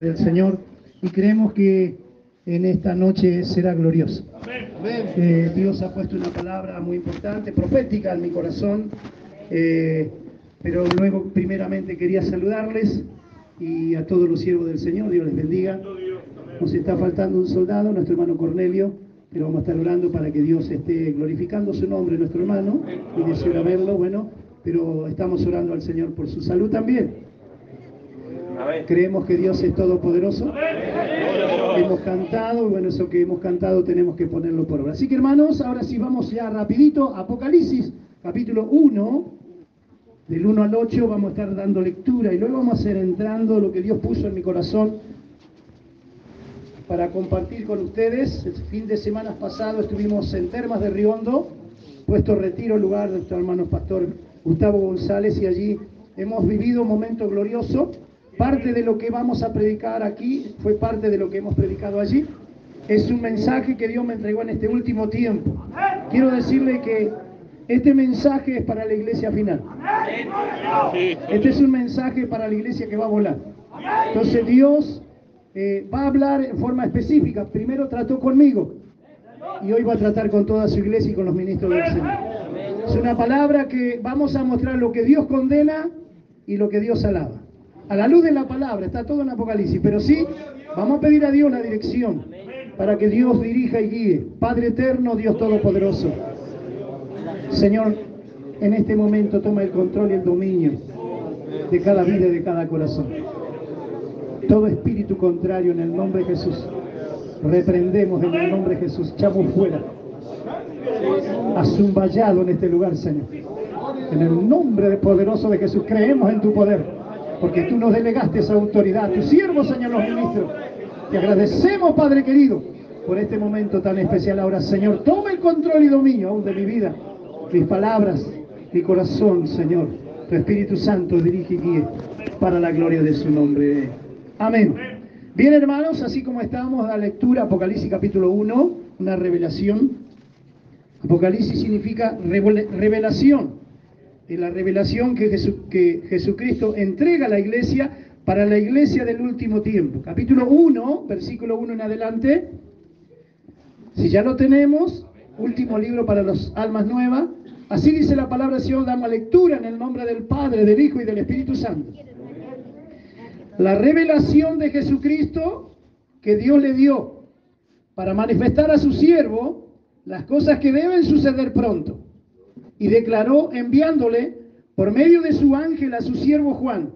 del Señor y creemos que en esta noche será glorioso. Eh, Dios ha puesto una palabra muy importante, profética en mi corazón, eh, pero luego primeramente quería saludarles y a todos los siervos del Señor, Dios les bendiga. Nos está faltando un soldado, nuestro hermano Cornelio, pero vamos a estar orando para que Dios esté glorificando su nombre, nuestro hermano, y deseo verlo, bueno, pero estamos orando al Señor por su salud también. Creemos que Dios es todopoderoso. Hemos cantado, y bueno, eso que hemos cantado tenemos que ponerlo por obra. Así que hermanos, ahora sí vamos ya rapidito, Apocalipsis, capítulo 1, del 1 al 8, vamos a estar dando lectura y luego vamos a ir entrando lo que Dios puso en mi corazón para compartir con ustedes. El fin de semana pasado estuvimos en Termas de Riondo, puesto retiro lugar de nuestro hermano pastor Gustavo González y allí hemos vivido un momento glorioso Parte de lo que vamos a predicar aquí fue parte de lo que hemos predicado allí. Es un mensaje que Dios me entregó en este último tiempo. Quiero decirle que este mensaje es para la iglesia final. Este es un mensaje para la iglesia que va a volar. Entonces Dios eh, va a hablar en forma específica. Primero trató conmigo y hoy va a tratar con toda su iglesia y con los ministros del Señor. Es una palabra que vamos a mostrar lo que Dios condena y lo que Dios alaba a la luz de la palabra, está todo en Apocalipsis, pero sí, vamos a pedir a Dios la dirección para que Dios dirija y guíe. Padre eterno, Dios todopoderoso. Señor, en este momento toma el control y el dominio de cada vida y de cada corazón. Todo espíritu contrario en el nombre de Jesús. Reprendemos en el nombre de Jesús. Echamos fuera. Haz un vallado en este lugar, Señor. En el nombre poderoso de Jesús. Creemos en tu poder porque tú nos delegaste esa autoridad. Tu siervo, Señor, los ministros. Te agradecemos, Padre querido, por este momento tan especial. Ahora, Señor, toma el control y dominio aún de mi vida, mis palabras, mi corazón, Señor. Tu Espíritu Santo dirige y guíe para la gloria de su nombre. Amén. Bien, hermanos, así como estamos a la lectura, Apocalipsis capítulo 1, una revelación. Apocalipsis significa revelación de la revelación que, Jesucristo entrega a la iglesia para la iglesia del último tiempo. Capítulo 1, versículo 1 en adelante. Si ya lo tenemos, último libro para las almas nuevas. Así dice la palabra Señor, damos lectura en el nombre del Padre, del Hijo y del Espíritu Santo. La revelación de Jesucristo que Dios le dio para manifestar a su siervo las cosas que deben suceder pronto y declaró enviándole por medio de su ángel a su siervo Juan,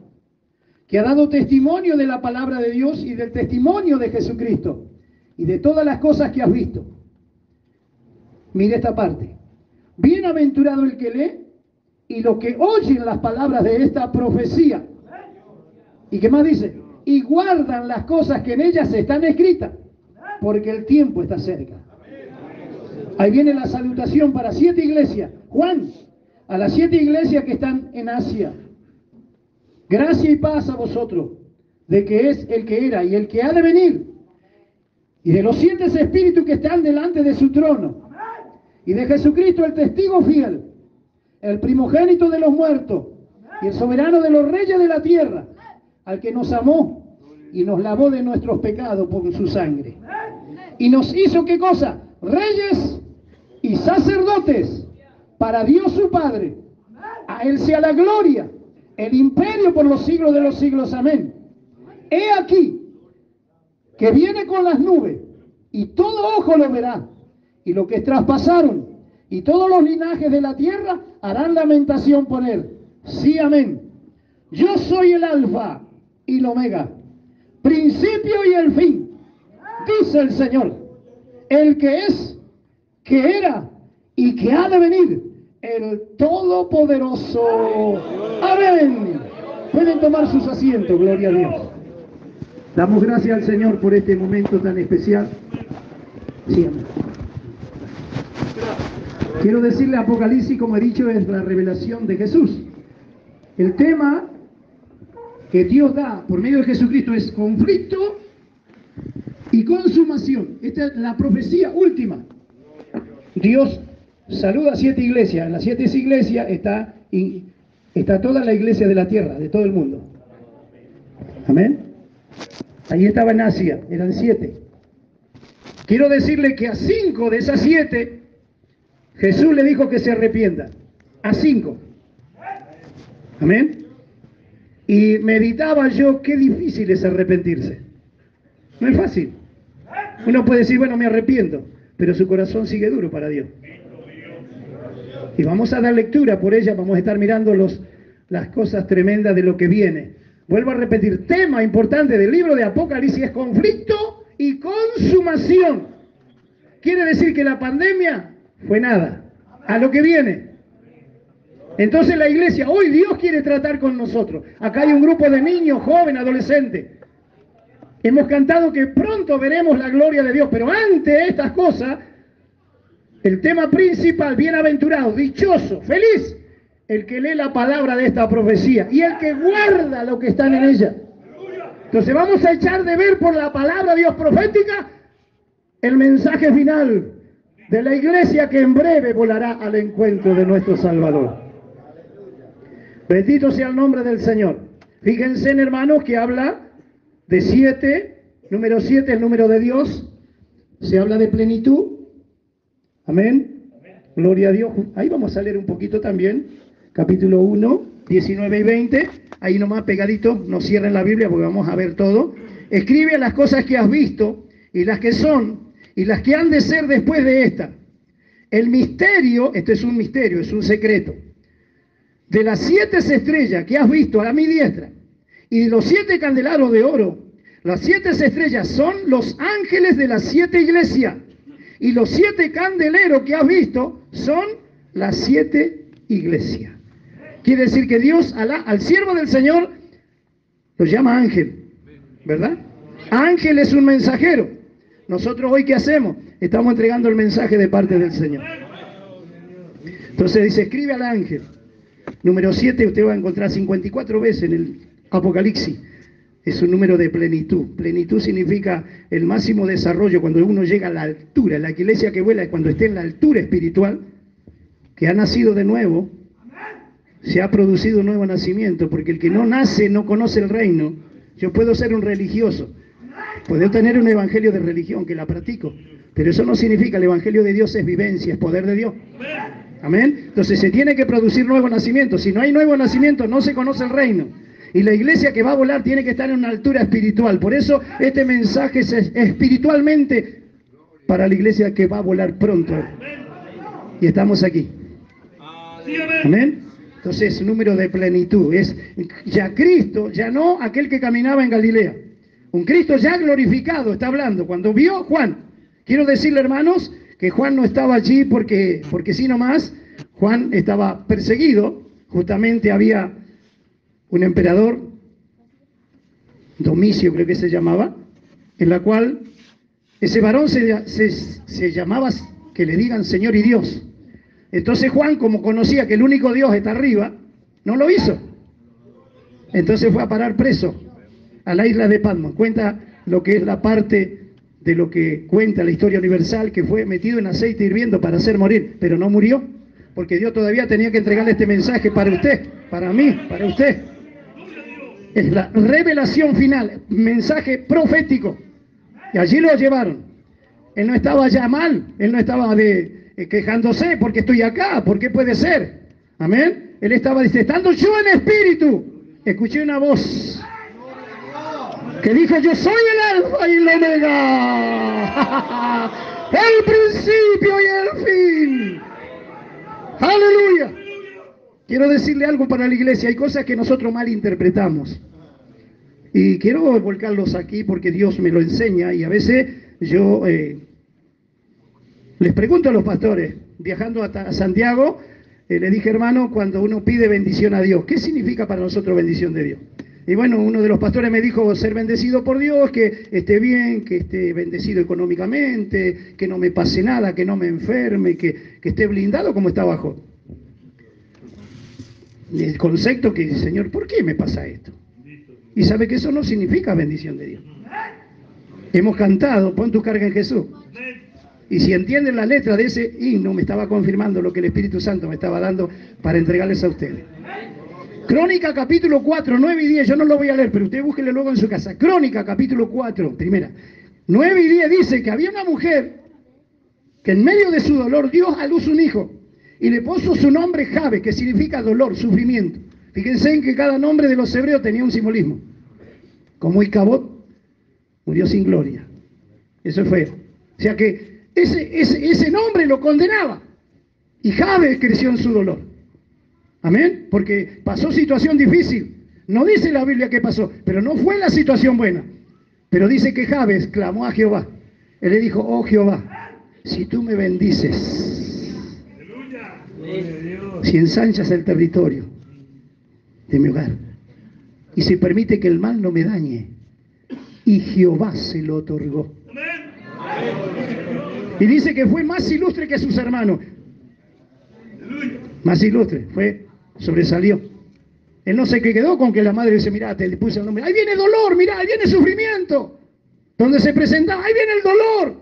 que ha dado testimonio de la palabra de Dios y del testimonio de Jesucristo y de todas las cosas que has visto. Mire esta parte. Bienaventurado el que lee y los que oyen las palabras de esta profecía. ¿Y qué más dice? Y guardan las cosas que en ellas están escritas, porque el tiempo está cerca. Ahí viene la salutación para siete iglesias. Juan, a las siete iglesias que están en Asia. Gracia y paz a vosotros, de que es el que era y el que ha de venir. Y de los siete espíritus que están delante de su trono. Y de Jesucristo el testigo fiel, el primogénito de los muertos y el soberano de los reyes de la tierra, al que nos amó y nos lavó de nuestros pecados por su sangre. Y nos hizo qué cosa? Reyes y sacerdotes para Dios su Padre. A Él sea la gloria, el imperio por los siglos de los siglos. Amén. He aquí que viene con las nubes y todo ojo lo verá. Y lo que traspasaron y todos los linajes de la tierra harán lamentación por Él. Sí, amén. Yo soy el alfa y el omega, principio y el fin, dice el Señor, el que es que era y que ha de venir el Todopoderoso. Amén. Pueden tomar sus asientos, gloria a Dios. Damos gracias al Señor por este momento tan especial. Quiero decirle Apocalipsis, como he dicho, es la revelación de Jesús. El tema que Dios da por medio de Jesucristo es conflicto y consumación. Esta es la profecía última. Dios saluda a siete iglesias. En las siete iglesias está, está toda la iglesia de la tierra, de todo el mundo. Amén. Ahí estaba en Asia, eran siete. Quiero decirle que a cinco de esas siete, Jesús le dijo que se arrepienta. A cinco. Amén. Y meditaba yo qué difícil es arrepentirse. No es fácil. Uno puede decir, bueno, me arrepiento, pero su corazón sigue duro para Dios. Y vamos a dar lectura por ella, vamos a estar mirando los, las cosas tremendas de lo que viene. Vuelvo a repetir, tema importante del libro de Apocalipsis es conflicto y consumación. Quiere decir que la pandemia fue nada. A lo que viene. Entonces la iglesia, hoy Dios quiere tratar con nosotros. Acá hay un grupo de niños, jóvenes, adolescentes. Hemos cantado que pronto veremos la gloria de Dios, pero ante estas cosas, el tema principal, bienaventurado, dichoso, feliz, el que lee la palabra de esta profecía y el que guarda lo que está en ella. Entonces vamos a echar de ver por la palabra de Dios profética el mensaje final de la iglesia que en breve volará al encuentro de nuestro Salvador. Bendito sea el nombre del Señor. Fíjense, hermanos, que habla de siete, número siete, el número de Dios. Se habla de plenitud. Amén. Gloria a Dios. Ahí vamos a leer un poquito también capítulo 1, 19 y 20. Ahí nomás pegadito, no cierren la Biblia porque vamos a ver todo. Escribe las cosas que has visto y las que son y las que han de ser después de esta. El misterio, esto es un misterio, es un secreto, de las siete estrellas que has visto a mi diestra y los siete candelaros de oro, las siete estrellas son los ángeles de las siete iglesias y los siete candeleros que has visto son las siete iglesias. Quiere decir que Dios al siervo del Señor lo llama ángel, ¿verdad? Ángel es un mensajero. Nosotros hoy qué hacemos? Estamos entregando el mensaje de parte del Señor. Entonces dice, escribe al ángel. Número 7 usted va a encontrar 54 veces en el Apocalipsis. Es un número de plenitud. Plenitud significa el máximo desarrollo cuando uno llega a la altura. La iglesia que vuela es cuando esté en la altura espiritual, que ha nacido de nuevo, se ha producido un nuevo nacimiento, porque el que no nace no conoce el reino. Yo puedo ser un religioso, puedo tener un evangelio de religión que la practico, pero eso no significa el evangelio de Dios es vivencia, es poder de Dios. Amén. Entonces se tiene que producir nuevo nacimiento. Si no hay nuevo nacimiento, no se conoce el reino. Y la iglesia que va a volar tiene que estar en una altura espiritual. Por eso este mensaje es espiritualmente para la iglesia que va a volar pronto. Y estamos aquí. Amén. Entonces, número de plenitud. Es ya Cristo, ya no aquel que caminaba en Galilea. Un Cristo ya glorificado, está hablando. Cuando vio Juan, quiero decirle, hermanos, que Juan no estaba allí porque, porque sí nomás. Juan estaba perseguido. Justamente había un emperador, Domicio creo que se llamaba, en la cual ese varón se, llamaba, que le digan Señor y Dios. Entonces Juan, como conocía que el único Dios está arriba, no lo hizo. Entonces fue a parar preso a la isla de Patmos. Cuenta lo que es la parte de lo que cuenta la historia universal, que fue metido en aceite hirviendo para hacer morir, pero no murió, porque Dios todavía tenía que entregarle este mensaje para usted, para mí, para usted. Es la revelación final, mensaje profético. Y allí lo llevaron. Él no estaba ya mal, él no estaba de, eh, quejándose porque estoy acá, porque puede ser. Amén. Él estaba diciendo, estando yo en espíritu, escuché una voz que dijo, yo soy el alfa y el omega, el principio y el fin. Aleluya. Quiero decirle algo para la iglesia, hay cosas que nosotros mal interpretamos. Y quiero volcarlos aquí porque Dios me lo enseña y a veces yo eh, les pregunto a los pastores, viajando a Santiago, eh, le dije, hermano, cuando uno pide bendición a Dios, ¿qué significa para nosotros bendición de Dios? Y bueno, uno de los pastores me dijo ser bendecido por Dios, que esté bien, que esté bendecido económicamente, que no me pase nada, que no me enferme, que, que esté blindado como está abajo. El concepto que dice, Señor, ¿por qué me pasa esto? Y sabe que eso no significa bendición de Dios. Hemos cantado, pon tu carga en Jesús. Y si entienden la letra de ese himno, me estaba confirmando lo que el Espíritu Santo me estaba dando para entregarles a ustedes. Crónica capítulo 4, 9 y 10, yo no lo voy a leer, pero usted búsquele luego en su casa. Crónica capítulo 4, primera. 9 y 10 dice que había una mujer que en medio de su dolor dio a luz un hijo y le puso su nombre Jabe, que significa dolor, sufrimiento. Fíjense en que cada nombre de los hebreos tenía un simbolismo. Como Icabot murió sin gloria. Eso es feo. O sea que ese, ese, ese nombre lo condenaba. Y Jabe creció en su dolor. Amén. Porque pasó situación difícil. No dice la Biblia qué pasó, pero no fue la situación buena. Pero dice que Jabes clamó a Jehová. Él le dijo, oh Jehová, si tú me bendices, si ensanchas el territorio de mi hogar y si permite que el mal no me dañe, y Jehová se lo otorgó. Y dice que fue más ilustre que sus hermanos. Más ilustre, fue sobresalió. Él no se quedó con que la madre dice, mira, te le puse el nombre. Ahí viene dolor, mira, ahí viene sufrimiento. Donde se presentaba, ahí viene el dolor.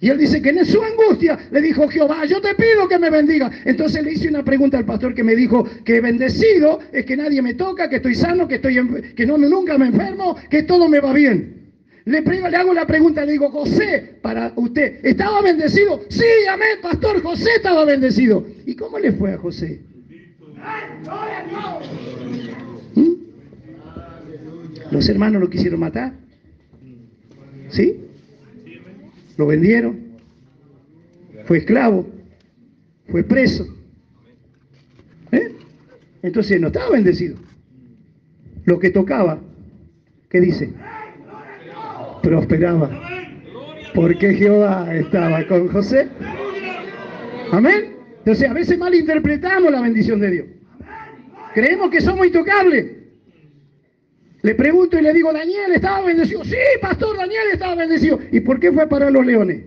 Y él dice que en su angustia le dijo Jehová, yo te pido que me bendiga. Entonces le hice una pregunta al pastor que me dijo que bendecido es que nadie me toca, que estoy sano, que, estoy que no, nunca me enfermo, que todo me va bien. Le, le hago la pregunta, le digo, José, para usted, ¿estaba bendecido? Sí, amén, pastor, José estaba bendecido. ¿Y cómo le fue a José? ¿Mm? Los hermanos lo quisieron matar. ¿Sí? Lo vendieron. Fue esclavo. Fue preso. ¿Eh? Entonces no estaba bendecido. Lo que tocaba, ¿qué dice? Prosperaba. Porque Jehová estaba con José. Amén. Entonces a veces malinterpretamos la bendición de Dios. Creemos que somos intocables. Le pregunto y le digo, Daniel estaba bendecido. Sí, pastor, Daniel estaba bendecido. ¿Y por qué fue para los leones?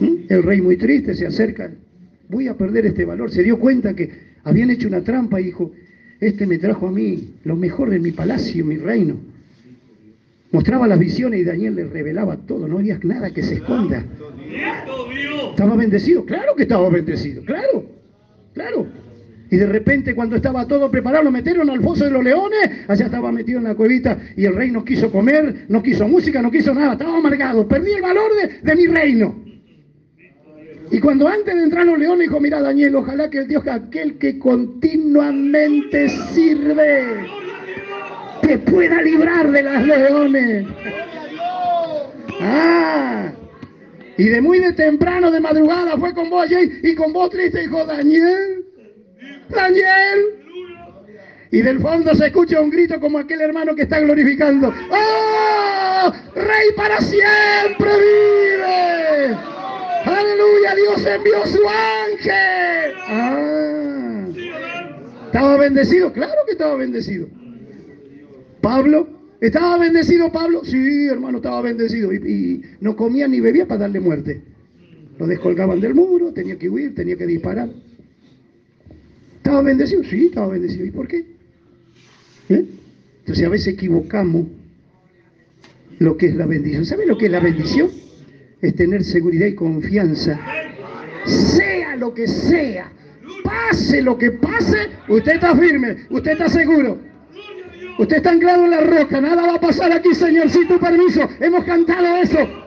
¿Mm? El rey muy triste se acerca. Voy a perder este valor. Se dio cuenta que habían hecho una trampa y dijo, este me trajo a mí lo mejor de mi palacio, mi reino. Mostraba las visiones y Daniel le revelaba todo. No había nada que se esconda. ¿Estaba bendecido? Claro que estaba bendecido, claro. Claro. Y de repente cuando estaba todo preparado lo metieron al foso de los leones, allá estaba metido en la cuevita y el rey no quiso comer, no quiso música, no quiso nada, estaba amargado, perdí el valor de, mi reino. Y cuando antes de entrar los leones dijo, mira Daniel, ojalá que el Dios, aquel que continuamente sirve, te pueda librar de las leones. Ah, y de muy de temprano, de madrugada, fue con vos allí y con vos triste dijo, Daniel, Daniel. Y del fondo se escucha un grito como aquel hermano que está glorificando. ¡Oh! Rey para siempre vive. Aleluya, Dios envió su ángel. Ah. ¿Estaba bendecido? Claro que estaba bendecido. Pablo ¿Estaba bendecido Pablo? Sí, hermano, estaba bendecido. Y, no comía ni bebía para darle muerte. Lo descolgaban del muro, tenía que huir, tenía que disparar. ¿Estaba bendecido? Sí, estaba bendecido. ¿Y por qué? ¿Eh? Entonces a veces equivocamos lo que es la bendición. ¿Sabe lo que es la bendición? Es tener seguridad y confianza. Sea lo que sea, pase lo que pase, usted está firme, usted está seguro. Usted está anclado en la roca, nada va a pasar aquí, Señor, sin tu permiso. Hemos cantado eso.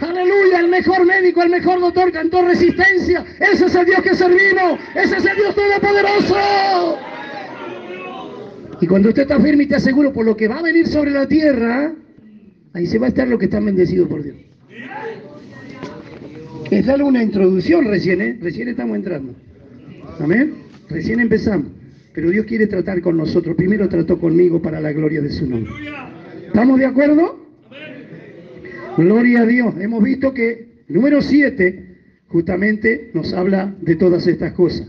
Aleluya, el mejor médico, el mejor doctor cantó resistencia. Ese es el Dios que servimos. Ese es el Dios todopoderoso. Y cuando usted está firme y te aseguro por lo que va a venir sobre la tierra, ahí se va a estar lo que están bendecidos por Dios. Es darle una introducción recién, ¿eh? Recién estamos entrando. Amén. Recién empezamos. Pero Dios quiere tratar con nosotros. Primero trató conmigo para la gloria de su nombre. ¿Estamos de acuerdo? Gloria a Dios. Hemos visto que número 7 justamente nos habla de todas estas cosas.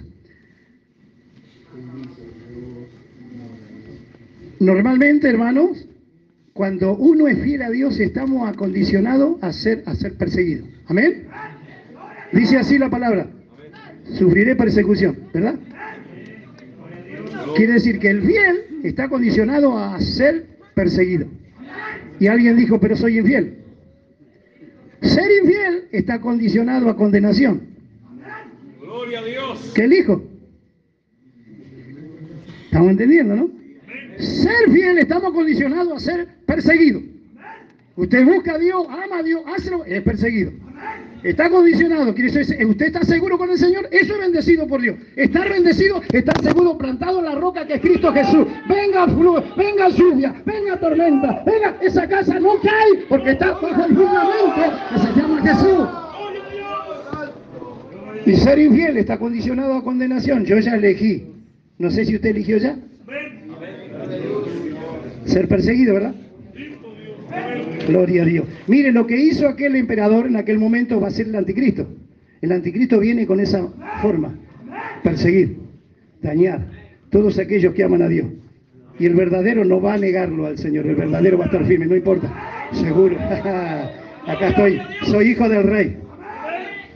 Normalmente, hermanos, cuando uno es fiel a Dios, estamos acondicionados a ser, a ser perseguidos. Amén. Dice así la palabra. Sufriré persecución, ¿verdad? Quiere decir que el fiel está condicionado a ser perseguido. Y alguien dijo, pero soy infiel infiel está condicionado a condenación. Gloria a Dios. Elijo. Estamos entendiendo, ¿no? Ser fiel estamos condicionados a ser perseguidos. Usted busca a Dios, ama a Dios, hazlo, es perseguido. Está condicionado, ¿usted está seguro con el Señor? Eso es bendecido por Dios. Estar bendecido, estar seguro, plantado en la roca que es Cristo Jesús. Venga flujo, venga lluvia, venga tormenta, venga, esa casa no cae porque está bajo el fundamento que se llama Jesús. Y ser infiel está condicionado a condenación. Yo ya elegí. No sé si usted eligió ya. Ser perseguido, ¿verdad? Gloria a Dios. Mire, lo que hizo aquel emperador en aquel momento va a ser el anticristo. El anticristo viene con esa forma. Perseguir, dañar, todos aquellos que aman a Dios. Y el verdadero no va a negarlo al Señor, el verdadero va a estar firme, no importa. Seguro. Acá estoy, soy hijo del rey.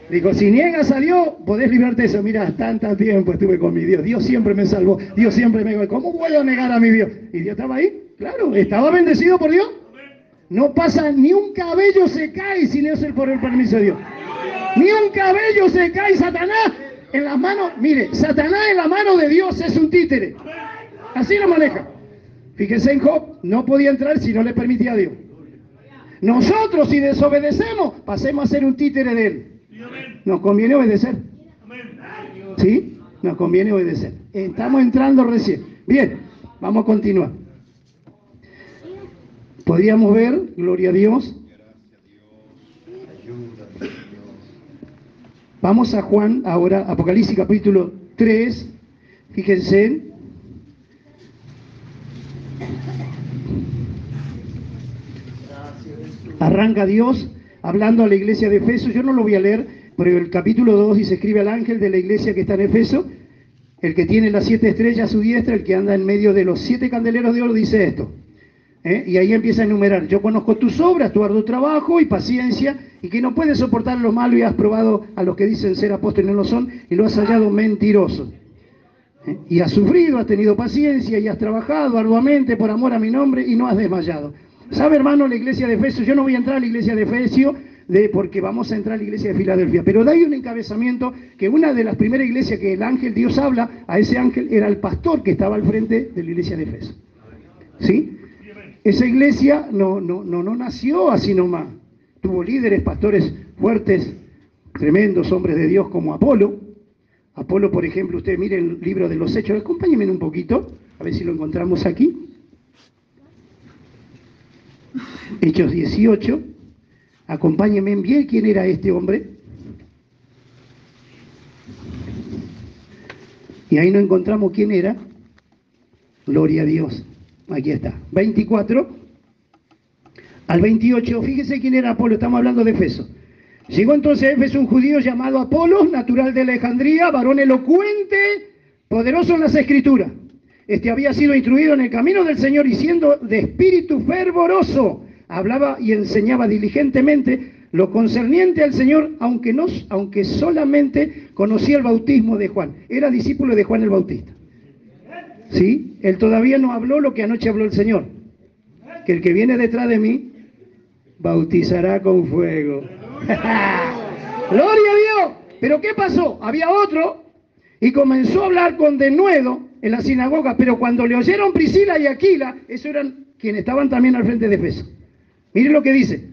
Digo, si niegas a Dios, podés librarte de eso. Mira, tanto tiempo estuve con mi Dios. Dios siempre me salvó. Dios siempre me... ¿Cómo voy a negar a mi Dios? ¿Y Dios estaba ahí? Claro, estaba bendecido por Dios. No pasa, ni un cabello se cae sin eso por el permiso de Dios. Ni un cabello se cae, Satanás en las manos, mire, Satanás en la mano de Dios es un títere. Así lo maneja. Fíjense en Job, no podía entrar si no le permitía a Dios. Nosotros si desobedecemos, pasemos a ser un títere de él. Nos conviene obedecer. ¿Sí? Nos conviene obedecer. Estamos entrando recién. Bien, vamos a continuar. Podríamos ver, gloria a Dios. Vamos a Juan, ahora, Apocalipsis capítulo 3. Fíjense. Arranca Dios hablando a la iglesia de Efeso. Yo no lo voy a leer, pero el capítulo 2 dice, escribe al ángel de la iglesia que está en Efeso, el que tiene las siete estrellas a su diestra, el que anda en medio de los siete candeleros de oro, dice esto. ¿Eh? Y ahí empieza a enumerar, yo conozco tus obras, tu arduo trabajo y paciencia, y que no puedes soportar lo malo y has probado a los que dicen ser apóstoles y no lo son, y lo has hallado mentiroso. ¿Eh? Y has sufrido, has tenido paciencia y has trabajado arduamente por amor a mi nombre y no has desmayado. ¿Sabe, hermano, la iglesia de Efesios? Yo no voy a entrar a la iglesia de Efesios de, porque vamos a entrar a la iglesia de Filadelfia, pero de ahí un encabezamiento que una de las primeras iglesias que el ángel Dios habla, a ese ángel era el pastor que estaba al frente de la iglesia de Efesios. ¿Sí? Esa iglesia no, no, no, no nació así nomás. Tuvo líderes, pastores fuertes, tremendos hombres de Dios como Apolo. Apolo, por ejemplo, usted mire el libro de los Hechos, acompáñenme un poquito, a ver si lo encontramos aquí. Hechos 18, acompáñenme bien quién era este hombre. Y ahí no encontramos quién era. Gloria a Dios. Aquí está. 24 al 28. Fíjese quién era Apolo. Estamos hablando de Efeso. Llegó entonces a Éfeso un judío llamado Apolo, natural de Alejandría, varón elocuente, poderoso en las escrituras. Este había sido instruido en el camino del Señor y siendo de espíritu fervoroso, hablaba y enseñaba diligentemente lo concerniente al Señor, aunque, no, aunque solamente conocía el bautismo de Juan. Era discípulo de Juan el Bautista. ¿Sí? Él todavía no habló lo que anoche habló el Señor. Que el que viene detrás de mí bautizará con fuego. Gloria a Dios. Pero ¿qué pasó? Había otro y comenzó a hablar con denuedo en la sinagoga, pero cuando le oyeron Priscila y Aquila, eso eran quienes estaban también al frente de Efeso. Miren lo que dice.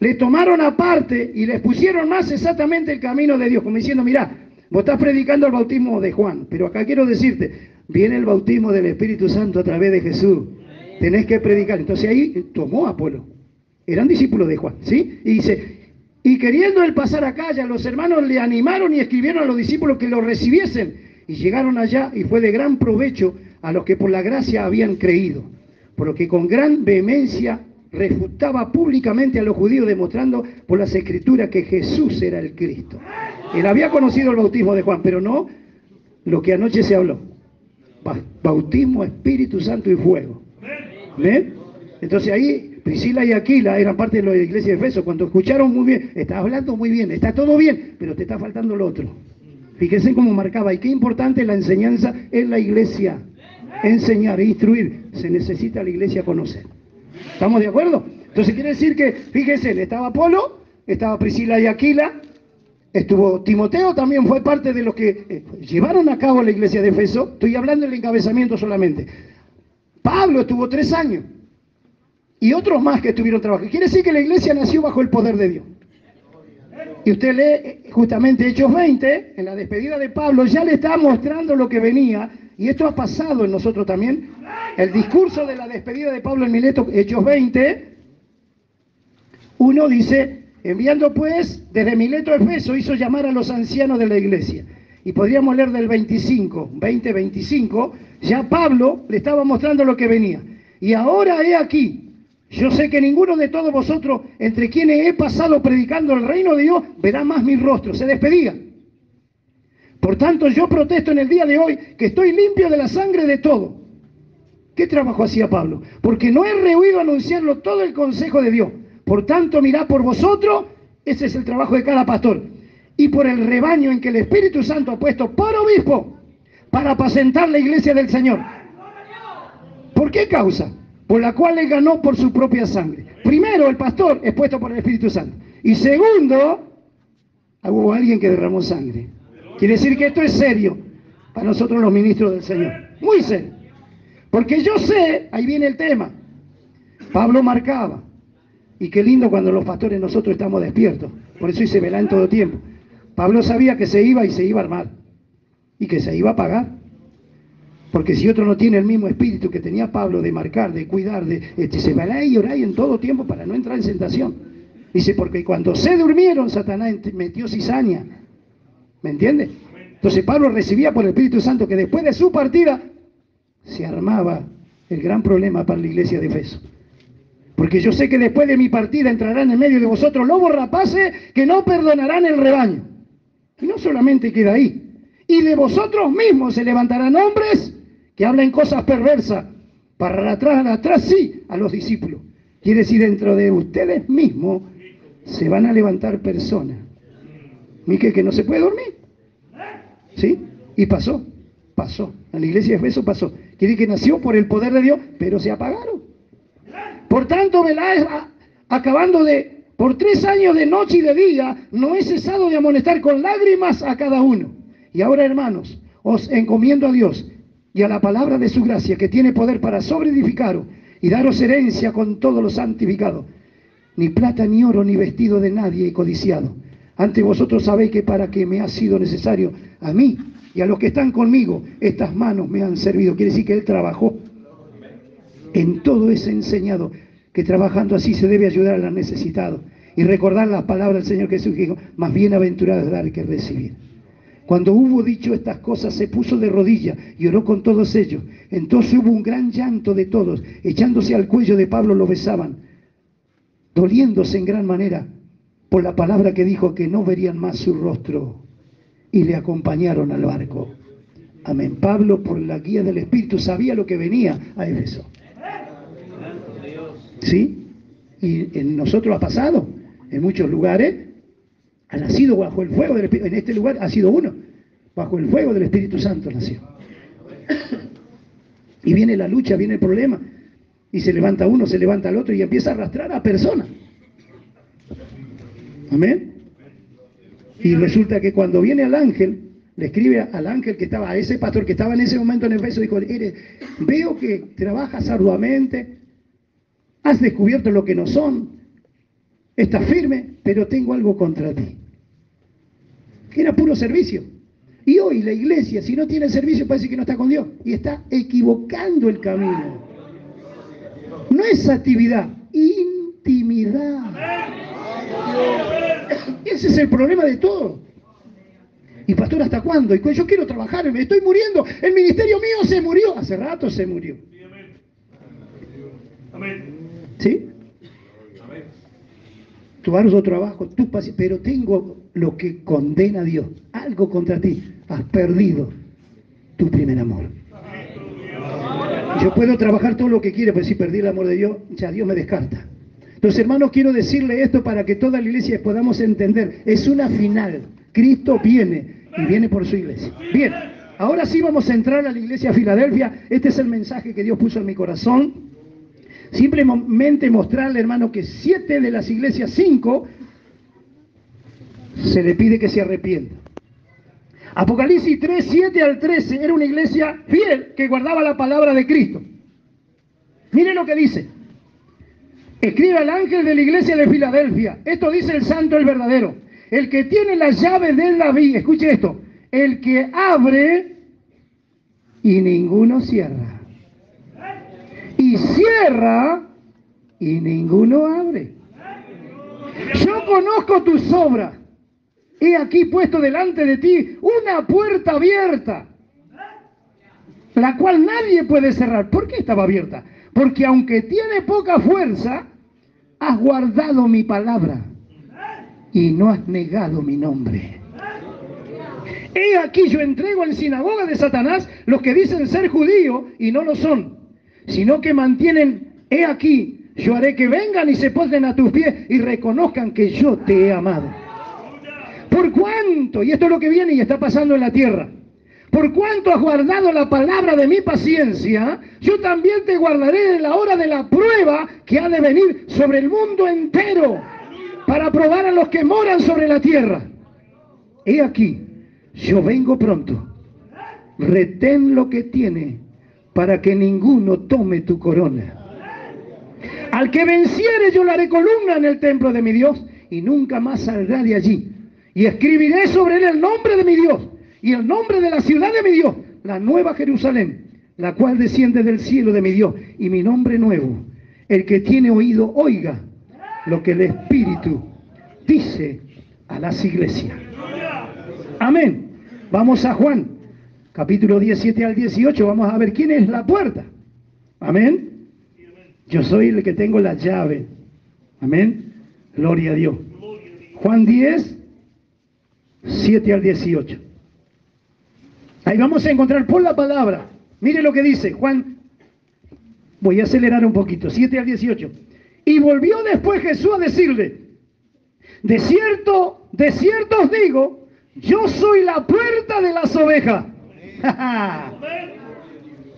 Le tomaron aparte y les pusieron más exactamente el camino de Dios, como diciendo, mira, vos estás predicando el bautismo de Juan, pero acá quiero decirte, Viene el bautismo del Espíritu Santo a través de Jesús. Tenés que predicar. Entonces ahí tomó a Apolo. Eran discípulos de Juan, ¿sí? Y dice, y queriendo él pasar acá, ya los hermanos le animaron y escribieron a los discípulos que lo recibiesen. Y llegaron allá y fue de gran provecho a los que por la gracia habían creído. Por lo que con gran vehemencia refutaba públicamente a los judíos, demostrando por las escrituras que Jesús era el Cristo. Él había conocido el bautismo de Juan, pero no lo que anoche se habló bautismo, Espíritu Santo y fuego. Entonces ahí Priscila y Aquila eran parte de la iglesia de Efeso. Cuando escucharon muy bien, está hablando muy bien, está todo bien, pero te está faltando lo otro. Fíjense cómo marcaba. Y qué importante la enseñanza en la iglesia. Enseñar, instruir. Se necesita la iglesia conocer. ¿Estamos de acuerdo? Entonces quiere decir que, fíjense, estaba Apolo, estaba Priscila y Aquila, Estuvo Timoteo, también fue parte de los que eh, llevaron a cabo la iglesia de Efeso. Estoy hablando del encabezamiento solamente. Pablo estuvo tres años y otros más que estuvieron trabajando. Quiere decir que la iglesia nació bajo el poder de Dios. Y usted lee eh, justamente Hechos 20, en la despedida de Pablo, ya le está mostrando lo que venía, y esto ha pasado en nosotros también. El discurso de la despedida de Pablo en Mileto, Hechos 20, uno dice, Enviando pues desde Mileto a Efeso hizo llamar a los ancianos de la iglesia. Y podríamos leer del 25, 20, 25, ya Pablo le estaba mostrando lo que venía. Y ahora he aquí, yo sé que ninguno de todos vosotros, entre quienes he pasado predicando el reino de Dios, verá más mi rostro. Se despedía. Por tanto, yo protesto en el día de hoy que estoy limpio de la sangre de todo. ¿Qué trabajo hacía Pablo? Porque no he rehuido anunciarlo todo el consejo de Dios. Por tanto, mirad por vosotros, ese es el trabajo de cada pastor, y por el rebaño en que el Espíritu Santo ha puesto por obispo para apacentar la iglesia del Señor. ¿Por qué causa? Por la cual él ganó por su propia sangre. Primero, el pastor es puesto por el Espíritu Santo. Y segundo, hubo alguien que derramó sangre. Quiere decir que esto es serio para nosotros los ministros del Señor. Muy serio. Porque yo sé, ahí viene el tema. Pablo marcaba, y qué lindo cuando los pastores nosotros estamos despiertos. Por eso se vela en todo tiempo. Pablo sabía que se iba y se iba a armar. Y que se iba a pagar. Porque si otro no tiene el mismo espíritu que tenía Pablo de marcar, de cuidar, de este, se va y orar en todo tiempo para no entrar en sentación. Dice, porque cuando se durmieron, Satanás metió cizaña. ¿Me entiende? Entonces Pablo recibía por el Espíritu Santo que después de su partida se armaba el gran problema para la iglesia de Efeso. Porque yo sé que después de mi partida entrarán en medio de vosotros lobos rapaces que no perdonarán el rebaño. Y no solamente queda ahí. Y de vosotros mismos se levantarán hombres que hablen cosas perversas para atrás, atrás sí, a los discípulos. Quiere decir, dentro de ustedes mismos se van a levantar personas. Mique, que no se puede dormir. ¿Sí? Y pasó, pasó. En la iglesia de Efeso pasó. Quiere decir que nació por el poder de Dios, pero se apagaron. Por tanto, Veláez, acabando de, por tres años de noche y de día, no he cesado de amonestar con lágrimas a cada uno. Y ahora, hermanos, os encomiendo a Dios y a la palabra de su gracia, que tiene poder para sobreedificaros y daros herencia con todos los santificados. Ni plata, ni oro, ni vestido de nadie he codiciado. Ante vosotros sabéis que para que me ha sido necesario a mí y a los que están conmigo, estas manos me han servido. Quiere decir que Él trabajó en todo es enseñado que trabajando así se debe ayudar a los necesitados y recordar las palabras del Señor Jesús que dijo, más bienaventurado es dar que recibir. Cuando hubo dicho estas cosas, se puso de rodillas y oró con todos ellos. Entonces hubo un gran llanto de todos. Echándose al cuello de Pablo lo besaban, doliéndose en gran manera por la palabra que dijo que no verían más su rostro. Y le acompañaron al barco. Amén. Pablo, por la guía del Espíritu, sabía lo que venía a Éfeso. ¿Sí? Y en nosotros ha pasado, en muchos lugares, ha nacido bajo el fuego del Espíritu, en este lugar ha sido uno, bajo el fuego del Espíritu Santo nació. Y viene la lucha, viene el problema, y se levanta uno, se levanta el otro y empieza a arrastrar a personas. Amén. Y resulta que cuando viene el ángel, le escribe al ángel que estaba, a ese pastor que estaba en ese momento en el beso, dijo, veo que trabajas arduamente, Has descubierto lo que no son. Estás firme, pero tengo algo contra ti. Era puro servicio. Y hoy la iglesia, si no tiene servicio, parece que no está con Dios. Y está equivocando el camino. No es actividad, intimidad. Ese es el problema de todo. Y pastor, ¿hasta cuándo? Y yo quiero trabajar, me estoy muriendo. El ministerio mío se murió. Hace rato se murió. Amén. ¿Sí? Tu trabajo, tú pero tengo lo que condena a Dios, algo contra ti. Has perdido tu primer amor. Yo puedo trabajar todo lo que quiera, pero si perdí el amor de Dios, ya Dios me descarta. Entonces, hermanos, quiero decirle esto para que toda la iglesia podamos entender. Es una final. Cristo viene y viene por su iglesia. Bien, ahora sí vamos a entrar a la iglesia de Filadelfia. Este es el mensaje que Dios puso en mi corazón. Simplemente mostrarle, hermano, que siete de las iglesias, cinco, se le pide que se arrepienta. Apocalipsis 3, 7 al 13 era una iglesia fiel que guardaba la palabra de Cristo. Miren lo que dice. Escribe al ángel de la iglesia de Filadelfia. Esto dice el santo, el verdadero. El que tiene la llave de David, escuche esto, el que abre y ninguno cierra. Y ninguno abre. Yo conozco tus obras. He aquí puesto delante de ti una puerta abierta, la cual nadie puede cerrar. ¿Por qué estaba abierta? Porque aunque tiene poca fuerza, has guardado mi palabra y no has negado mi nombre. He aquí yo entrego en sinagoga de Satanás los que dicen ser judíos y no lo son, sino que mantienen, he aquí, yo haré que vengan y se posen a tus pies y reconozcan que yo te he amado. ¿Por cuánto? Y esto es lo que viene y está pasando en la tierra. Por cuanto has guardado la palabra de mi paciencia, yo también te guardaré en la hora de la prueba que ha de venir sobre el mundo entero para probar a los que moran sobre la tierra. He aquí, yo vengo pronto. Retén lo que tiene para que ninguno tome tu corona. Al que venciere yo le haré columna en el templo de mi Dios y nunca más saldrá de allí. Y escribiré sobre él el nombre de mi Dios y el nombre de la ciudad de mi Dios, la nueva Jerusalén, la cual desciende del cielo de mi Dios, y mi nombre nuevo. El que tiene oído, oiga lo que el Espíritu dice a las iglesias. Amén. Vamos a Juan, capítulo 17 al 18, vamos a ver quién es la puerta. Amén. Yo soy el que tengo la llave. Amén. Gloria a Dios. Juan 10, 7 al 18. Ahí vamos a encontrar por la palabra. Mire lo que dice Juan. Voy a acelerar un poquito. 7 al 18. Y volvió después Jesús a decirle, de cierto, de cierto os digo, yo soy la puerta de las ovejas.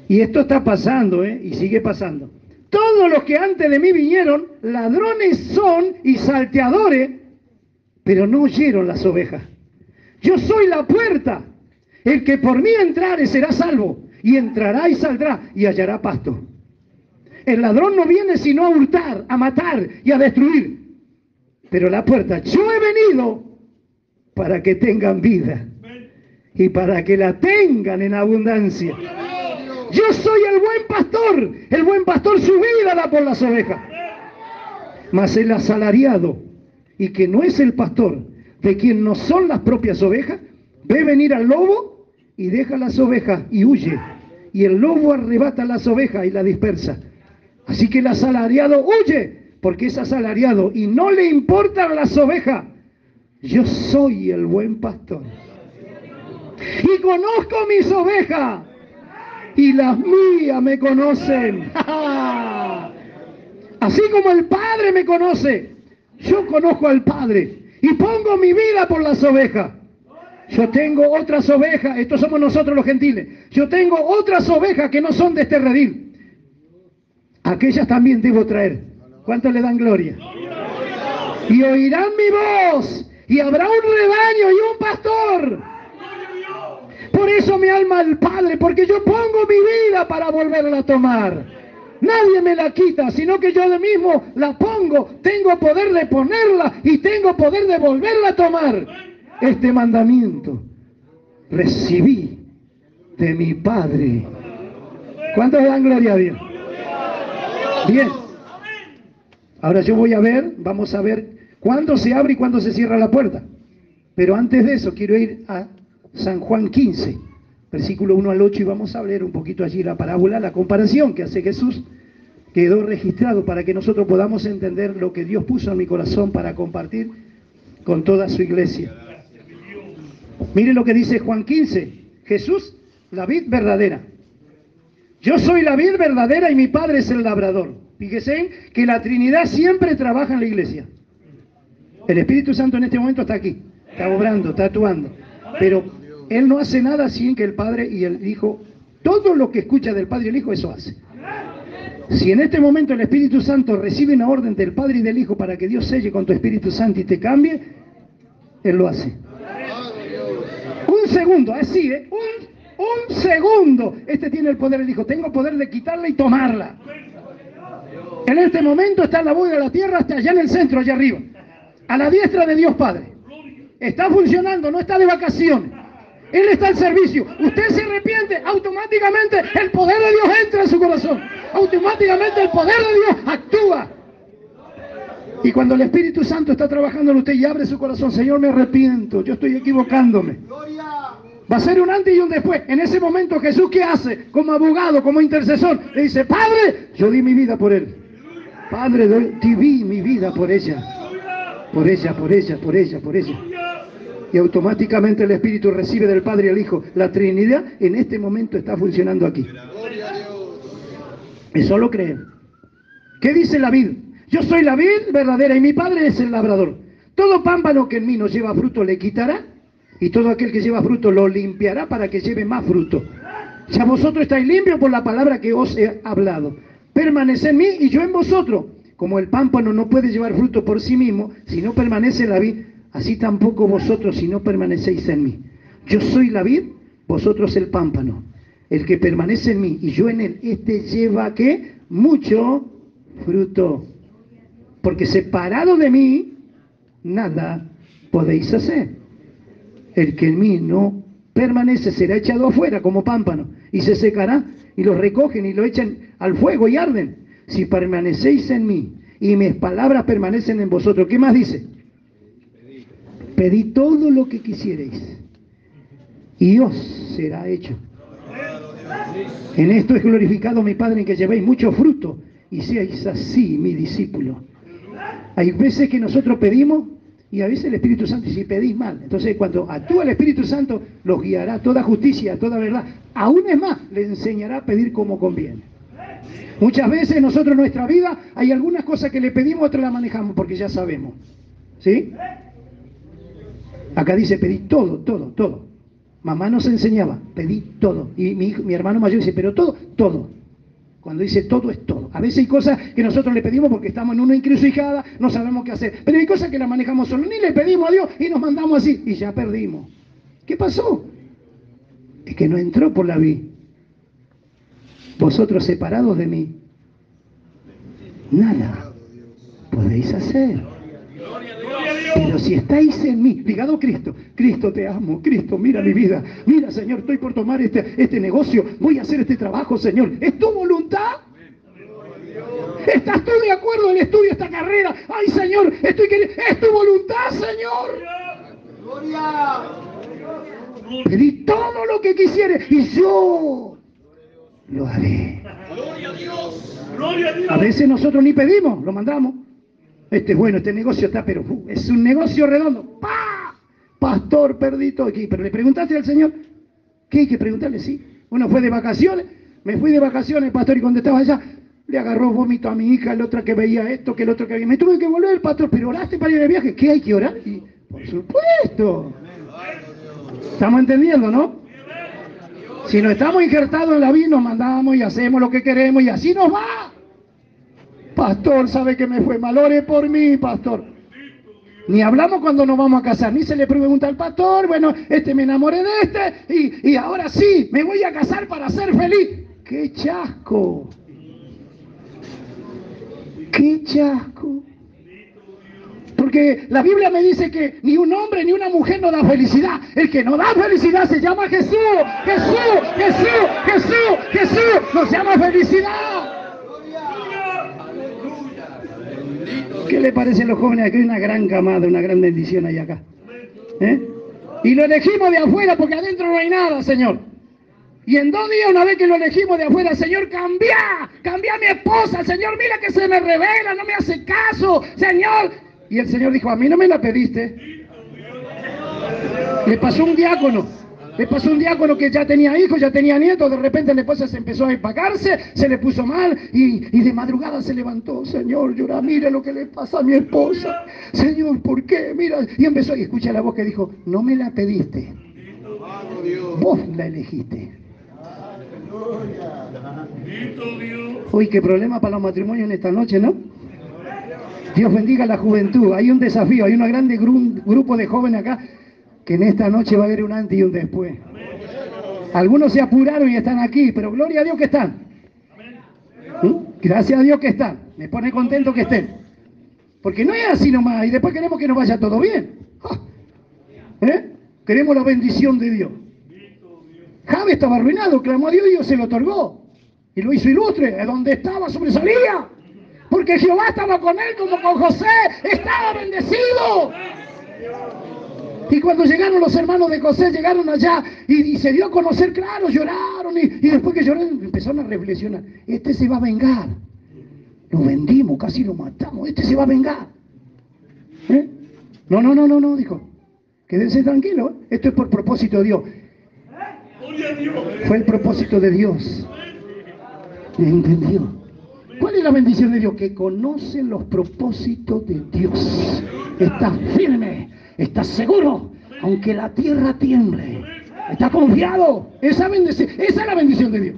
Y esto está pasando, ¿eh? Y sigue pasando. Todos los que antes de mí vinieron, ladrones son y salteadores, pero no oyeron las ovejas. Yo soy la puerta. El que por mí entrare será salvo, y entrará y saldrá y hallará pasto. El ladrón no viene sino a hurtar, a matar y a destruir. Pero la puerta, yo he venido para que tengan vida y para que la tengan en abundancia. Yo soy el buen pastor, el buen pastor su vida da por las ovejas. Mas el asalariado, y que no es el pastor, de quien no son las propias ovejas, ve venir al lobo y deja las ovejas y huye. Y el lobo arrebata las ovejas y la dispersa. Así que el asalariado huye, porque es asalariado y no le importan las ovejas. Yo soy el buen pastor. Y conozco mis ovejas. Y las mías me conocen. Así como el Padre me conoce, yo conozco al Padre y pongo mi vida por las ovejas. Yo tengo otras ovejas, estos somos nosotros los gentiles. Yo tengo otras ovejas que no son de este redil. Aquellas también debo traer. ¿Cuántos le dan gloria? Y oirán mi voz. Y habrá un rebaño y un pastor. Por eso me alma al Padre, porque yo pongo mi vida para volverla a tomar. Nadie me la quita, sino que yo mismo la pongo. Tengo poder de ponerla y tengo poder de volverla a tomar. Este mandamiento recibí de mi Padre. ¿Cuántos dan gloria a Dios? Bien. Ahora yo voy a ver, vamos a ver cuándo se abre y cuándo se cierra la puerta. Pero antes de eso quiero ir a San Juan 15, versículo 1 al 8, y vamos a leer un poquito allí la parábola, la comparación que hace Jesús, quedó registrado para que nosotros podamos entender lo que Dios puso en mi corazón para compartir con toda su iglesia. Mire lo que dice Juan 15, Jesús, la vid verdadera. Yo soy la vid verdadera y mi Padre es el labrador. Fíjese que la Trinidad siempre trabaja en la iglesia. El Espíritu Santo en este momento está aquí, está obrando, está actuando. Pero Él no hace nada sin que el Padre y el Hijo, todo lo que escucha del Padre y el Hijo, eso hace. Si en este momento el Espíritu Santo recibe una orden del Padre y del Hijo para que Dios selle con tu Espíritu Santo y te cambie, Él lo hace. Un segundo, así, ¿eh? Un, un segundo. Este tiene el poder, él dijo, tengo poder de quitarla y tomarla. En este momento está la bóveda de la tierra hasta allá en el centro, allá arriba. A la diestra de Dios Padre. Está funcionando, no está de vacaciones. Él está al servicio. Usted se arrepiente, automáticamente el poder de Dios entra en su corazón. Automáticamente el poder de Dios actúa. Y cuando el Espíritu Santo está trabajando en usted y abre su corazón, Señor, me arrepiento, yo estoy equivocándome. Va a ser un antes y un después. En ese momento Jesús, ¿qué hace? Como abogado, como intercesor, le dice, Padre, yo di mi vida por él. Padre, di mi vida por ella. Por ella, por ella, por ella, por ella. Y automáticamente el Espíritu recibe del Padre y el Hijo. La Trinidad en este momento está funcionando aquí. Eso lo creen. ¿Qué dice la vid? Yo soy la vid verdadera y mi Padre es el labrador. Todo pámpano que en mí no lleva fruto le quitará y todo aquel que lleva fruto lo limpiará para que lleve más fruto. Ya vosotros estáis limpios por la palabra que os he hablado. Permanece en mí y yo en vosotros. Como el pámpano no puede llevar fruto por sí mismo, si no permanece en la vid, así tampoco vosotros si no permanecéis en mí. Yo soy la vid, vosotros el pámpano. El que permanece en mí y yo en él, este lleva que mucho fruto. Porque separado de mí, nada podéis hacer. El que en mí no permanece será echado afuera como pámpano y se secará y lo recogen y lo echan al fuego y arden. Si permanecéis en mí y mis palabras permanecen en vosotros, ¿qué más dice? Pedid todo lo que quisierais y os será hecho. En esto es glorificado mi Padre en que llevéis mucho fruto y seáis así mi discípulo. Hay veces que nosotros pedimos y a veces el Espíritu Santo, y si pedís mal, entonces cuando actúa el Espíritu Santo, los guiará toda justicia, toda verdad. Aún es más, le enseñará a pedir como conviene. Muchas veces nosotros en nuestra vida hay algunas cosas que le pedimos, otras las manejamos porque ya sabemos. ¿Sí? Acá dice pedí todo, todo, todo. Mamá nos enseñaba, pedí todo. Y mi, hermano mayor dice, pero todo, todo. Cuando dice todo es todo. A veces hay cosas que nosotros le pedimos porque estamos en una encrucijada, no sabemos qué hacer. Pero hay cosas que las manejamos solo. Ni le pedimos a Dios y nos mandamos así y ya perdimos. ¿Qué pasó? Es que no entró por la vi. Vosotros separados de mí, nada podéis hacer. Pero si estáis en mí, ligado a Cristo, Cristo te amo, Cristo, mira mi vida, mira Señor, estoy por tomar este, este negocio, voy a hacer este trabajo, Señor, ¿es tu voluntad? ¿Estás tú de acuerdo en el estudio esta carrera? Ay Señor, estoy queriendo, es tu voluntad, Señor. Gloria. Pedí todo lo que quisieres y yo lo haré. Gloria a Dios. A veces nosotros ni pedimos, lo mandamos. Este es bueno, este negocio está, pero uh, es un negocio redondo. ¡Pah! Pastor, perdito aquí. Pero le preguntaste al Señor, ¿qué hay que preguntarle? Sí. Uno fue de vacaciones, me fui de vacaciones, pastor, y cuando estaba allá, le agarró vómito a mi hija, el otro que veía esto, que el otro que veía. Me tuve que volver, pastor, pero oraste para ir de viaje. ¿Qué hay que orar? Por supuesto. Estamos entendiendo, ¿no? Si no estamos injertados en la vida, nos mandamos y hacemos lo que queremos y así nos va. Pastor, sabe que me fue mal, ore por mí, pastor. Ni hablamos cuando nos vamos a casar, ni se le pregunta al pastor, bueno, este me enamoré de este y, y ahora sí, me voy a casar para ser feliz. ¡Qué chasco! ¡Qué chasco! Porque la Biblia me dice que ni un hombre ni una mujer no da felicidad. El que no da felicidad se llama Jesús. Jesús, Jesús, Jesús, Jesús nos llama felicidad. ¿Qué le parecen los jóvenes? Aquí hay una gran camada, una gran bendición ahí acá. ¿Eh? Y lo elegimos de afuera porque adentro no hay nada, Señor. Y en dos días, una vez que lo elegimos de afuera, Señor, cambia, cambia a mi esposa, Señor, mira que se me revela, no me hace caso, Señor. Y el Señor dijo, a mí no me la pediste. Le pasó un diácono, le pasó un diácono que ya tenía hijos, ya tenía nietos, de repente la esposa se empezó a empacarse, se le puso mal y, de madrugada se levantó, Señor, llora, mira lo que le pasa a mi esposa. Señor, ¿por qué? Mira, y empezó y escucha la voz que dijo, no me la pediste, vos la elegiste. Uy, qué problema para los matrimonios en esta noche, ¿no? Dios bendiga a la juventud. Hay un desafío, hay un grande grupo de jóvenes acá que en esta noche va a haber un antes y un después. Algunos se apuraron y están aquí, pero gloria a Dios que están. ¿Mm? Gracias a Dios que están. Me pone contento que estén. Porque no es así nomás. Y después queremos que nos vaya todo bien. Ah. ¿Eh? Queremos la bendición de Dios. Jabe estaba arruinado, clamó a Dios y Dios se lo otorgó. Y lo hizo ilustre. Donde estaba sobresalía. Porque Jehová estaba con él como con José. Estaba bendecido. Y cuando llegaron los hermanos de José, llegaron allá y, se dio a conocer, claro, lloraron. Y, después que lloraron, empezaron a reflexionar. Este se va a vengar. Lo vendimos, casi lo matamos. Este se va a vengar. ¿Eh? No, no, no, no, no, dijo. Quédense tranquilos. Esto es por propósito de Dios. Fue el propósito de Dios. ¿Me entendió? ¿Cuál es la bendición de Dios? Que conocen los propósitos de Dios. Está firme Estás seguro, aunque la tierra tiemble. Está confiado. Esa, esa es la bendición de Dios.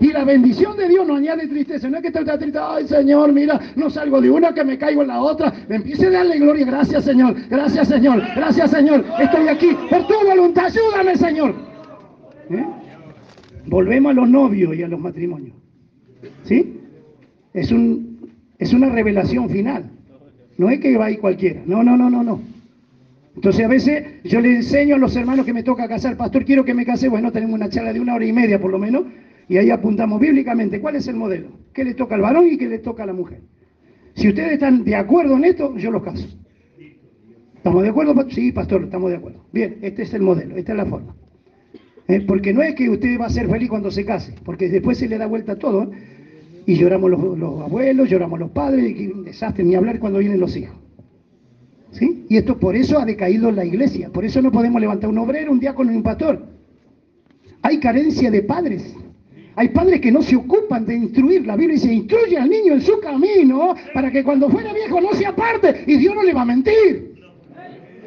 Y la bendición de Dios no añade tristeza. No es que te está triste, ay Señor, mira, no salgo de una que me caigo en la otra. Me empiece a darle gloria. Gracias Señor, gracias Señor, gracias Señor. Estoy aquí por tu voluntad. Ayúdame Señor. ¿Eh? Volvemos a los novios y a los matrimonios. ¿Sí? Es, un, es una revelación final. No es que va ahí cualquiera. No, no, no, no, no. Entonces a veces yo le enseño a los hermanos que me toca casar, pastor, quiero que me case, bueno, tenemos una charla de una hora y media por lo menos, y ahí apuntamos bíblicamente cuál es el modelo, qué le toca al varón y qué le toca a la mujer. Si ustedes están de acuerdo en esto, yo los caso. ¿Estamos de acuerdo? Sí, pastor, estamos de acuerdo. Bien, este es el modelo, esta es la forma. ¿Eh? Porque no es que usted va a ser feliz cuando se case, porque después se le da vuelta todo, ¿eh? y lloramos los, los, abuelos, lloramos los padres, y un desastre, ni hablar cuando vienen los hijos. ¿Sí? Y esto por eso ha decaído la iglesia. Por eso no podemos levantar un obrero, un diácono y un pastor. Hay carencia de padres. Hay padres que no se ocupan de instruir. La Biblia dice, instruye al niño en su camino para que cuando fuera viejo no se aparte. Y Dios no le va a mentir.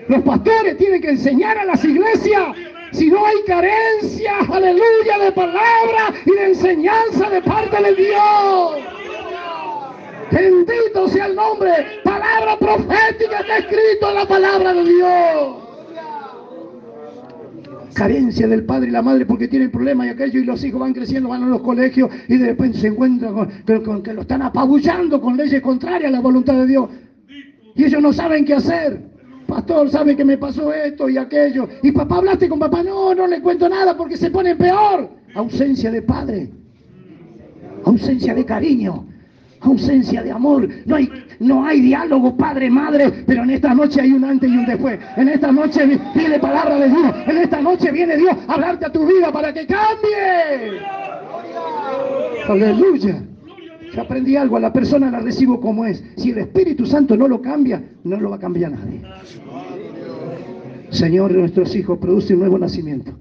Los pastores tienen que enseñar a las iglesias. Si no hay carencia, aleluya, de palabra y de enseñanza de parte de Dios. Bendito sea el nombre. Palabra profética está escrito en la palabra de Dios. Carencia del padre y la madre porque tienen problemas y aquello y los hijos van creciendo, van a los colegios y de repente se encuentran con, que lo están apabullando con leyes contrarias a la voluntad de Dios. Y ellos no saben qué hacer. Pastor, sabe que me pasó esto y aquello. Y papá, hablaste con papá. No, no le cuento nada porque se pone peor. Ausencia de padre. Ausencia de cariño ausencia de amor, no hay, no hay diálogo padre-madre, pero en esta noche hay un antes y un después. En esta noche viene palabra de Dios, en esta noche viene Dios a hablarte a tu vida para que cambie. Aleluya. Yo aprendí algo, a la persona la recibo como es. Si el Espíritu Santo no lo cambia, no lo va a cambiar nadie. Señor, nuestros hijos produce un nuevo nacimiento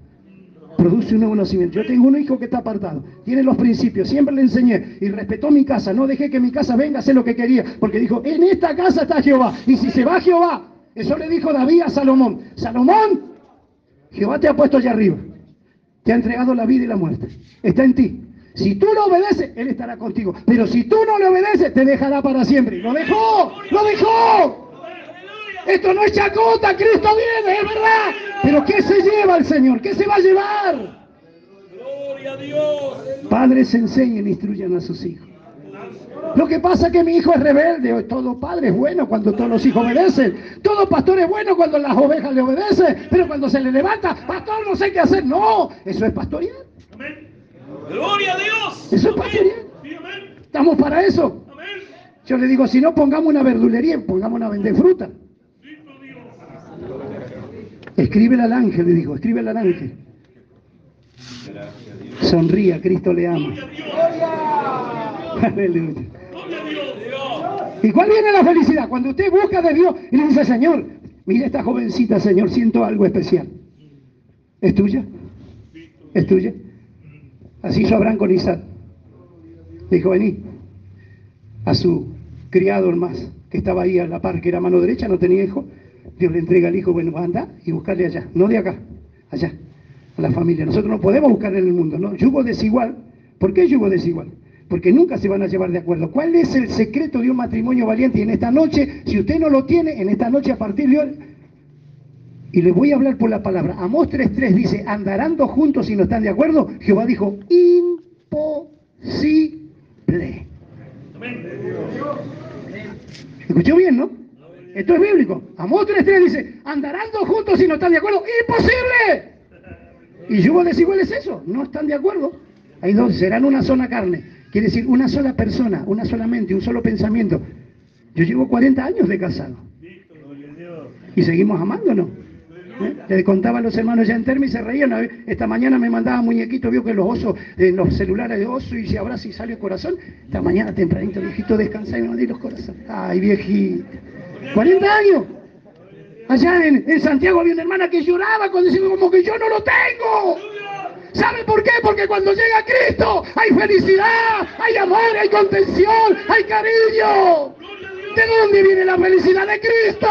produce un nuevo nacimiento. Yo tengo un hijo que está apartado, tiene los principios, siempre le enseñé y respetó mi casa, no dejé que mi casa venga a hacer lo que quería, porque dijo, en esta casa está Jehová, y si se va Jehová, eso le dijo David a Salomón, Salomón, Jehová te ha puesto allá arriba, te ha entregado la vida y la muerte, está en ti. Si tú lo obedeces, Él estará contigo. Pero si tú no le obedeces, te dejará para siempre. lo dejó, lo dejó. Esto no es chacota, Cristo viene, es verdad. Pero ¿qué se lleva el Señor? ¿Qué se va a llevar? Gloria a Dios. Padres enseñen, instruyan a sus hijos. Lo que pasa es que mi hijo es rebelde. Todo padre es bueno cuando todos los hijos obedecen. Todo pastor es bueno cuando las ovejas le obedecen. Pero cuando se le levanta, pastor, no sé qué hacer. No, eso es pastorear. Gloria a Dios. Eso es pastorear. Estamos para eso. Yo le digo, si no pongamos una verdulería, pongamos una vende fruta. Escríbele al ángel, le dijo, escríbele al ángel. Sonría, Cristo le ama. Aleluya. ¿Y cuál viene la felicidad? Cuando usted busca de Dios y le dice, Señor, mira esta jovencita, Señor, siento algo especial. ¿Es tuya? ¿Es tuya? Así hizo Abraham con Isaac. Dijo, vení a su criado más, que estaba ahí a la par, que era mano derecha, no tenía hijo. Dios le entrega al hijo, bueno, anda y buscarle allá, no de acá, allá, a la familia. Nosotros no podemos buscar en el mundo, ¿no? Yugo desigual. ¿Por qué yugo desigual? porque nunca se van a llevar de acuerdo. ¿Cuál es el secreto de un matrimonio valiente? Y en esta noche, si usted no lo tiene, en esta noche a partir de hoy, y les voy a hablar por la palabra, Amós 3.3 dice, andarán dos juntos si no están de acuerdo. Jehová dijo, imposible. ¿Escuchó bien, no? Esto es bíblico. Amós 3.3 dice, andarán dos juntos si no están de acuerdo. ¡Imposible! Y yo decir, ¿cuál es eso? No están de acuerdo. Hay dos, serán una sola carne. Quiere decir, una sola persona, una sola mente, un solo pensamiento. Yo llevo 40 años de casado. Y seguimos amándonos. ¿Eh? Le contaba a los hermanos ya en Termi y se reían. Esta mañana me mandaba muñequito, vio que los osos, en los celulares de oso, y se abraza y sale el corazón. Esta mañana tempranito, viejito, descansa y me mandé los corazones. Ay, viejito. 40 años. Allá en, en, Santiago había una hermana que lloraba cuando decía como que yo no lo tengo. ¿Sabe por qué? Porque cuando llega Cristo hay felicidad, hay amor, hay contención, hay cariño. ¿De dónde viene la felicidad de Cristo?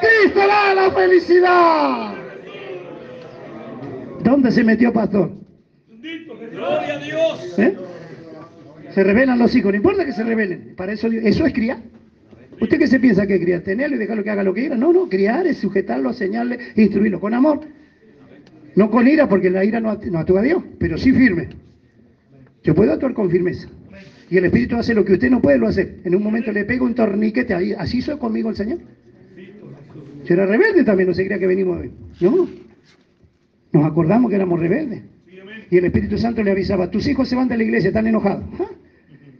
Cristo da la felicidad. ¿Dónde se metió pastor? Gloria a Dios. ¿Eh? Se revelan los hijos, no importa que se revelen. Para eso, eso es criar. ¿Usted qué se piensa que criar? ¿Tenerlo y dejarlo que haga lo que quiera? No, no, criar es sujetarlo, señalarle, instruirlo con amor. No con ira, porque la ira no, actúa Dios, pero sí firme. Yo puedo actuar con firmeza. Y el Espíritu hace lo que usted no puede, lo hace. En un momento le pego un torniquete, ahí, así hizo conmigo el Señor. Yo era rebelde también, no se creía que venimos hoy. No. Nos acordamos que éramos rebeldes. Y el Espíritu Santo le avisaba, tus hijos se van de la iglesia, están enojados.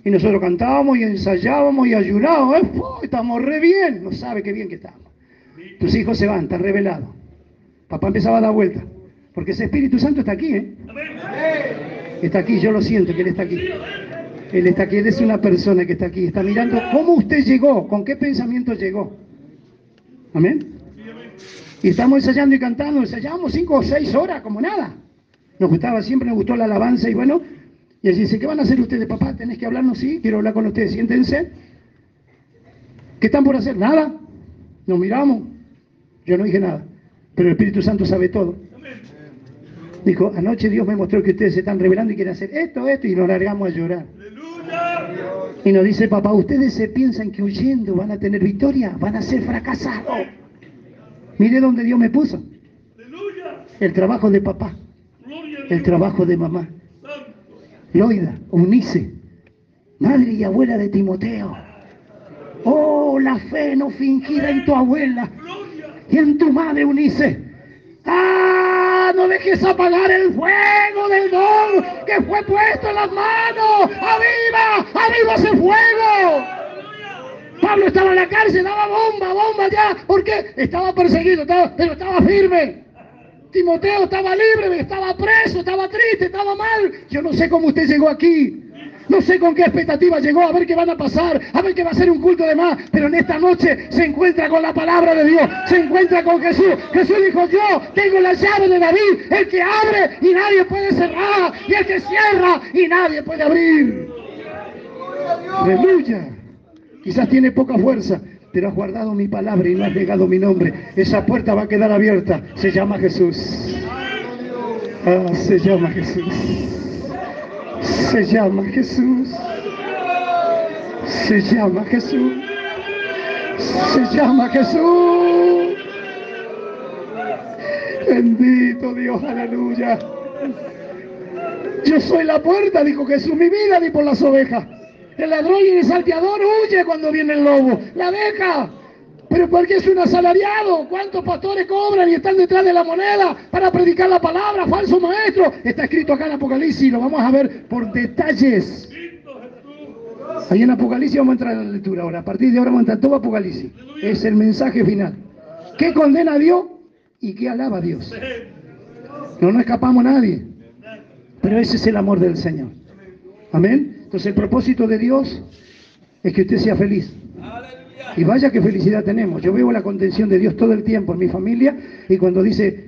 Y nosotros cantábamos y ensayábamos y ayunábamos. estamos re bien. No sabe qué bien que estamos. Tus hijos se van, están revelados. Papá empezaba a dar vuelta. Porque ese Espíritu Santo está aquí, ¿eh? Está aquí, yo lo siento que Él está aquí. Él está aquí, Él es una persona que está aquí. Está mirando cómo usted llegó, con qué pensamiento llegó. Amén. Y estamos ensayando y cantando, ensayamos cinco o seis horas, como nada. Nos gustaba, siempre nos gustó la alabanza y bueno. Y él dice, ¿qué van a hacer ustedes, papá? ¿Tenés que hablarnos? Sí, quiero hablar con ustedes, siéntense. ¿Qué están por hacer? Nada. Nos miramos. Yo no dije nada. Pero el Espíritu Santo sabe todo. Dijo, anoche Dios me mostró que ustedes se están revelando y quieren hacer esto, esto, y nos largamos a llorar. Y nos dice, papá, ustedes se piensan que huyendo van a tener victoria, van a ser fracasados. Mire dónde Dios me puso. El trabajo de papá, el trabajo de mamá. Loida, Unice, madre y abuela de Timoteo. Oh, la fe no fingida en tu abuela y en tu madre, Unice. ¡Ah! no dejes apagar el fuego del don que fue puesto en las manos. ¡Aviva! ¡Aviva ese fuego! Pablo estaba en la cárcel, daba bomba, bomba ya, porque estaba perseguido, pero estaba firme. Timoteo estaba libre, estaba preso, estaba triste, estaba mal. Yo no sé cómo usted llegó aquí. No sé con qué expectativa llegó, a ver qué van a pasar, a ver qué va a ser un culto de más, pero en esta noche se encuentra con la palabra de Dios, se encuentra con Jesús. Jesús dijo, yo tengo la llave de David, el que abre y nadie puede cerrar, y el que cierra y nadie puede abrir. Aleluya. Quizás tiene poca fuerza, pero has guardado mi palabra y no has negado mi nombre. Esa puerta va a quedar abierta. Se llama Jesús. Ah, se llama Jesús. Se llama Jesús. Se llama Jesús. Se llama Jesús. Bendito Dios, aleluya. Yo soy la puerta, dijo Jesús. Mi vida di por las ovejas. El ladrón y el salteador huye cuando viene el lobo. La deja. Pero porque es un asalariado. ¿Cuántos pastores cobran y están detrás de la moneda para predicar la palabra? Falso maestro. Está escrito acá en Apocalipsis. Lo vamos a ver por detalles. Ahí en Apocalipsis vamos a entrar en la lectura ahora. A partir de ahora vamos a entrar todo Apocalipsis. Es el mensaje final. ¿Qué condena a Dios y qué alaba a Dios? No nos escapamos a nadie. Pero ese es el amor del Señor. Amén. Entonces el propósito de Dios es que usted sea feliz. Y vaya qué felicidad tenemos. Yo veo la contención de Dios todo el tiempo en mi familia y cuando dice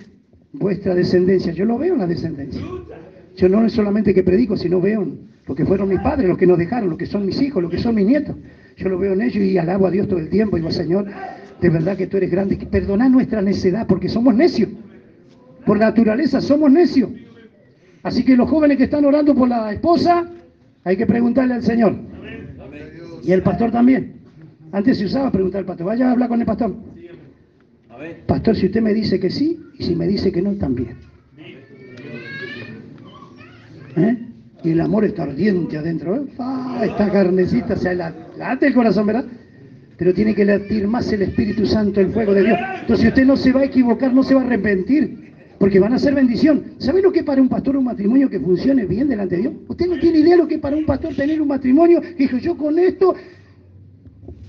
vuestra descendencia, yo lo veo en la descendencia. Yo no es solamente que predico, sino veo lo que fueron mis padres, los que nos dejaron, lo que son mis hijos, lo que son mis nietos. Yo lo veo en ellos y alabo a Dios todo el tiempo. Y digo, Señor, de verdad que tú eres grande. Perdona nuestra necedad porque somos necios. Por naturaleza somos necios. Así que los jóvenes que están orando por la esposa, Hay que preguntarle al Señor. Y el pastor también. Antes se usaba preguntar al pastor. Vaya a hablar con el pastor. Pastor, si usted me dice que sí, y si me dice que no, también. ¿Eh? Y el amor está ardiente adentro. ¿eh? Ah, esta carnecita se la, late el corazón, ¿verdad? Pero tiene que latir más el Espíritu Santo, el fuego de Dios. Entonces usted no se va a equivocar, no se va a arrepentir, porque van a ser bendición. ¿Sabe lo que es para un pastor un matrimonio que funcione bien delante de Dios? Usted no tiene idea lo que es para un pastor tener un matrimonio. Dijo, yo con esto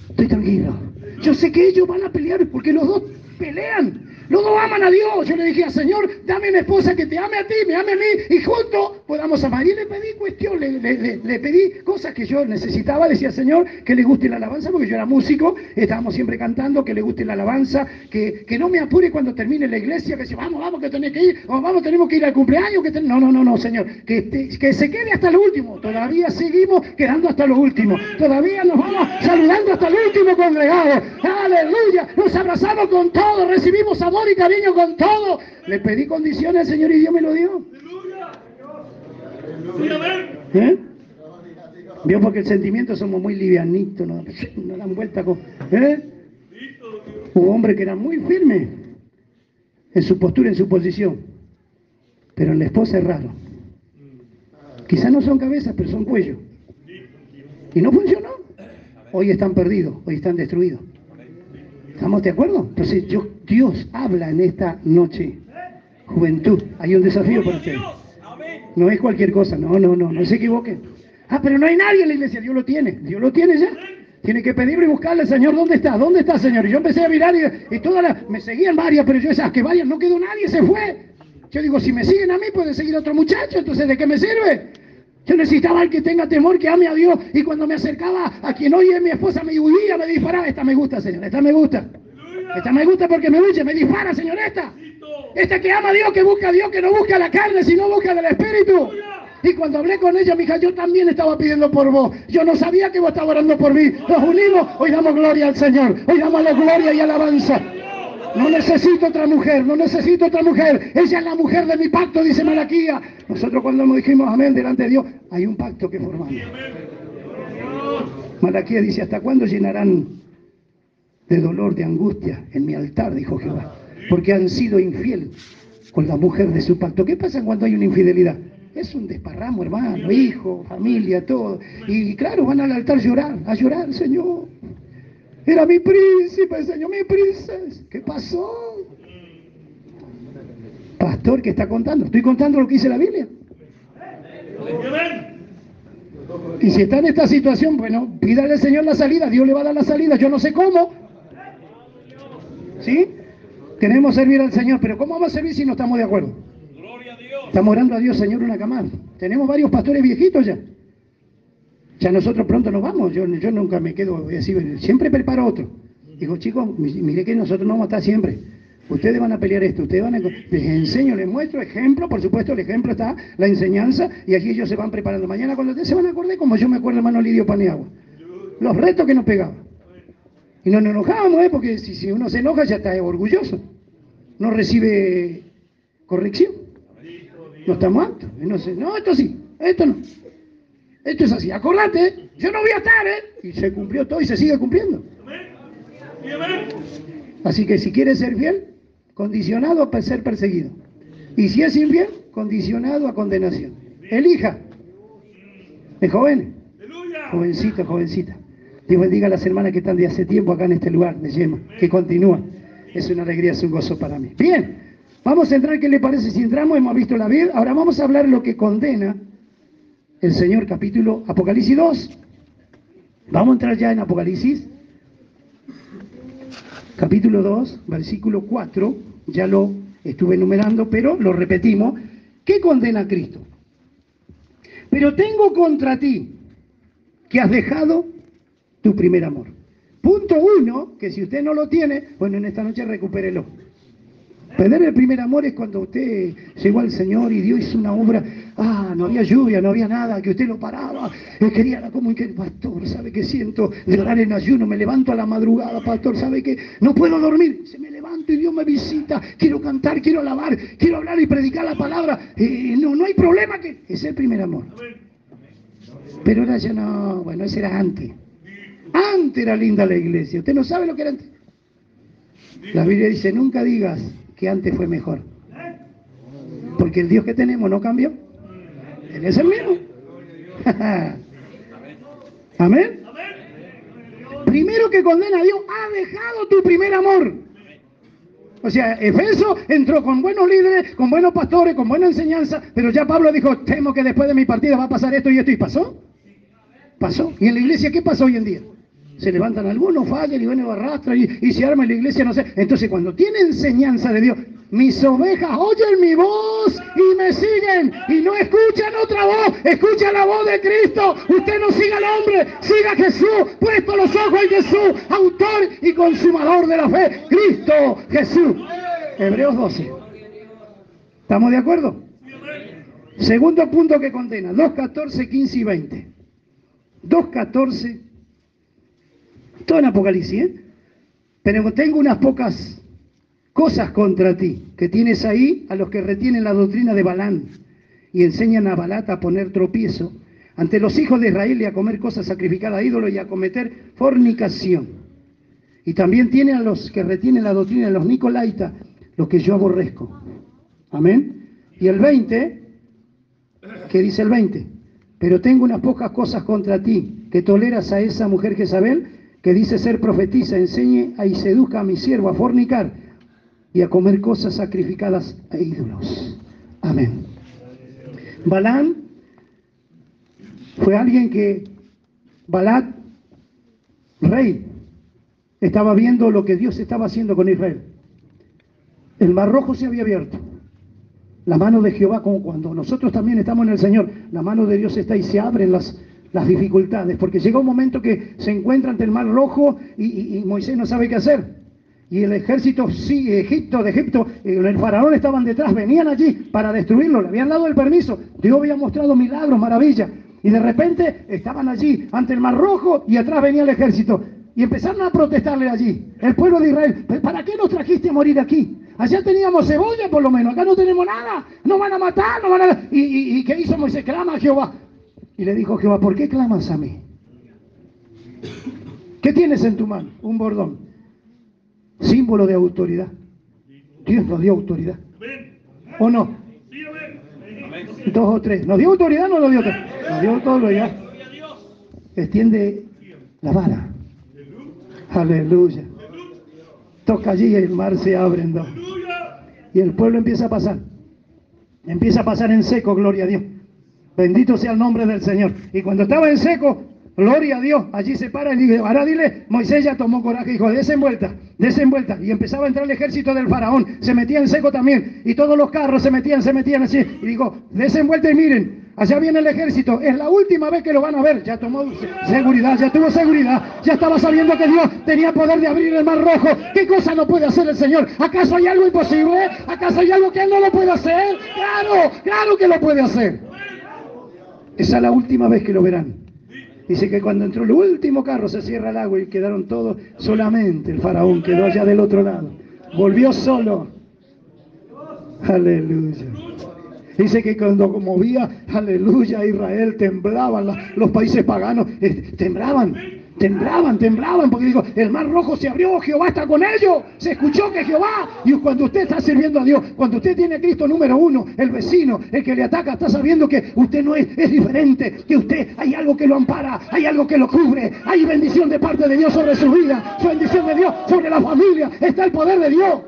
estoy tranquilo. Yo sé que ellos van a pelear porque los dos pelean. Los dos aman a Dios. Yo le dije al Señor, dame una esposa que te ame a ti, me ame a mí y juntos podamos amar. Y le pedí cuestión, le, pedí cosas que yo necesitaba. Decía, Señor, que le guste la alabanza, porque yo era músico, estábamos siempre cantando, que le guste la alabanza, que, que no me apure cuando termine la iglesia, que si vamos, vamos, que tenés que ir, o vamos, tenemos que ir al cumpleaños. Que No, no, no, no, Señor. Que, que se quede hasta lo último. Todavía seguimos quedando hasta lo último. Todavía nos vamos saludando hasta el último congregado. Aleluya. Nos abrazamos con todo, recibimos amor y cariño con todo. Le pedí condiciones al Señor y Dios me lo dio. ¿Eh? Vio porque el sentimiento somos muy livianitos, nos, dan vuelta con. ¿eh? Un hombre que era muy firme en su postura, en su posición. Pero en la esposa es raro. Quizás no son cabezas, pero son cuellos. Y no funcionó. Hoy están perdidos, hoy están destruidos. ¿Estamos de acuerdo? Entonces yo, Dios habla en esta noche. Juventud, hay un desafío para ustedes. No es cualquier cosa, no, no, no, no se equivoquen. Ah, pero no hay nadie en la iglesia, Dios lo tiene, Dios lo tiene ya. Tiene que pedirle y buscarle, Señor, ¿dónde está? ¿Dónde está, Señor? Y yo empecé a mirar y, todas las, me seguían varias, pero yo esas que vayan, no quedó nadie, se fue. Yo digo, si me siguen a mí, pueden seguir otro muchacho, entonces ¿de qué me sirve? Yo necesitaba al que tenga temor, que ame a Dios. Y cuando me acercaba a quien hoy es mi esposa, me huía, me disparaba. Esta me gusta, Señor, esta me gusta. Esta me gusta porque me huye, me dispara, Señor, esta. Que ama a Dios, que busca a Dios, que no busca la carne, sino busca del Espíritu. Y cuando hablé con ella, mi hija, yo también estaba pidiendo por vos. Yo no sabía que vos estabas orando por mí. Nos unimos, hoy damos gloria al Señor. Hoy damos la gloria y alabanza. No necesito otra mujer, no necesito otra mujer. Ella es la mujer de mi pacto, dice Malaquía. Nosotros cuando nos dijimos amén delante de Dios, hay un pacto que formamos. Malaquía dice, ¿hasta cuándo llenarán de dolor, de angustia en mi altar? Dijo Jehová. Porque han sido infiel con la mujer de su pacto. ¿Qué pasa cuando hay una infidelidad? Es un desparramo, hermano, hijo, familia, todo. Y claro, van al altar a llorar, a llorar, Señor. Era mi príncipe, Señor, mi princesa. ¿Qué pasó? Pastor, ¿qué está contando? Estoy contando lo que dice la Biblia. Y si está en esta situación, bueno, pídale al Señor la salida, Dios le va a dar la salida, yo no sé cómo. ¿Sí? Queremos servir al Señor, pero ¿cómo vamos a servir si no estamos de acuerdo? Estamos orando a Dios, Señor, una camada. Tenemos varios pastores viejitos ya. Ya nosotros pronto nos vamos, yo, yo nunca me quedo así, siempre preparo otro. Digo, chicos, mire que nosotros no vamos a estar siempre. Ustedes van a pelear esto, ustedes van a... Les enseño, les muestro ejemplo, por supuesto el ejemplo está, la enseñanza, y aquí ellos se van preparando. Mañana cuando ustedes se van a acordar, como yo me acuerdo hermano Lidio Paniagua, los retos que nos pegaban. Y no nos enojábamos, ¿eh? porque si, si uno se enoja ya está orgulloso. No recibe corrección. No estamos aptos. No, no, esto sí, esto no. Esto es así. Acordate, yo no voy a estar, ¿eh? Y se cumplió todo y se sigue cumpliendo. Así que si quieres ser fiel, condicionado a ser perseguido. Y si es infiel, condicionado a condenación. Elija. Es joven. Jovencito, jovencita. Dios bendiga a las hermanas que están de hace tiempo acá en este lugar de Yema, que continúan. Es una alegría, es un gozo para mí. Bien, vamos a entrar, ¿qué le parece si entramos? Hemos visto la vida. Ahora vamos a hablar lo que condena el Señor, capítulo Apocalipsis 2. Vamos a entrar ya en Apocalipsis, capítulo 2, versículo 4. Ya lo estuve enumerando, pero lo repetimos. ¿Qué condena a Cristo? Pero tengo contra ti que has dejado tu primer amor. Punto uno, que si usted no lo tiene, bueno, en esta noche recupérelo. Perder el primer amor es cuando usted llegó al Señor y Dios hizo una obra, ah, no había lluvia, no había nada, que usted lo paraba, él quería como que, pastor, ¿sabe qué siento? De orar en ayuno, me levanto a la madrugada, pastor, ¿sabe qué? No puedo dormir, se me levanto y Dios me visita, quiero cantar, quiero alabar, quiero hablar y predicar la palabra, no, no hay problema que es el primer amor. Pero ahora ya no, bueno, ese era antes. Antes era linda la iglesia. Usted no sabe lo que era antes. La Biblia dice, nunca digas que antes fue mejor. Porque el Dios que tenemos no cambió. Él es el mismo. Amén. Primero que condena a Dios, ha dejado tu primer amor. O sea, Efeso entró con buenos líderes, con buenos pastores, con buena enseñanza, pero ya Pablo dijo, temo que después de mi partida va a pasar esto y esto, y pasó. Pasó. ¿Y en la iglesia qué pasó hoy en día? Se levantan algunos, fallan y van a arrastra y, se arma la iglesia, no sé. Entonces, cuando tiene enseñanza de Dios, mis ovejas oyen mi voz y me siguen y no escuchan otra voz, escuchan la voz de Cristo. Usted no siga al hombre, siga a Jesús, puesto los ojos en Jesús, autor y consumador de la fe, Cristo Jesús. Hebreos 12. ¿Estamos de acuerdo? Segundo punto que condena, 2, 14, 15 y 20. 2, 14, todo en Apocalipsis, ¿eh? Pero tengo unas pocas cosas contra ti, que tienes ahí a los que retienen la doctrina de Balán y enseñan a Balat a poner tropiezo ante los hijos de Israel y a comer cosas sacrificadas a ídolos y a cometer fornicación. Y también tiene a los que retienen la doctrina de los Nicolaitas, lo que yo aborrezco. Amén. Y el 20, ¿qué dice el 20? Pero tengo unas pocas cosas contra ti, que toleras a esa mujer Jezabel, que dice ser profetisa, enseñe y seduzca a mi siervo a fornicar y a comer cosas sacrificadas a ídolos. Amén. Balán fue alguien que, Balat, rey, estaba viendo lo que Dios estaba haciendo con Israel. El mar rojo se había abierto. La mano de Jehová, como cuando nosotros también estamos en el Señor, la mano de Dios está y se abren las, las dificultades, porque llega un momento que se encuentra ante el mar rojo y Moisés no sabe qué hacer. Y el ejército sí, Egipto, de Egipto, el faraón estaban detrás, venían allí para destruirlo, le habían dado el permiso. Dios había mostrado milagros, maravillas. Y de repente estaban allí ante el mar rojo y atrás venía el ejército. Y empezaron a protestarle allí, el pueblo de Israel, ¿para qué nos trajiste a morir aquí? Allá teníamos cebolla por lo menos, acá no tenemos nada, no van a matar, no van a... ¿Y, y, y qué hizo Moisés? Clama a Jehová. Y le dijo Jehová, ¿por qué clamas a mí? ¿Qué tienes en tu mano? Un bordón símbolo de autoridad. Dios nos dio autoridad. ¿O no? Dos o tres. ¿Nos dio autoridad o no nos dio autoridad? Nos dio autoridad. Extiende la vara. Aleluya. Toca allí y el mar se abre. Y el pueblo empieza a pasar. Empieza a pasar en seco, gloria a Dios. Bendito sea el nombre del Señor. Y cuando estaba en seco, Gloria a Dios. Allí se para y dice, ahora dile, Moisés ya tomó coraje dijo, desenvuelta, desenvuelta. Y empezaba a entrar el ejército del faraón. Se metía en seco también. Y todos los carros se metían, se metían así. Y digo, desenvuelta y miren, allá viene el ejército. Es la última vez que lo van a ver. Ya tomó seguridad, ya tuvo seguridad. Ya estaba sabiendo que Dios tenía poder de abrir el mar rojo. ¿Qué cosa no puede hacer el Señor? ¿Acaso hay algo imposible? ¿Acaso hay algo que Él no lo puede hacer? Claro, claro que lo puede hacer. Esa es la última vez que lo verán. Dice que cuando entró el último carro se cierra el agua y quedaron todos, solamente el faraón quedó allá del otro lado. Volvió solo. Aleluya. Dice que cuando movía, aleluya, Israel temblaban, los países paganos eh, temblaban temblaban, temblaban, porque digo, el mar rojo se abrió, Jehová está con ellos, se escuchó que Jehová, y cuando usted está sirviendo a Dios, cuando usted tiene a Cristo número uno, el vecino, el que le ataca, está sabiendo que usted no es, es diferente, que usted hay algo que lo ampara, hay algo que lo cubre, hay bendición de parte de Dios sobre su vida, su bendición de Dios sobre la familia, está el poder de Dios.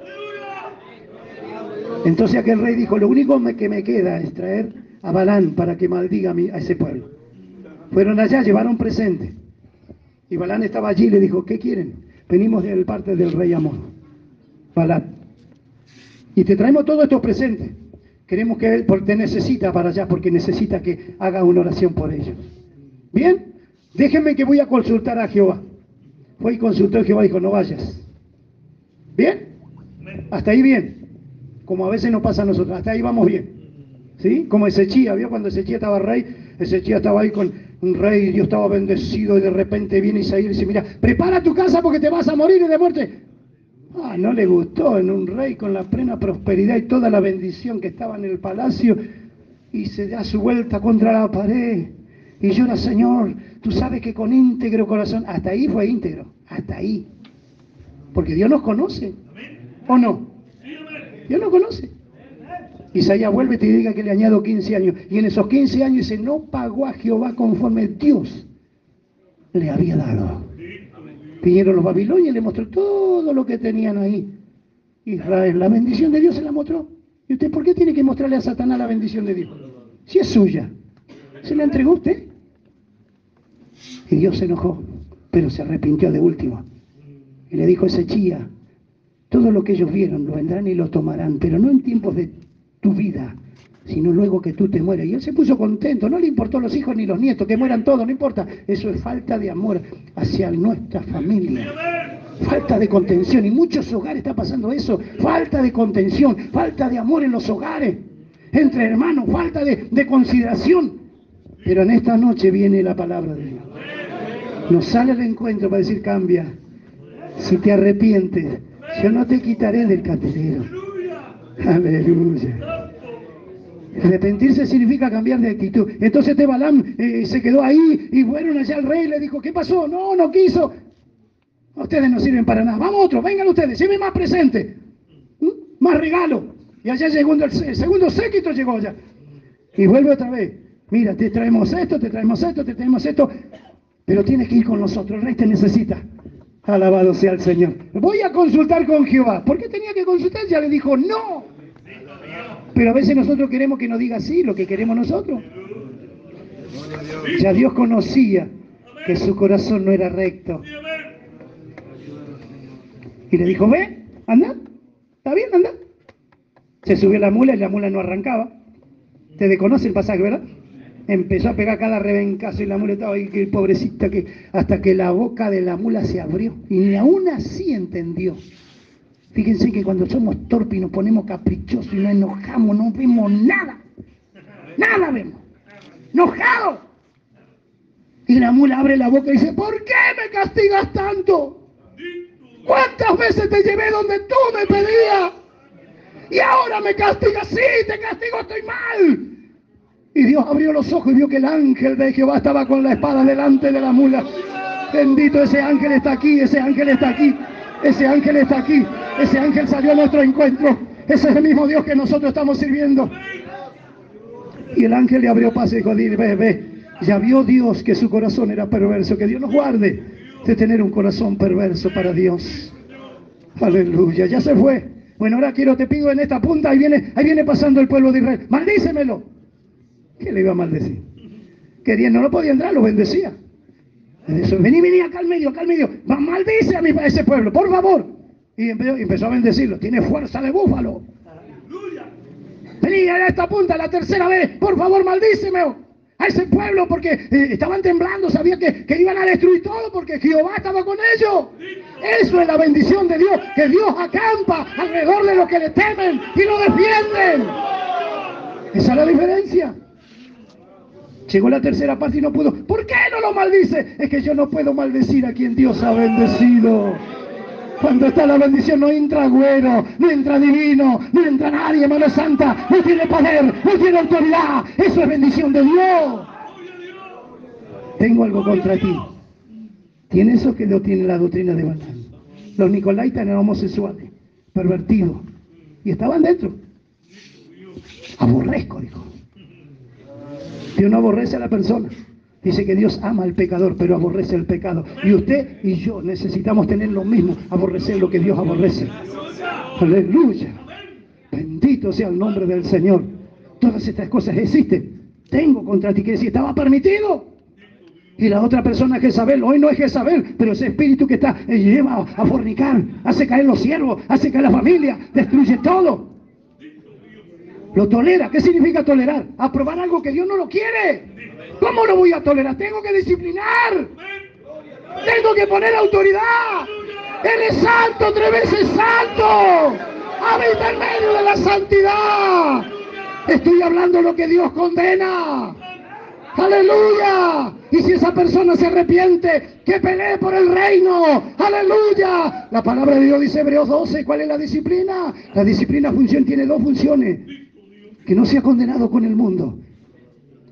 Entonces aquel rey dijo, lo único que me queda es traer a Balán para que maldiga a ese pueblo. Fueron allá, llevaron presente. Y Balán estaba allí y le dijo, ¿qué quieren? Venimos del parte del rey Amón. Balán. Y te traemos todos estos presentes. Queremos que él te necesita para allá porque necesita que haga una oración por ellos. Bien, déjenme que voy a consultar a Jehová. Fue y consultó a Jehová y dijo, no vayas. ¿Bien? Hasta ahí bien. Como a veces nos pasa a nosotros, hasta ahí vamos bien. ¿Sí? Como Ezechía, ¿vio? Cuando Ezechía estaba rey, Ezechía estaba ahí con rey, Dios estaba bendecido y de repente viene Isaías y dice, mira, prepara tu casa porque te vas a morir de muerte. Ah, no le gustó en un rey con la plena prosperidad y toda la bendición que estaba en el palacio y se da su vuelta contra la pared Y llora, Señor, tú sabes que con íntegro corazón, hasta ahí fue íntegro, hasta ahí. Porque Dios nos conoce, ¿o no? Dios nos conoce. Isaías vuelve y te diga que le añado 15 años. Y en esos 15 años dice, no pagó a Jehová conforme Dios le había dado. Vinieron los babilonios y le mostró todo lo que tenían ahí. Israel, la bendición de Dios se la mostró. ¿Y usted por qué tiene que mostrarle a Satanás la bendición de Dios? Si es suya. ¿Se la entregó usted? Y Dios se enojó, pero se arrepintió de último. Y le dijo ese chía, todo lo que ellos vieron lo vendrán y lo tomarán, pero no en tiempos de tu vida, sino luego que tú te mueras. Y él se puso contento, no le importó los hijos ni los nietos, que mueran todos, no importa. Eso es falta de amor hacia nuestra familia. Falta de contención. Y muchos hogares está pasando eso. Falta de contención, falta de amor en los hogares. Entre hermanos, falta de, de consideración. Pero en esta noche viene la palabra de Dios. Nos sale el encuentro para decir cambia. Si te arrepientes, yo no te quitaré del candelero. Aleluya. Arrepentirse significa cambiar de actitud. Entonces este Balaam eh, se quedó ahí y fueron allá al rey y le dijo, ¿qué pasó? No, no quiso. Ustedes no sirven para nada. Vamos otro, vengan ustedes, lleven más presente. ¿Mm? Más regalo. Y allá llegó el, segundo séquito, llegó allá. Y vuelve otra vez. Mira, te traemos esto, te traemos esto, te traemos esto. Pero tienes que ir con nosotros, el rey te necesita. Alabado sea el Señor. Voy a consultar con Jehová. ¿Por qué tenía que consultar? Ya le dijo, no. Pero a veces nosotros queremos que nos diga sí lo que queremos nosotros. Ya Dios conocía que su corazón no era recto. Y le dijo, ve, anda, está bien, anda. Se subió la mula y la mula no arrancaba. Te conoce el pasaje, ¿verdad? Empezó a pegar cada rebencazo y la mula estaba ahí, que pobrecita, que hasta que la boca de la mula se abrió. Y ni aún así entendió. Fíjense que cuando somos torpes y nos ponemos caprichosos y nos enojamos, no vemos nada. Nada vemos. Enojado. Y la mula abre la boca y dice, ¿por qué me castigas tanto? ¿Cuántas veces te llevé donde tú me pedías? Y ahora me castigas, sí, te castigo, estoy mal. Y Dios abrió los ojos y vio que el ángel de Jehová estaba con la espada delante de la mula. Bendito ese ángel está aquí, ese ángel está aquí, ese ángel está aquí, ese ángel salió a nuestro encuentro. Ese es el mismo Dios que nosotros estamos sirviendo. Y el ángel le abrió paso y dijo, ve, ve, ya vio Dios que su corazón era perverso, que Dios nos guarde de tener un corazón perverso para Dios. Aleluya, ya se fue. Bueno, ahora quiero, te pido en esta punta, ahí viene, ahí viene pasando el pueblo de Israel. Maldícemelo. ¿Qué le iba a maldecir? Quería, no lo podía entrar, lo bendecía. Eso, vení, vení acá al medio, acá al medio. Maldice a, mi, a ese pueblo, por favor. Y empezó, a bendecirlo. Tiene fuerza de búfalo. Vení a esta punta la tercera vez. Por favor, maldíceme a ese pueblo porque eh, estaban temblando, sabía que, que, iban a destruir todo porque Jehová estaba con ellos. Eso es la bendición de Dios, que Dios acampa alrededor de los que le temen y lo defienden. Esa es la diferencia. Llegó la tercera parte y no pudo. ¿Por qué no lo maldice? Es que yo no puedo maldecir a quien Dios ha bendecido. Cuando está la bendición no entra güero, no entra divino, no entra nadie, mano santa, no tiene poder, no tiene autoridad. Eso es bendición de Dios. Tengo algo contra ti. Tiene eso que no tiene la doctrina de Balaam. Los nicolaitas eran homosexuales, pervertidos, y estaban dentro. Aborrezco, dijo. Dios no aborrece a la persona. Dice que Dios ama al pecador, pero aborrece el pecado. Y usted y yo necesitamos tener lo mismo, aborrecer lo que Dios aborrece. Aleluya. Bendito sea el nombre del Señor. Todas estas cosas existen. Tengo contra ti que decir, estaba permitido. Y la otra persona es Jezabel, hoy no es Jezabel, pero ese espíritu que está eh, lleva a fornicar, hace caer los siervos, hace caer la familia, destruye todo. Lo tolera. ¿Qué significa tolerar? Aprobar algo que Dios no lo quiere. ¿Cómo lo voy a tolerar? Tengo que disciplinar. Tengo que poner autoridad. Él es santo, tres veces santo. Habita en medio de la santidad. Estoy hablando lo que Dios condena. Aleluya. Y si esa persona se arrepiente, que pelee por el reino. Aleluya. La palabra de Dios dice Hebreos 12. ¿Cuál es la disciplina? La disciplina función tiene dos funciones. Que no sea condenado con el mundo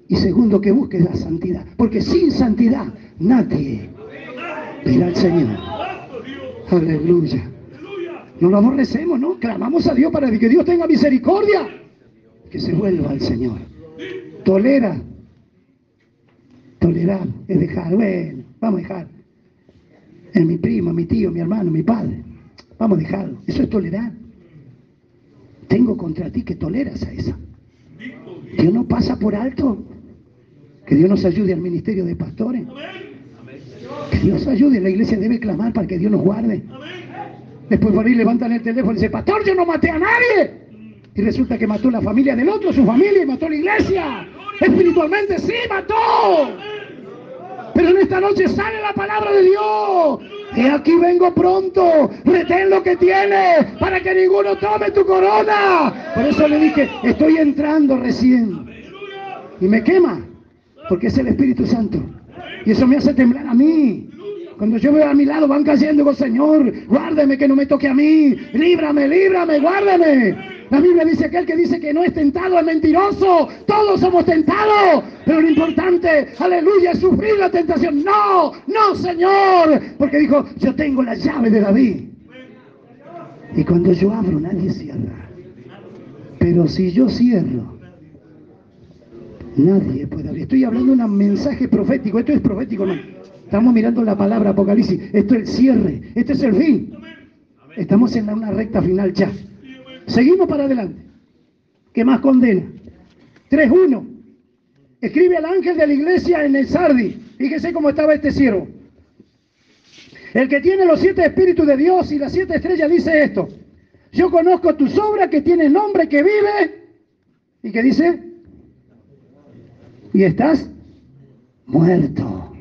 Y segundo, que busques la santidad. Porque sin santidad nadie verá al Señor. Aleluya. No lo aborrecemos, ¿no? Clamamos a Dios para que Dios tenga misericordia. Que se vuelva al Señor. Tolera. Tolerar es dejar. Bueno, vamos a dejar. Es mi primo, mi tío, mi hermano, mi padre. Vamos a dejarlo. Eso es tolerar. Tengo contra ti que toleras a esa. Dios no pasa por alto. Que Dios nos ayude al ministerio de pastores. Que Dios ayude. La iglesia debe clamar para que Dios nos guarde. Después por ahí levantan el teléfono y dicen, pastor, yo no maté a nadie. Y resulta que mató la familia del otro, su familia, y mató la iglesia. Espiritualmente sí, mató. Pero en esta noche sale la palabra de Dios. Y aquí vengo pronto. Retén lo que tienes para que ninguno tome tu corona. Por eso le dije, estoy entrando recién. Y me quema, porque es el Espíritu Santo. Y eso me hace temblar a mí. Cuando yo veo a mi lado van cayendo, digo, Señor, guárdeme que no me toque a mí, líbrame, líbrame, guárdame. La Biblia dice aquel que dice que no es tentado es mentiroso. Todos somos tentados. Pero lo importante, aleluya, es sufrir la tentación. No, no, Señor. Porque dijo, yo tengo la llave de David. Y cuando yo abro, nadie cierra. Pero si yo cierro, nadie puede abrir. Estoy hablando de un mensaje profético. Esto es profético, no. Estamos mirando la palabra Apocalipsis. Esto es el cierre. Este es el fin. Estamos en una recta final ya. Seguimos para adelante. ¿Qué más condena? 3.1. Escribe al ángel de la iglesia en el Sardi. Fíjese cómo estaba este siervo. El que tiene los siete espíritus de Dios y las siete estrellas dice esto. Yo conozco tus obras que tiene nombre, que vive. ¿Y qué dice? Y estás muerto.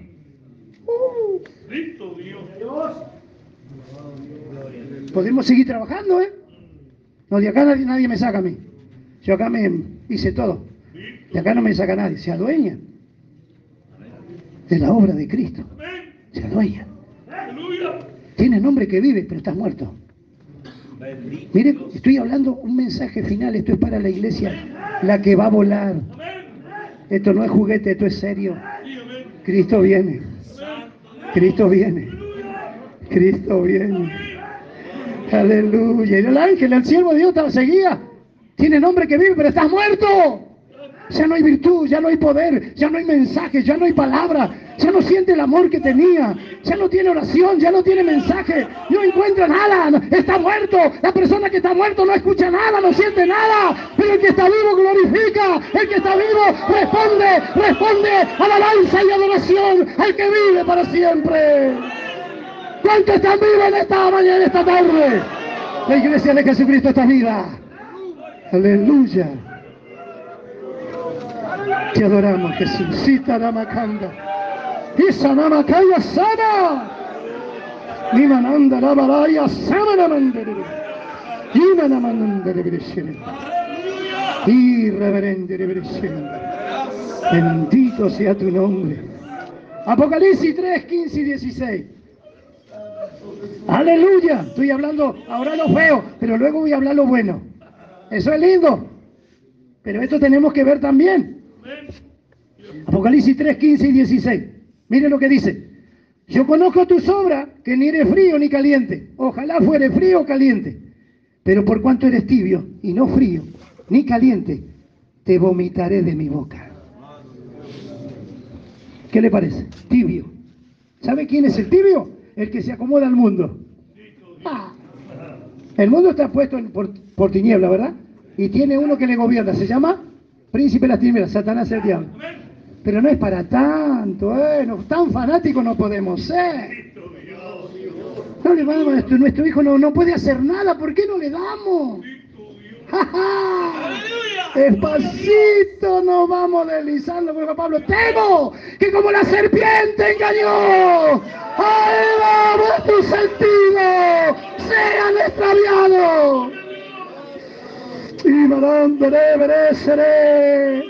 Podemos seguir trabajando, ¿eh? No, de acá nadie, nadie, me saca a mí. Yo acá me hice todo. De acá no me saca nadie. Se adueña de la obra de Cristo. Se adueña. Tiene nombre que vive, pero estás muerto. Mire, estoy hablando un mensaje final. Esto es para la iglesia, la que va a volar. Esto no es juguete, esto es serio. Cristo viene. Cristo viene. Cristo viene. Aleluya. Y el ángel, el siervo de Dios te seguía. Tiene nombre que vive, pero estás muerto. Ya no hay virtud, ya no hay poder, ya no hay mensaje, ya no hay palabra, ya no siente el amor que tenía, ya no tiene oración, ya no tiene mensaje, no encuentra nada, está muerto. La persona que está muerto no escucha nada, no siente nada, pero el que está vivo glorifica, el que está vivo responde, responde alabanza y adoración al que vive para siempre. ¿Cuántos están vivos en esta mañana, esta tarde? La iglesia de Jesucristo está viva. Aleluya. Te adoramos, Jesús. Cita Namakanda. Isa Namakaya Sana. Nimananda Nabaraya Samana Mandere. Yuna Namandere Breshere. Irreverente Breshere. Bendito sea tu nombre. Apocalipsis 3, 15 y 16. Aleluya. Estoy hablando ahora lo feo, pero luego voy a hablar lo bueno. Eso es lindo. Pero esto tenemos que ver también. Apocalipsis 3, 15 y 16. Miren lo que dice. Yo conozco tus obras, que ni eres frío ni caliente. Ojalá fuere frío o caliente. Pero por cuanto eres tibio y no frío ni caliente, te vomitaré de mi boca. ¿Qué le parece? Tibio. ¿Sabe quién es el tibio? El que se acomoda al mundo. Ah. El mundo está puesto por, por tiniebla, ¿verdad? Y tiene uno que le gobierna. Se llama príncipe de las tinieblas, Satanás el diablo. Pero no es para tanto, bueno, tan fanáticos no podemos ser. No le vamos a nuestro, nuestro hijo no, no puede hacer nada, ¿por qué no le damos? Despacito nos vamos deslizando, porque Pablo, temo que como la serpiente engañó, ¡ay, tu sentido! ¡Sean extraviados! Y me seré.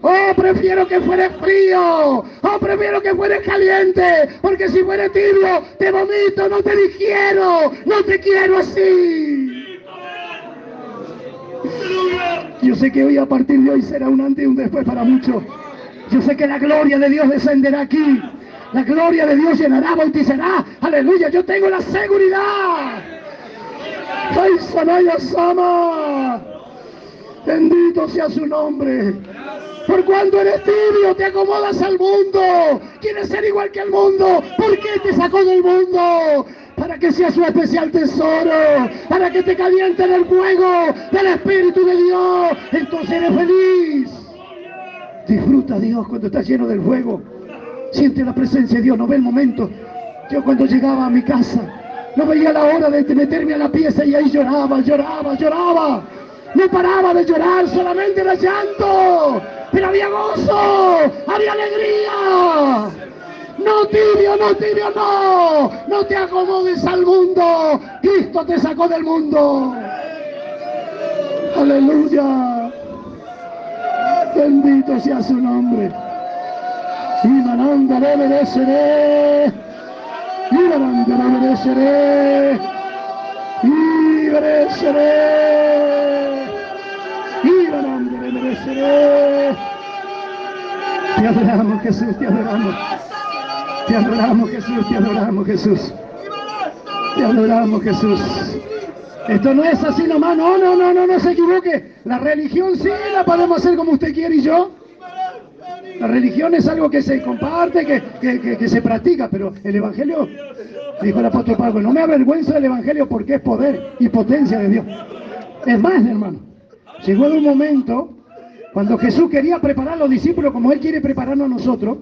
Oh, prefiero que fuere frío. Oh, prefiero que fuere caliente. Porque si fuere tibio, te vomito, no te digiero. No te quiero así. Yo sé que hoy a partir de hoy será un antes y un después para muchos. Yo sé que la gloria de Dios descenderá aquí. La gloria de Dios llenará, bautizará. Aleluya, yo tengo la seguridad. ¡Ay, Sanaya Sama! Bendito sea su nombre. Por cuando eres tibio, te acomodas al mundo. Quieres ser igual que el mundo. ¿Por qué te sacó del mundo? Para que seas su especial tesoro. Para que te caliente en el fuego del Espíritu de Dios. Entonces eres feliz. Disfruta Dios cuando estás lleno del fuego. Siente la presencia de Dios. No ve el momento. Yo cuando llegaba a mi casa, no veía la hora de meterme a la pieza y ahí lloraba, lloraba, lloraba. No paraba de llorar, solamente era llanto. Pero había gozo, había alegría. No tibio, no tibio, no. No te acomodes al mundo. Cristo te sacó del mundo. Aleluya. Bendito sea su nombre. Y mananda le obedeceré. Y mananda le obedeceré. Y obedeceré. Y le obedeceré. Te adoramos, Jesús, te adoramos. Te adoramos, Jesús, te adoramos, Jesús. Te adoramos, Jesús. Esto no es así nomás, no, no, no, no, no se equivoque. La religión sí la podemos hacer como usted quiere y yo. La religión es algo que se comparte, que, que, que, se practica, pero el Evangelio, dijo el apóstol Pablo, no me avergüenza del Evangelio porque es poder y potencia de Dios. Es más, hermano, llegó un momento cuando Jesús quería preparar a los discípulos como Él quiere prepararnos a nosotros,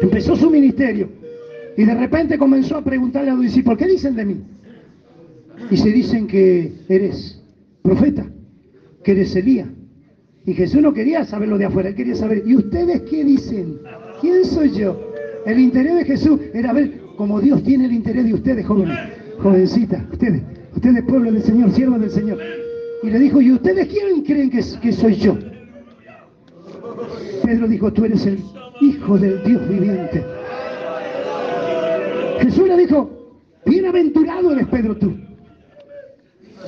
empezó su ministerio y de repente comenzó a preguntarle a los discípulos, ¿qué dicen de mí? Y se dicen que eres profeta, que eres Elías. Y Jesús no quería saber lo de afuera, él quería saber, ¿y ustedes qué dicen? ¿Quién soy yo? El interés de Jesús era ver como Dios tiene el interés de ustedes, jóvenes, jovencitas, ustedes, ustedes pueblo del Señor, siervos del Señor. Y le dijo, ¿y ustedes quién creen que, que soy yo? Pedro dijo, tú eres el Hijo del Dios viviente. Jesús le dijo, bienaventurado eres Pedro tú,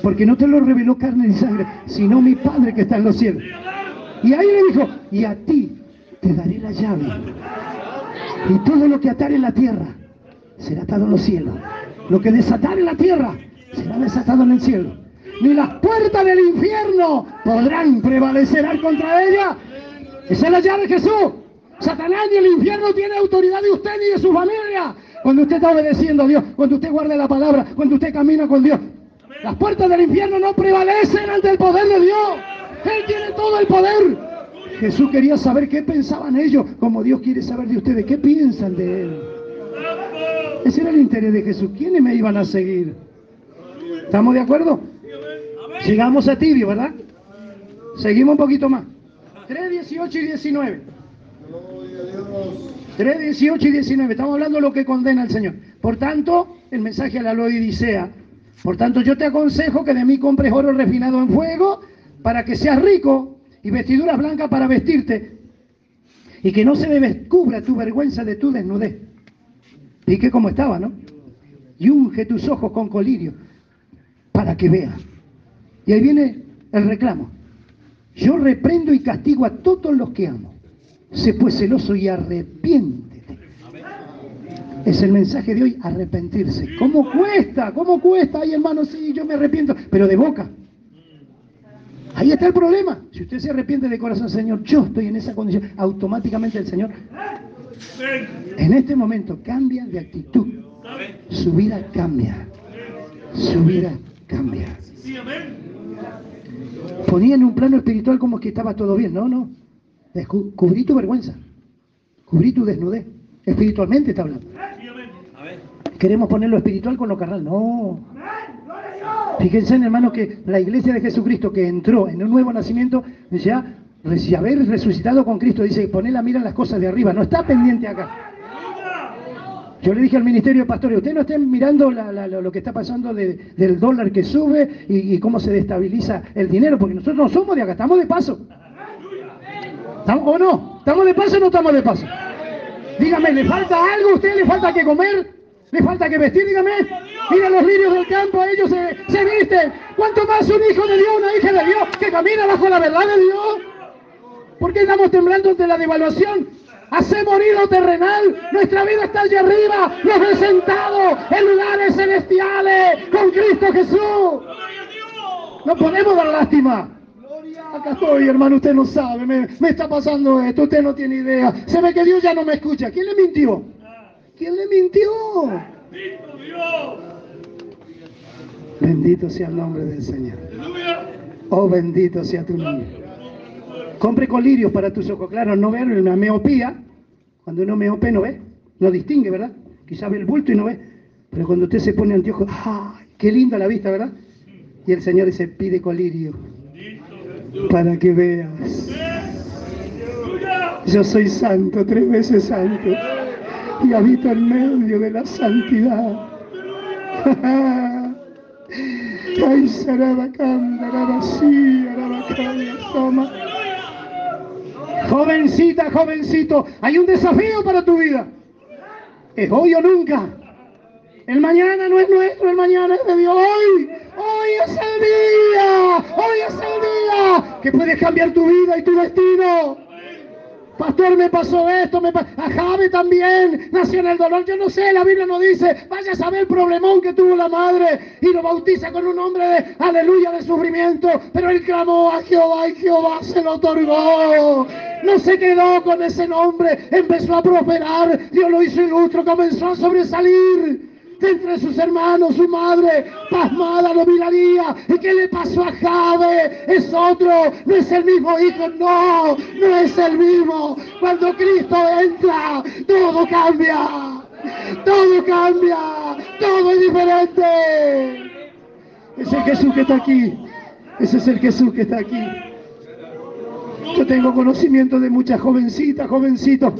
porque no te lo reveló carne ni sangre, sino mi Padre que está en los cielos. Y ahí le dijo, y a ti te daré la llave. Y todo lo que atar en la tierra será atado en los cielos. Lo que desatar en la tierra será desatado en el cielo. Ni las puertas del infierno podrán prevalecer contra ella. Esa es la llave Jesús. Satanás ni el infierno tiene autoridad de usted ni de su familia. Cuando usted está obedeciendo a Dios, cuando usted guarda la palabra, cuando usted camina con Dios. Las puertas del infierno no prevalecen ante el poder de Dios. Él tiene todo el poder. Jesús quería saber qué pensaban ellos, como Dios quiere saber de ustedes, qué piensan de Él. Ese era el interés de Jesús. ¿Quiénes me iban a seguir? ¿Estamos de acuerdo? Llegamos a tibio, ¿verdad? Seguimos un poquito más. 3, 18 y 19. 3, 18 y 19. Estamos hablando de lo que condena el Señor. Por tanto, el mensaje a la Loidicea. Por tanto, yo te aconsejo que de mí compres oro refinado en fuego para que seas rico y vestiduras blancas para vestirte y que no se descubra tu vergüenza de tu desnudez. Y que como estaba, ¿no? Y unge tus ojos con colirio para que veas. Y ahí viene el reclamo. Yo reprendo y castigo a todos los que amo. Sé pues celoso y arrepiéntete. Es el mensaje de hoy, arrepentirse. ¿Cómo cuesta? ¿Cómo cuesta? Ay, hermano, sí, yo me arrepiento, pero de boca. Ahí está el problema. Si usted se arrepiente de corazón, Señor, yo estoy en esa condición, automáticamente el Señor, en este momento, cambia de actitud. Su vida cambia. Su vida cambia. Ponía en un plano espiritual como que estaba todo bien. No, no. Cubrí tu vergüenza. Cubrí tu desnudez. Espiritualmente está hablando. Queremos poner lo espiritual con lo carnal. No. Fíjense, hermanos, que la iglesia de Jesucristo que entró en un nuevo nacimiento, ya reci- haber resucitado con Cristo, dice, poner la mira en las cosas de arriba, no está pendiente acá. Yo le dije al ministerio de pastores, ustedes no estén mirando la- la- lo que está pasando de- del dólar que sube y, y cómo se destabiliza el dinero, porque nosotros no somos de acá, estamos de paso. ¿Estamos o no? ¿Estamos de paso o no estamos de paso? Dígame, ¿le falta algo usted? ¿Le falta que comer? Le falta que vestir, dígame. Mira los lirios del campo, ellos se, se visten. ¿Cuánto más un hijo de Dios, una hija de Dios, que camina bajo la verdad de Dios? ¿Por qué estamos temblando ante la devaluación? Hace morir lo terrenal. Nuestra vida está allá arriba. Nos he sentado en lugares celestiales con Cristo Jesús. No podemos dar lástima. Acá estoy, hermano, usted no sabe, me, está pasando esto, usted no tiene idea. Se ve que Dios ya no me escucha. ¿Quién le mintió? ¿Quién le mintió? Bendito sea el nombre del Señor. Oh, bendito sea tu nombre. Compre colirios para tus ojos. Claro, no ver una miopía. Cuando uno meope no ve, no distingue, ¿verdad? Quizá ve el bulto y no ve. Pero cuando usted se pone anteojos, ¡ay! Qué linda la vista, ¿verdad? Y el Señor dice, pide colirio para que veas. Yo soy santo, tres veces santo, y habito en medio de la santidad. Ay, toma. Jovencita, jovencito, hay un desafío para tu vida. Es hoy o nunca. El mañana no es nuestro, el mañana es de Dios. Hoy, hoy es el día, hoy es el día que puedes cambiar tu vida y tu destino. Pastor, me pasó esto, me pasó. A Javi también nació en el dolor. Yo no sé, la Biblia no dice, vaya a saber el problemón que tuvo la madre y lo bautiza con un nombre de aleluya de sufrimiento. Pero él clamó a Jehová y Jehová se lo otorgó. No se quedó con ese nombre, empezó a prosperar. Dios lo hizo ilustre, comenzó a sobresalir entre sus hermanos, su madre, pasmada lo miraría. ¿Y qué le pasó a Jabe? Es otro, no es el mismo hijo, no, no es el mismo. Cuando Cristo entra, todo cambia, todo cambia, todo es diferente. Es el Jesús que está aquí, ese es el Jesús que está aquí. Yo tengo conocimiento de muchas jovencitas, jovencitos,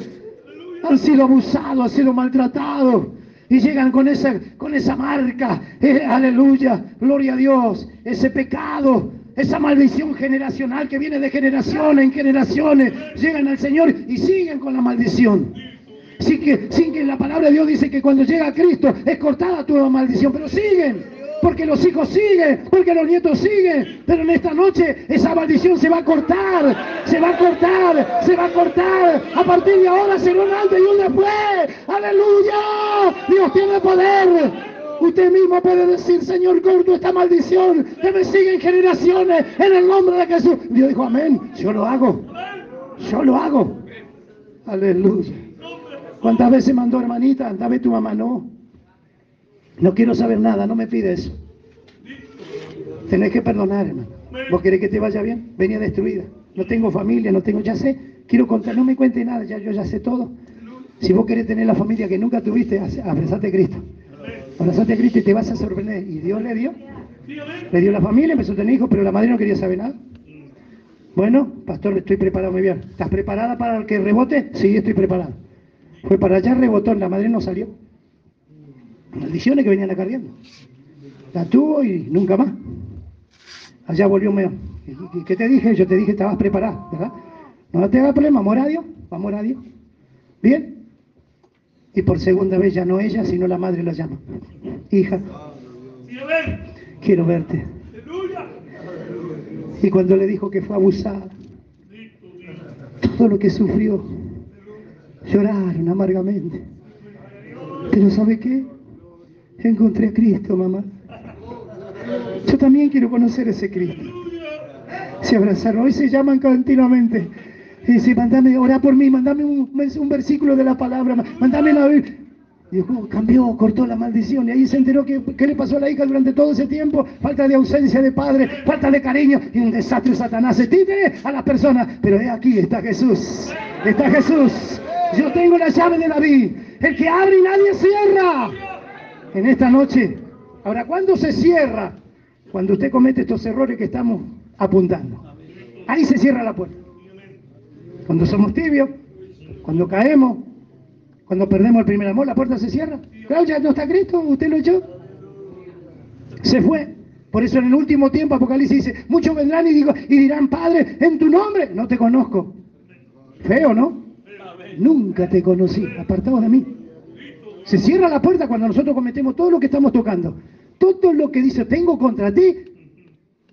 han sido abusados, han sido maltratados y llegan con esa, con esa marca, eh, aleluya, gloria a Dios, ese pecado, esa maldición generacional que viene de generaciones en generaciones, llegan al Señor y siguen con la maldición. Sin que, sin que la palabra de Dios dice que cuando llega Cristo es cortada toda maldición, pero siguen porque los hijos siguen, porque los nietos siguen, pero en esta noche esa maldición se va a cortar, se va a cortar, se va a cortar, a partir de ahora será un antes y un después, aleluya, Dios tiene poder. Usted mismo puede decir, Señor, corto esta maldición que me siguen generaciones en el nombre de Jesús. Dios dijo, amén, yo lo hago, yo lo hago. Aleluya. ¿Cuántas veces mandó hermanita? Andame tu mamá, no. No quiero saber nada, no me pides. Tenés que perdonar, hermano. ¿Vos querés que te vaya bien? Venía destruida. No tengo familia, no tengo, ya sé. Quiero contar, no me cuente nada, ya yo ya sé todo. Si vos querés tener la familia que nunca tuviste, abrazate a Cristo. Abrazate a Cristo y te vas a sorprender. Y Dios le dio. Le dio la familia, empezó a tener hijos, pero la madre no quería saber nada. Bueno, pastor, estoy preparado muy bien. ¿Estás preparada para el que rebote? Sí, estoy preparado. Fue para allá, rebotó, la madre no salió maldiciones que venían acarreando. La tuvo y nunca más. Allá volvió medio. ¿Qué te dije? Yo te dije estabas preparada, ¿verdad? No te hagas problema, amor a Dios, vamos a Dios. ¿Bien? Y por segunda vez ya no ella, sino la madre la llama. Hija, quiero verte. Y cuando le dijo que fue abusada, todo lo que sufrió, lloraron amargamente. Pero ¿sabe qué? Encontré a Cristo, mamá. Yo también quiero conocer ese Cristo. Se abrazaron, hoy se llaman continuamente. Y dice, mandame, ora por mí, mandame un, versículo de la palabra, mandame la Biblia. Dijo, cambió, cortó la maldición. Y ahí se enteró que, qué le pasó a la hija durante todo ese tiempo. Falta de ausencia de padre, falta de cariño. Y un desastre Satanás se tire a las personas. Pero aquí, está Jesús. Está Jesús. Yo tengo la llave de David. El que abre y nadie cierra en esta noche. Ahora, ¿cuándo se cierra? Cuando usted comete estos errores que estamos apuntando. Ahí se cierra la puerta. Cuando somos tibios, cuando caemos, cuando perdemos el primer amor, la puerta se cierra. Claro, ya no está Cristo, usted lo echó. Se fue. Por eso en el último tiempo Apocalipsis dice, muchos vendrán y, digo, y dirán, Padre, en tu nombre, no te conozco. Feo, ¿no? Nunca te conocí, apartado de mí Se cierra la puerta cuando nosotros cometemos todo lo que estamos tocando. Todo lo que dice tengo contra ti,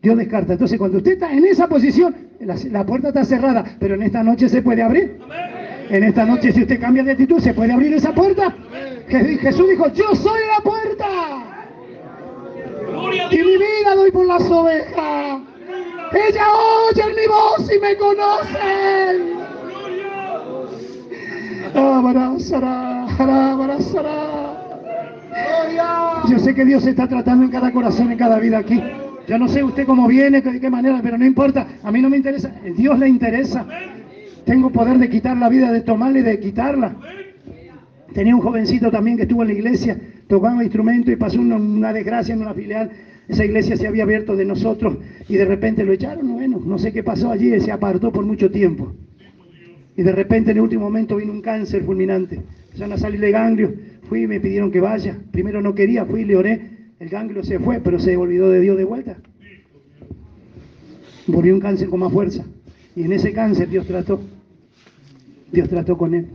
Dios descarta. Entonces, cuando usted está en esa posición, la, puerta está cerrada, pero en esta noche se puede abrir. En esta noche, si usted cambia de actitud, se puede abrir esa puerta. Jesús dijo, yo soy la puerta. Y mi vida doy por las ovejas. Ella oye mi voz y me conocen. Yo sé que Dios está tratando en cada corazón, en cada vida aquí. Yo no sé usted cómo viene, de qué manera, pero no importa. A mí no me interesa. Dios le interesa. Tengo poder de quitar la vida, de tomarla y de quitarla. Tenía un jovencito también que estuvo en la iglesia, tocando instrumento y pasó una, desgracia en una filial. Esa iglesia se había abierto de nosotros y de repente lo echaron. Bueno, no sé qué pasó allí, se apartó por mucho tiempo. Y de repente en el último momento vino un cáncer fulminante. Empezaron a salirle ganglios. Fui y me pidieron que vaya. Primero no quería, fui y le oré. El ganglio se fue, pero se olvidó de Dios de vuelta. Volvió un cáncer con más fuerza. Y en ese cáncer Dios trató. Dios trató con él.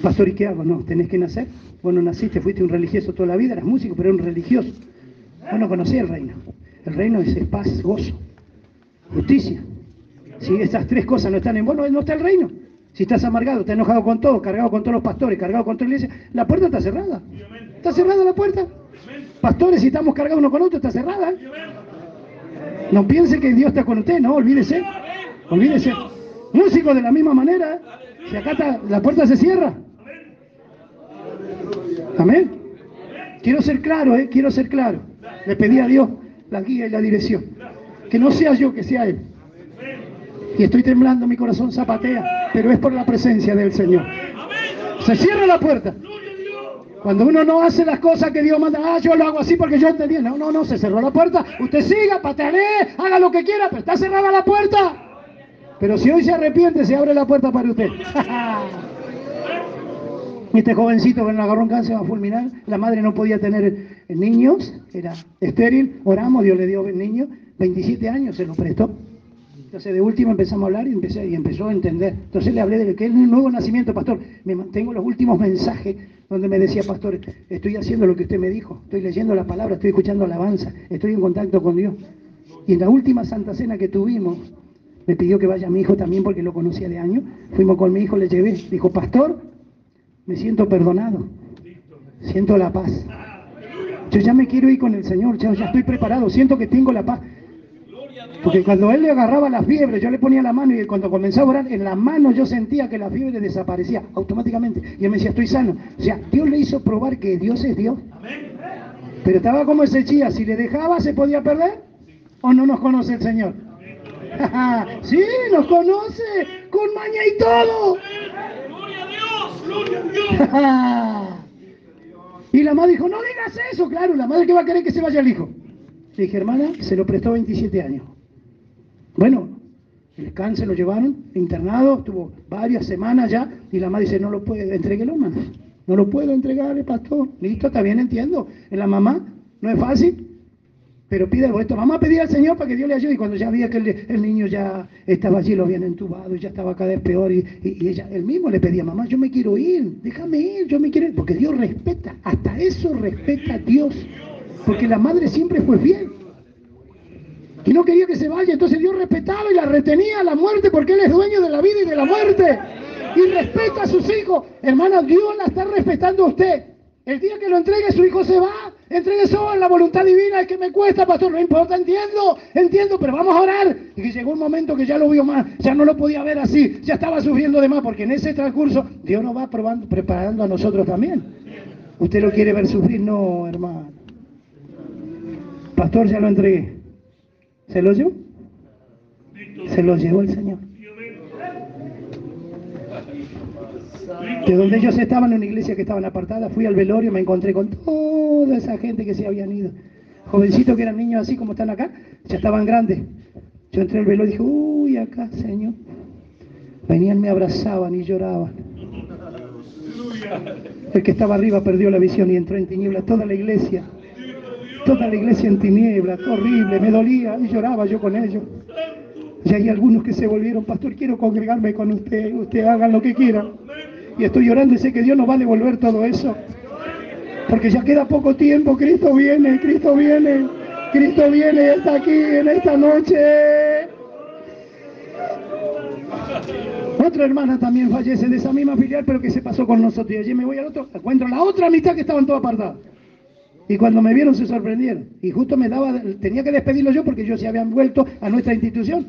Pastor, ¿y qué hago? No, tenés que nacer. Bueno, naciste, fuiste un religioso toda la vida, eras músico, pero era un religioso. Vos no conocías el reino. El reino es paz, gozo, justicia. Si esas tres cosas no están en vos, no, está el reino. Si estás amargado, estás enojado con todo, cargado con todos los pastores, cargado con toda la iglesia, la puerta está cerrada. Está cerrada la puerta. Pastores, si estamos cargados uno con otro, está cerrada. No piense que Dios está con usted, no, olvídese. Olvídese. Músico de la misma manera. Si acá la puerta se cierra. Amén. Quiero ser claro, ¿eh? quiero ser claro. Le pedí a Dios la guía y la dirección. Que no sea yo, que sea Él. Y estoy temblando, mi corazón zapatea, pero es por la presencia del Señor. Se cierra la puerta. Cuando uno no hace las cosas que Dios manda, ah, yo lo hago así porque yo entendí. No, no, no, se cerró la puerta. Usted siga, patearé, haga lo que quiera, pero está cerrada la puerta. Pero si hoy se arrepiente, se abre la puerta para usted. este jovencito con el agarrón cáncer va a fulminar. La madre no podía tener niños, era estéril. Oramos, Dios le dio niño. 27 años se lo prestó. Entonces de último empezamos a hablar y, empezó a entender. Entonces le hablé de que es un nuevo nacimiento, pastor. Me mantengo los últimos mensajes donde me decía, pastor, estoy haciendo lo que usted me dijo, estoy leyendo la palabra, estoy escuchando alabanza, estoy en contacto con Dios. Y en la última Santa Cena que tuvimos, me pidió que vaya mi hijo también porque lo conocía de años. Fuimos con mi hijo, le llevé. Dijo, pastor, me siento perdonado, siento la paz. Yo ya me quiero ir con el Señor, ya estoy preparado, siento que tengo la paz. Porque cuando él le agarraba la fiebre, yo le ponía la mano y cuando comenzaba a orar, en la mano yo sentía que la fiebre desaparecía automáticamente. Y él me decía, estoy sano. O sea, Dios le hizo probar que Dios es Dios. Pero estaba como ese chía, si le dejaba, ¿se podía perder? ¿O no nos conoce el Señor? sí, nos conoce, con maña y todo. Gloria a Dios, gloria a Dios. y la madre dijo, no digas eso, claro, la madre que va a querer que se vaya el hijo. Le dije, hermana, se lo prestó 27 años. Bueno, el cáncer lo llevaron internado, estuvo varias semanas ya, y la madre dice, no lo puede, entreguelo, hermano. No lo puedo entregar, pastor. Listo, está bien, entiendo. En la mamá no es fácil, pero pide esto. Vamos a pedir al Señor para que Dios le ayude. Y cuando ya veía que el, niño ya estaba allí, lo habían entubado y ya estaba cada vez peor, y, y, ella, él mismo le pedía, mamá, yo me quiero ir, déjame ir, yo me quiero ir. Porque Dios respeta, hasta eso respeta a Dios. Porque la madre siempre fue fiel. Y no quería que se vaya, entonces Dios respetaba y la retenía a la muerte porque Él es dueño de la vida y de la muerte. Y respeta a sus hijos. Hermana, Dios la está respetando a usted. El día que lo entregue, su hijo se va. Entregue en la voluntad divina. Es que me cuesta, pastor. No importa, entiendo, entiendo, pero vamos a orar. Y que llegó un momento que ya lo vio más. Ya no lo podía ver así. Ya estaba sufriendo de más. Porque en ese transcurso, Dios nos va probando, preparando a nosotros también. ¿Usted lo quiere ver sufrir? No, hermano. Pastor, ya lo entregué. ¿Se lo llevó? Se lo llevó el Señor. De donde ellos estaban en una iglesia que estaban apartada, fui al velorio, me encontré con toda esa gente que se habían ido. Jovencitos que eran niños así como están acá, ya estaban grandes. Yo entré al velorio y dije, uy, acá, Señor. Venían, me abrazaban y lloraban. El que estaba arriba perdió la visión y entró en tinieblas toda la iglesia toda la iglesia en tinieblas, horrible, me dolía y lloraba yo con ellos. Y hay algunos que se volvieron, pastor, quiero congregarme con usted, usted hagan lo que quieran. y estoy llorando y sé que Dios nos va a devolver todo eso. Porque ya queda poco tiempo, Cristo viene, Cristo viene, Cristo viene está aquí en esta noche. Otra hermana también fallece de esa misma filial, pero que se pasó con nosotros. Y allí me voy al otro, encuentro la otra mitad que estaban todos apartados. Y cuando me vieron se sorprendieron. Y justo me daba, tenía que despedirlo yo porque ellos se habían vuelto a nuestra institución.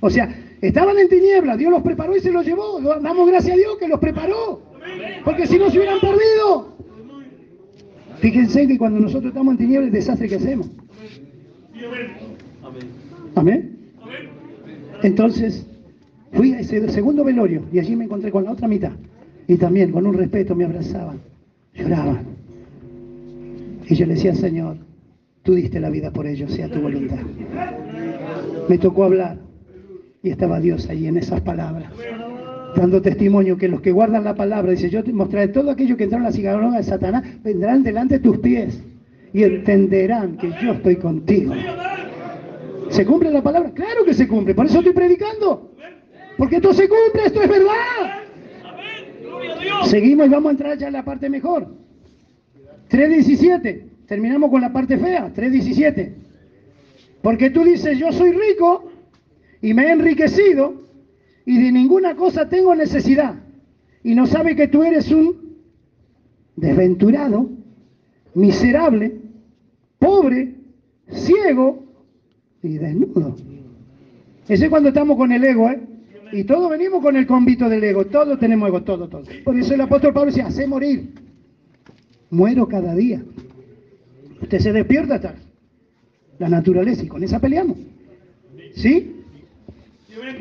O sea, estaban en tinieblas, Dios los preparó y se los llevó. Damos gracias a Dios que los preparó. Porque si no se hubieran perdido. Fíjense que cuando nosotros estamos en tinieblas, el desastre que hacemos. Amén. Entonces, Fui a ese segundo velorio y allí me encontré con la otra mitad. Y también con un respeto me abrazaban, lloraban. Y yo le decía, Señor, tú diste la vida por ellos, sea tu voluntad. Me tocó hablar y estaba Dios allí en esas palabras, dando testimonio que los que guardan la palabra, dice, yo te mostraré todo aquello que entraron en la cigarrona de Satanás, vendrán delante de tus pies y entenderán que yo estoy contigo. ¿Se cumple la palabra? Claro que se cumple, por eso estoy predicando. Porque esto se cumple, esto es verdad. Seguimos y vamos a entrar ya en la parte mejor. 3.17. Terminamos con la parte fea. 3.17. Porque tú dices, yo soy rico y me he enriquecido y de ninguna cosa tengo necesidad. Y no sabe que tú eres un desventurado, miserable, pobre, ciego y desnudo. Ese es cuando estamos con el ego, ¿eh? Y todos venimos con el convito del ego, todos tenemos ego, todo, todo. Por eso el apóstol Pablo decía, hace morir. Muero cada día. Usted se despierta hasta la naturaleza y con esa peleamos. ¿Sí?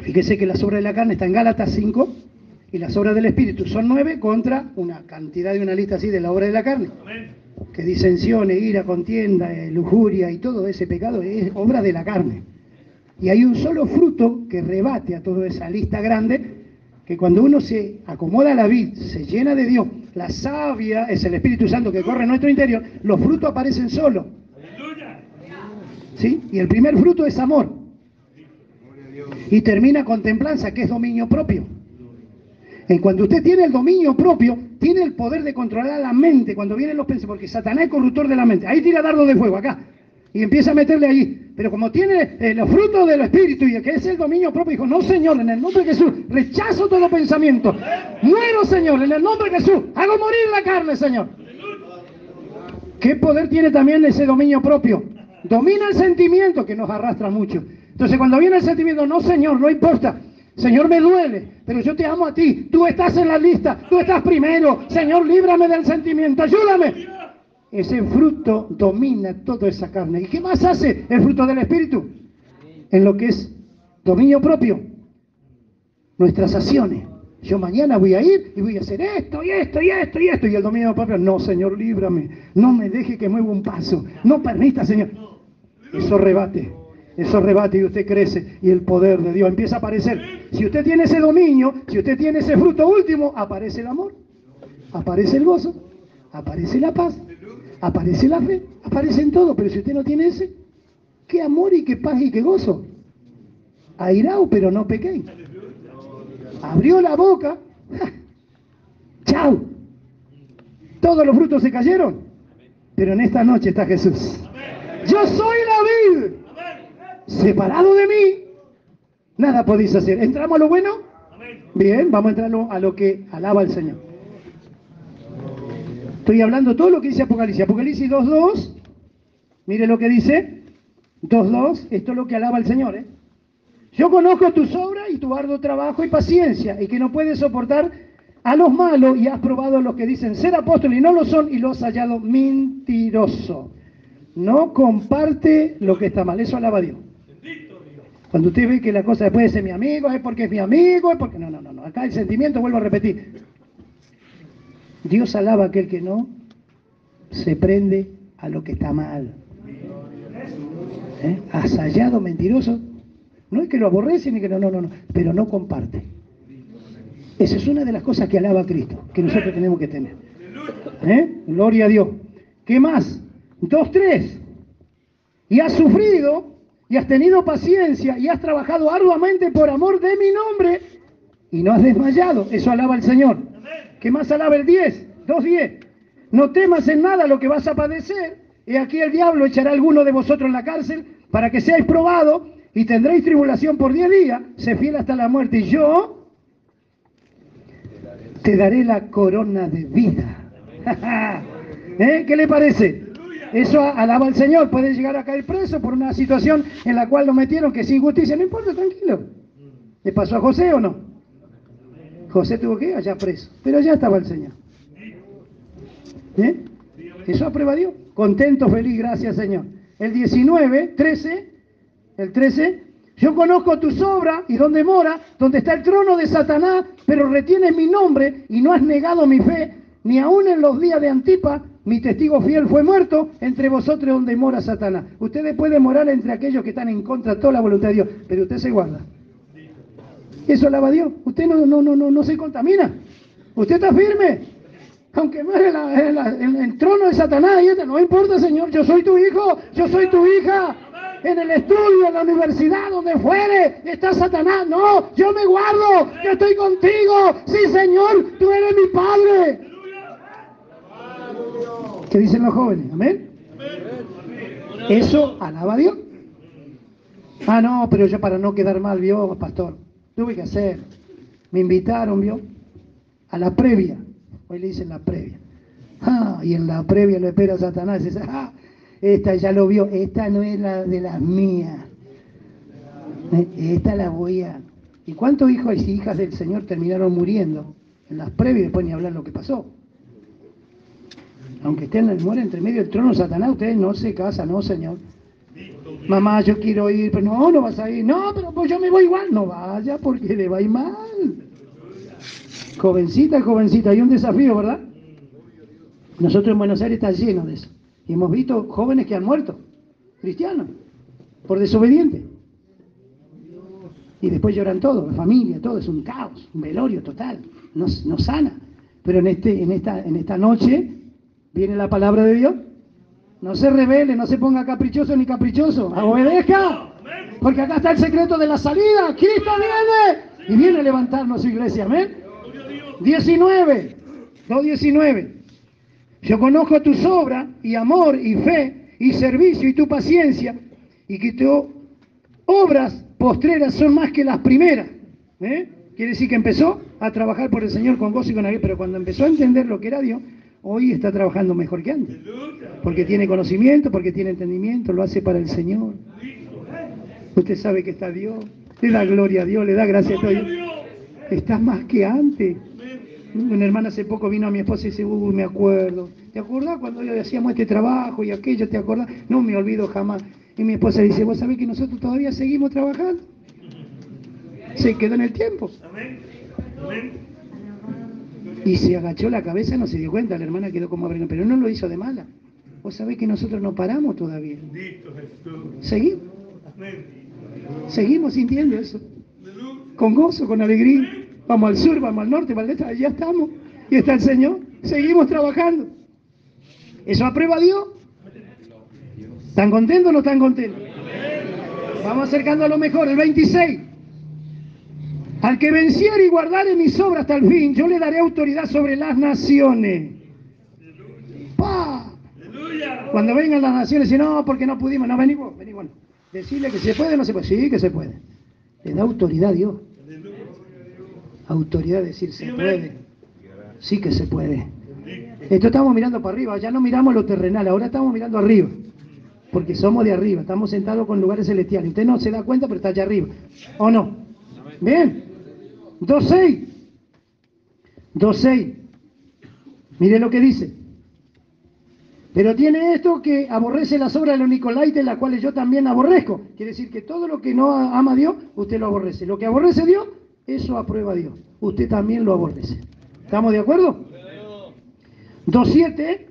Fíjese que las obras de la carne están en Gálatas 5 y las obras del Espíritu son 9 contra una cantidad de una lista así de la obra de la carne. Que disensiones, ira, contienda, eh, lujuria y todo ese pecado es obra de la carne. Y hay un solo fruto que rebate a toda esa lista grande, que cuando uno se acomoda a la vid, se llena de Dios, la savia es el Espíritu Santo que corre en nuestro interior, los frutos aparecen solos. ¿Sí? Y el primer fruto es amor. Y termina con templanza, que es dominio propio. Y cuando usted tiene el dominio propio, tiene el poder de controlar la mente cuando vienen los pensamientos, porque Satanás es corruptor de la mente. Ahí tira dardo de fuego, acá. Y empieza a meterle allí. Pero como tiene eh, los frutos del Espíritu y que es el dominio propio, dijo, no Señor, en el nombre de Jesús, rechazo todo pensamiento. Muero Señor, en el nombre de Jesús. Hago morir la carne Señor. ¿Qué poder tiene también ese dominio propio? Domina el sentimiento que nos arrastra mucho. Entonces cuando viene el sentimiento, no Señor, no importa. Señor, me duele, pero yo te amo a ti. Tú estás en la lista, tú estás primero. Señor, líbrame del sentimiento, ayúdame ese fruto domina toda esa carne. ¿Y qué más hace el fruto del Espíritu? En lo que es dominio propio. Nuestras acciones. Yo mañana voy a ir y voy a hacer esto y esto y esto y esto. Y el dominio propio, no, Señor, líbrame. No me deje que mueva un paso. No permita, Señor. Eso rebate. Eso rebate y usted crece y el poder de Dios empieza a aparecer. Si usted tiene ese dominio, si usted tiene ese fruto último, aparece el amor, aparece el gozo, aparece la paz, Aparece la fe, aparece en todo, pero si usted no tiene ese, qué amor y qué paz y qué gozo. Airao, pero no pequeño. Abrió la boca, chao. Todos los frutos se cayeron, pero en esta noche está Jesús. Yo soy la vid. Separado de mí, nada podéis hacer. ¿Entramos a lo bueno? Bien, vamos a entrar a lo que alaba al Señor. Estoy hablando todo lo que dice Apocalipsis. Apocalipsis 2.2, mire lo que dice. 2.2, esto es lo que alaba el Señor. ¿eh? Yo conozco tus obras y tu arduo trabajo y paciencia, y que no puedes soportar a los malos y has probado a los que dicen ser apóstoles y no lo son y los has hallado mentiroso. No comparte lo que está mal, eso alaba a Dios. Cuando usted ve que la cosa después de ser mi amigo, es porque es mi amigo, es porque... No, no, no, no. Acá el sentimiento, vuelvo a repetir, Dios alaba a aquel que no se prende a lo que está mal. ¿Eh? Asallado, mentiroso. No es que lo aborrece ni que no, no, no, no, pero no comparte. Esa es una de las cosas que alaba a Cristo, que nosotros tenemos que tener. ¿Eh? Gloria a Dios. ¿Qué más? Dos, tres. Y has sufrido, y has tenido paciencia, y has trabajado arduamente por amor de mi nombre, y no has desmayado. Eso alaba al Señor. ¿Qué más alaba el 10? 2.10. No temas en nada lo que vas a padecer. Y aquí el diablo echará a alguno de vosotros en la cárcel para que seáis probados y tendréis tribulación por 10 días. Se fiel hasta la muerte. Y yo te daré la corona de vida. ¿Eh? ¿Qué le parece? Eso alaba al Señor. Puede llegar a caer preso por una situación en la cual lo metieron que sin justicia. No importa, tranquilo. ¿Le pasó a José o no? José tuvo que ir allá preso. Pero ya estaba el Señor. ¿Eh? Eso aprueba Dios. Contento, feliz, gracias Señor. El 19, 13, el 13, yo conozco tus obras y donde mora, donde está el trono de Satanás, pero retienes mi nombre y no has negado mi fe, ni aun en los días de Antipa, mi testigo fiel fue muerto entre vosotros donde mora Satanás. Ustedes pueden morar entre aquellos que están en contra de toda la voluntad de Dios, pero usted se guarda. Eso alaba a Dios. Usted no, no, no, no, se contamina. Usted está firme. Aunque muere en, el trono de Satanás, no importa, Señor, yo soy tu hijo, yo soy tu hija. En el estudio, en la universidad, donde fuere, está Satanás. No, yo me guardo, yo estoy contigo. Sí, Señor, tú eres mi Padre. ¿Qué dicen los jóvenes? Amén. Eso alaba a Dios. Ah, no, pero yo para no quedar mal, vio, pastor, tuve que hacer. Me invitaron, vio, a la previa. Hoy le dicen la previa. Ah, y en la previa lo espera Satanás. Ah, esta ya lo vio, esta no es la de las mías. Eh, esta la voy a. ¿Y cuántos hijos y hijas del Señor terminaron muriendo en las previas después ni hablar lo que pasó? aunque estén en muere entre medio del trono Satanás, ustedes no se casan, no, Señor. Mamá, yo quiero ir, pero no, no vas a ir. No, pero pues yo me voy igual. No vaya porque le va a ir mal. Jovencita, jovencita, hay un desafío, ¿verdad? Nosotros en Buenos Aires está lleno de eso. Y hemos visto jóvenes que han muerto, cristianos, por desobediente. Y después lloran todos, la familia, todo, es un caos, un velorio total, no, no sana. Pero en, este, en, esta, en esta noche Viene la palabra de Dios. No se revele, no se ponga caprichoso ni caprichoso. Obedezca. Porque acá está el secreto de la salida. Cristo viene. Y viene a levantarnos su iglesia. Amén. 19. 2.19. Yo conozco tus obras y amor y fe y servicio y tu paciencia y que tus obras postreras son más que las primeras. ¿Eh? Quiere decir que empezó a trabajar por el Señor con gozo y con alegría, pero cuando empezó a entender lo que era Dios, hoy está trabajando mejor que antes. Porque tiene conocimiento, porque tiene entendimiento, lo hace para el Señor. Usted sabe que está Dios, le da gloria a Dios, le da gracias a Dios. Está más que antes. Una hermana hace poco vino a mi esposa y dice, uy, me acuerdo. ¿Te acuerdas cuando hacíamos este trabajo y aquello? ¿Te acuerdas? No me olvido jamás. Y mi esposa dice, ¿vos sabés que nosotros todavía seguimos trabajando? Se quedó en el tiempo. Amén. Amén. Y se agachó la cabeza, no se dio cuenta, la hermana quedó como abriendo, pero no lo hizo de mala. Vos sabés que nosotros no paramos todavía. Seguimos. Seguimos sintiendo eso. Con gozo, con alegría. Vamos al sur, vamos al norte, vamos al ya estamos. Y está el Señor. Seguimos trabajando. ¿Eso aprueba a Dios? ¿Están contentos o no están contentos? Vamos acercando a lo mejor, el 26. Al que venciere y guardare mis obras hasta el fin, yo le daré autoridad sobre las naciones. ¡Pah! Cuando vengan las naciones, y no, porque no pudimos, no, vení bueno. Decirle que se puede o no se puede. Sí, que se puede. Le da autoridad a Dios. Autoridad de decir se puede. Sí que se puede. Esto estamos mirando para arriba, ya no miramos lo terrenal, ahora estamos mirando arriba. Porque somos de arriba, estamos sentados con lugares celestiales. Usted no se da cuenta, pero está allá arriba. ¿O no? Bien. 2.6. 2.6. Mire lo que dice. Pero tiene esto que aborrece las obras de los Nicolaites, las cuales yo también aborrezco. Quiere decir que todo lo que no ama a Dios, usted lo aborrece. Lo que aborrece Dios, eso aprueba a Dios. Usted también lo aborrece. ¿Estamos de acuerdo? 2.7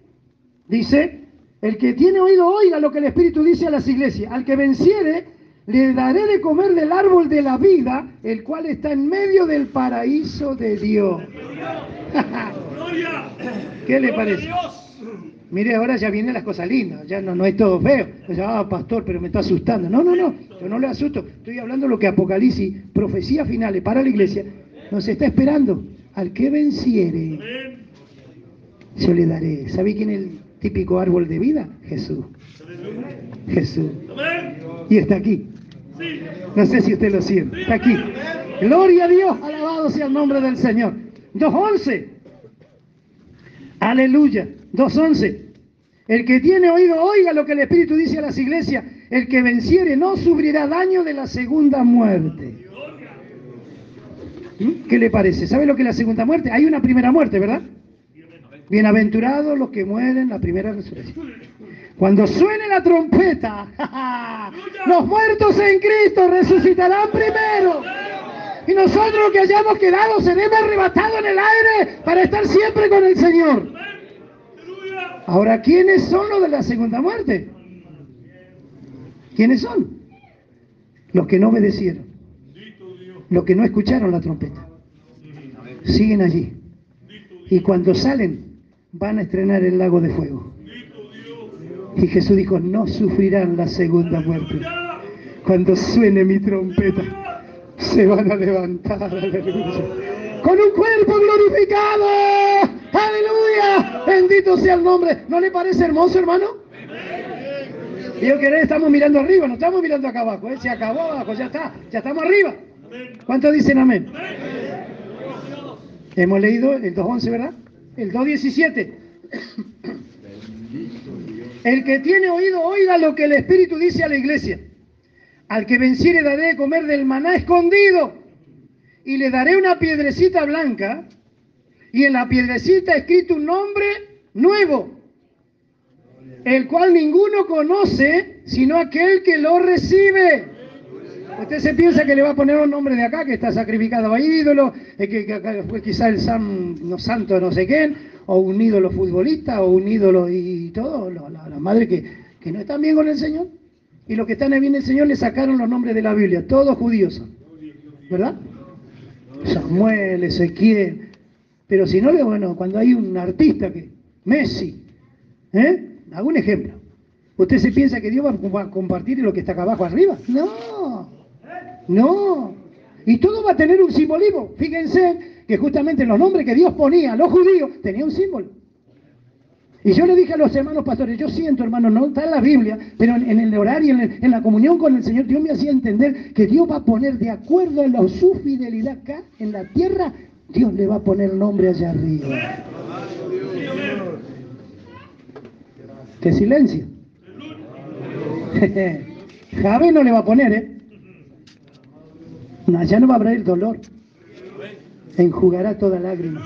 dice, el que tiene oído oiga lo que el Espíritu dice a las iglesias. Al que venciere, le daré de comer del árbol de la vida, el cual está en medio del paraíso de Dios. ¿Qué le parece? Mire, ahora ya vienen las cosas lindas, ya no, es todo feo. Ah, pastor, pero me está asustando. No, no, no, yo no le asusto. Estoy hablando de lo que Apocalipsis, profecía finales para la iglesia, nos está esperando. al que venciere, yo le daré. ¿Sabe quién es el típico árbol de vida? Jesús. Jesús. Y está aquí. No sé si usted lo siente. Está aquí. Gloria a Dios. Alabado sea el nombre del Señor. 2.11. Aleluya. 2.11. El que tiene oído, oiga lo que el Espíritu dice a las iglesias. El que venciere no sufrirá daño de la segunda muerte. ¿Mm? ¿Qué le parece? ¿Sabe lo que es la segunda muerte? Hay una primera muerte, ¿verdad? Bienaventurados los que mueren la primera resurrección. Cuando suene la trompeta, los muertos en Cristo resucitarán primero. Y nosotros que hayamos quedado seremos arrebatados en el aire para estar siempre con el Señor. Ahora, ¿quiénes son los de la segunda muerte? ¿Quiénes son? Los que no obedecieron. Los que no escucharon la trompeta. Siguen allí. Y cuando salen, van a estrenar el lago de fuego. Y Jesús dijo, no sufrirán la segunda muerte. Cuando suene mi trompeta, se van a levantar, aleluya. Con un cuerpo glorificado. Aleluya. Bendito sea el nombre. ¿No le parece hermoso, hermano? Y yo querer, estamos mirando arriba, no estamos mirando acá abajo. ¿eh? Se acabó abajo, ya está. Ya estamos arriba. ¿Cuántos dicen amén? Hemos leído el 2.11, ¿verdad? El 2.17. El que tiene oído, oiga lo que el Espíritu dice a la iglesia. Al que venciere daré de comer del maná escondido y le daré una piedrecita blanca y en la piedrecita escrito un nombre nuevo, el cual ninguno conoce sino aquel que lo recibe. Usted se piensa que le va a poner un nombre de acá que está sacrificado a ídolo, que, que, fue quizá el san, no santo no sé quién, o un ídolo futbolista, o un ídolo y todo, la, la madre que, que no están bien con el Señor. Y los que están bien el Señor le sacaron los nombres de la Biblia, todos judíos son, ¿verdad? Samuel, Ezequiel. Pero si no, bueno, cuando hay un artista que, Messi, ¿eh? Algún ejemplo. ¿Usted se piensa que Dios va a compartir lo que está acá abajo arriba? No. No. Y todo va a tener un simbolismo. Fíjense que justamente los nombres que Dios ponía a los judíos tenía un símbolo. Y yo le dije a los hermanos pastores, yo siento, hermano, no está en la Biblia, pero en, el horario, en, en, la comunión con el Señor, Dios me hacía entender que Dios va a poner de acuerdo a su fidelidad acá en la tierra, Dios le va a poner nombre allá arriba. ¡Qué silencio! Javé no le va a poner, ¿eh? Allá no va a haber dolor. Enjugará toda lágrima.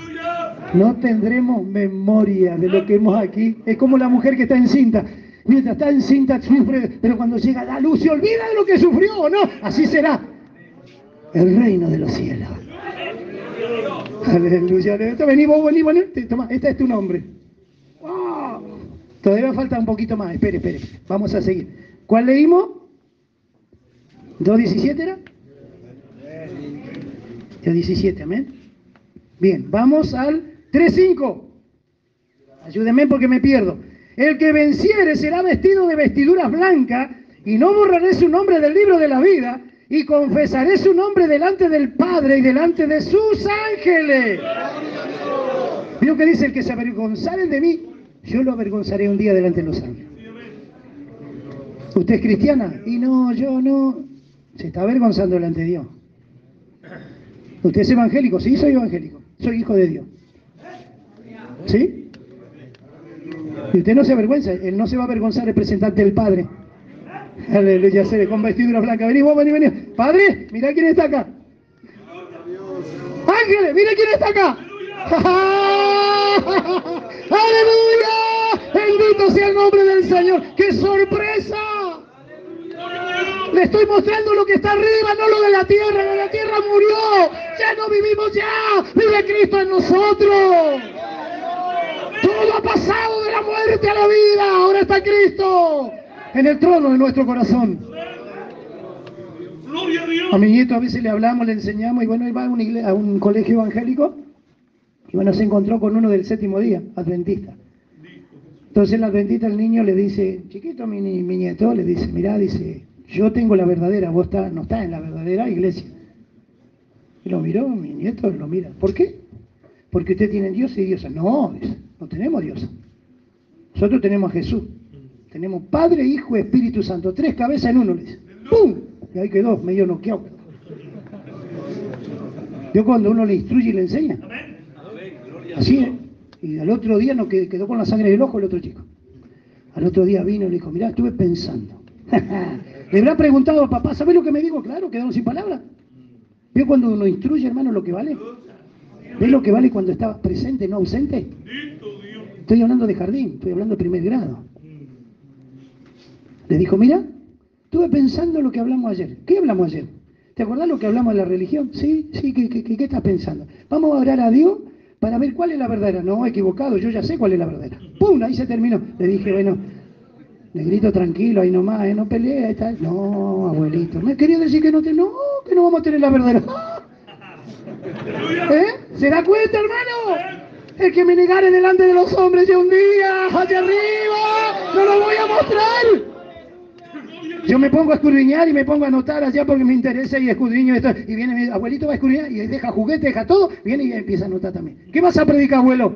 No tendremos memoria de lo que hemos aquí. Es como la mujer que está encinta. Mientras está encinta sufre, pero cuando llega la luz se olvida de lo que sufrió, ¿no? Así será el reino de los cielos. Aleluya. Vení vos, vení, vení. Toma, este es tu nombre. Todavía falta un poquito más. Espere, espere. Vamos a seguir. ¿Cuál leímos? ¿2.17 era? 2.17, amén. Bien, vamos al 3.5. Ayúdeme porque me pierdo. El que venciere será vestido de vestiduras blancas y no borraré su nombre del libro de la vida y confesaré su nombre delante del Padre y delante de sus ángeles. Vio que dice el que se avergonzaren de mí, yo lo avergonzaré un día delante de los ángeles. ¿Usted es cristiana? Y no, yo no. Se está avergonzando delante de Dios. ¿Usted es evangélico? Sí, soy evangélico. Soy hijo de Dios. ¿Sí? Y usted no se avergüenza. Él no se va a avergonzar representante del Padre. Aleluya, se con vestidura blanca. Vení vos, vení, vení. Padre, mira quién está acá. Ángeles, mira quién está acá. Aleluya. Bendito sea el nombre del Señor. ¡Qué sorpresa! Le estoy mostrando lo que está arriba, no lo de la tierra. Lo de la tierra murió. Ya no vivimos ya. Vive Cristo en nosotros. Todo ha pasado de la muerte a la vida. Ahora está Cristo en el trono de nuestro corazón. A mi nieto a veces le hablamos, le enseñamos y bueno, iba a un, a un colegio evangélico y bueno, se encontró con uno del séptimo día, adventista. Entonces el adventista, el niño le dice, chiquito mi, mi nieto, le dice, mirá, dice, yo tengo la verdadera, vos no estás en la verdadera iglesia. Y lo miró, mi nieto lo mira. ¿Por qué? porque usted tiene Dios y Dios. No, no tenemos Dios. Nosotros tenemos a Jesús. Tenemos Padre, Hijo Espíritu Santo. Tres cabezas en uno, le dice. ¡Pum! Y ahí quedó, medio noqueado. Yo cuando uno le instruye y le enseña. Así es. Y al otro día no quedó con la sangre del ojo el otro chico. Al otro día vino y le dijo, mira, estuve pensando. le habrá preguntado, papá, ¿sabes lo que me digo? Claro, quedaron sin palabras. ¿Ve cuando uno instruye, hermano, lo que vale? ¿Ves lo que vale cuando está presente, no ausente? Estoy hablando de jardín, estoy hablando de primer grado. Le dijo, mira, estuve pensando lo que hablamos ayer. ¿Qué hablamos ayer? ¿Te acordás lo que hablamos de la religión? Sí, sí, ¿qué, qué, estás pensando? Vamos a orar a Dios para ver cuál es la verdadera. No, equivocado, yo ya sé cuál es la verdadera. ¡Pum! Ahí se terminó. Le dije, bueno, negrito tranquilo, ahí nomás, ¿eh? no pelea, está. No, abuelito. Me quería decir que no te. No, que no vamos a tener la verdadera. ¿Eh? ¿Se da cuenta, hermano? El que me negare delante de los hombres de un día, allá arriba, no lo voy a mostrar. Yo me pongo a escudriñar y me pongo a anotar allá porque me interesa y escudriño esto. Y viene mi abuelito va a escudriñar y deja juguete, deja todo, viene y empieza a anotar también. ¿Qué vas a predicar, abuelo?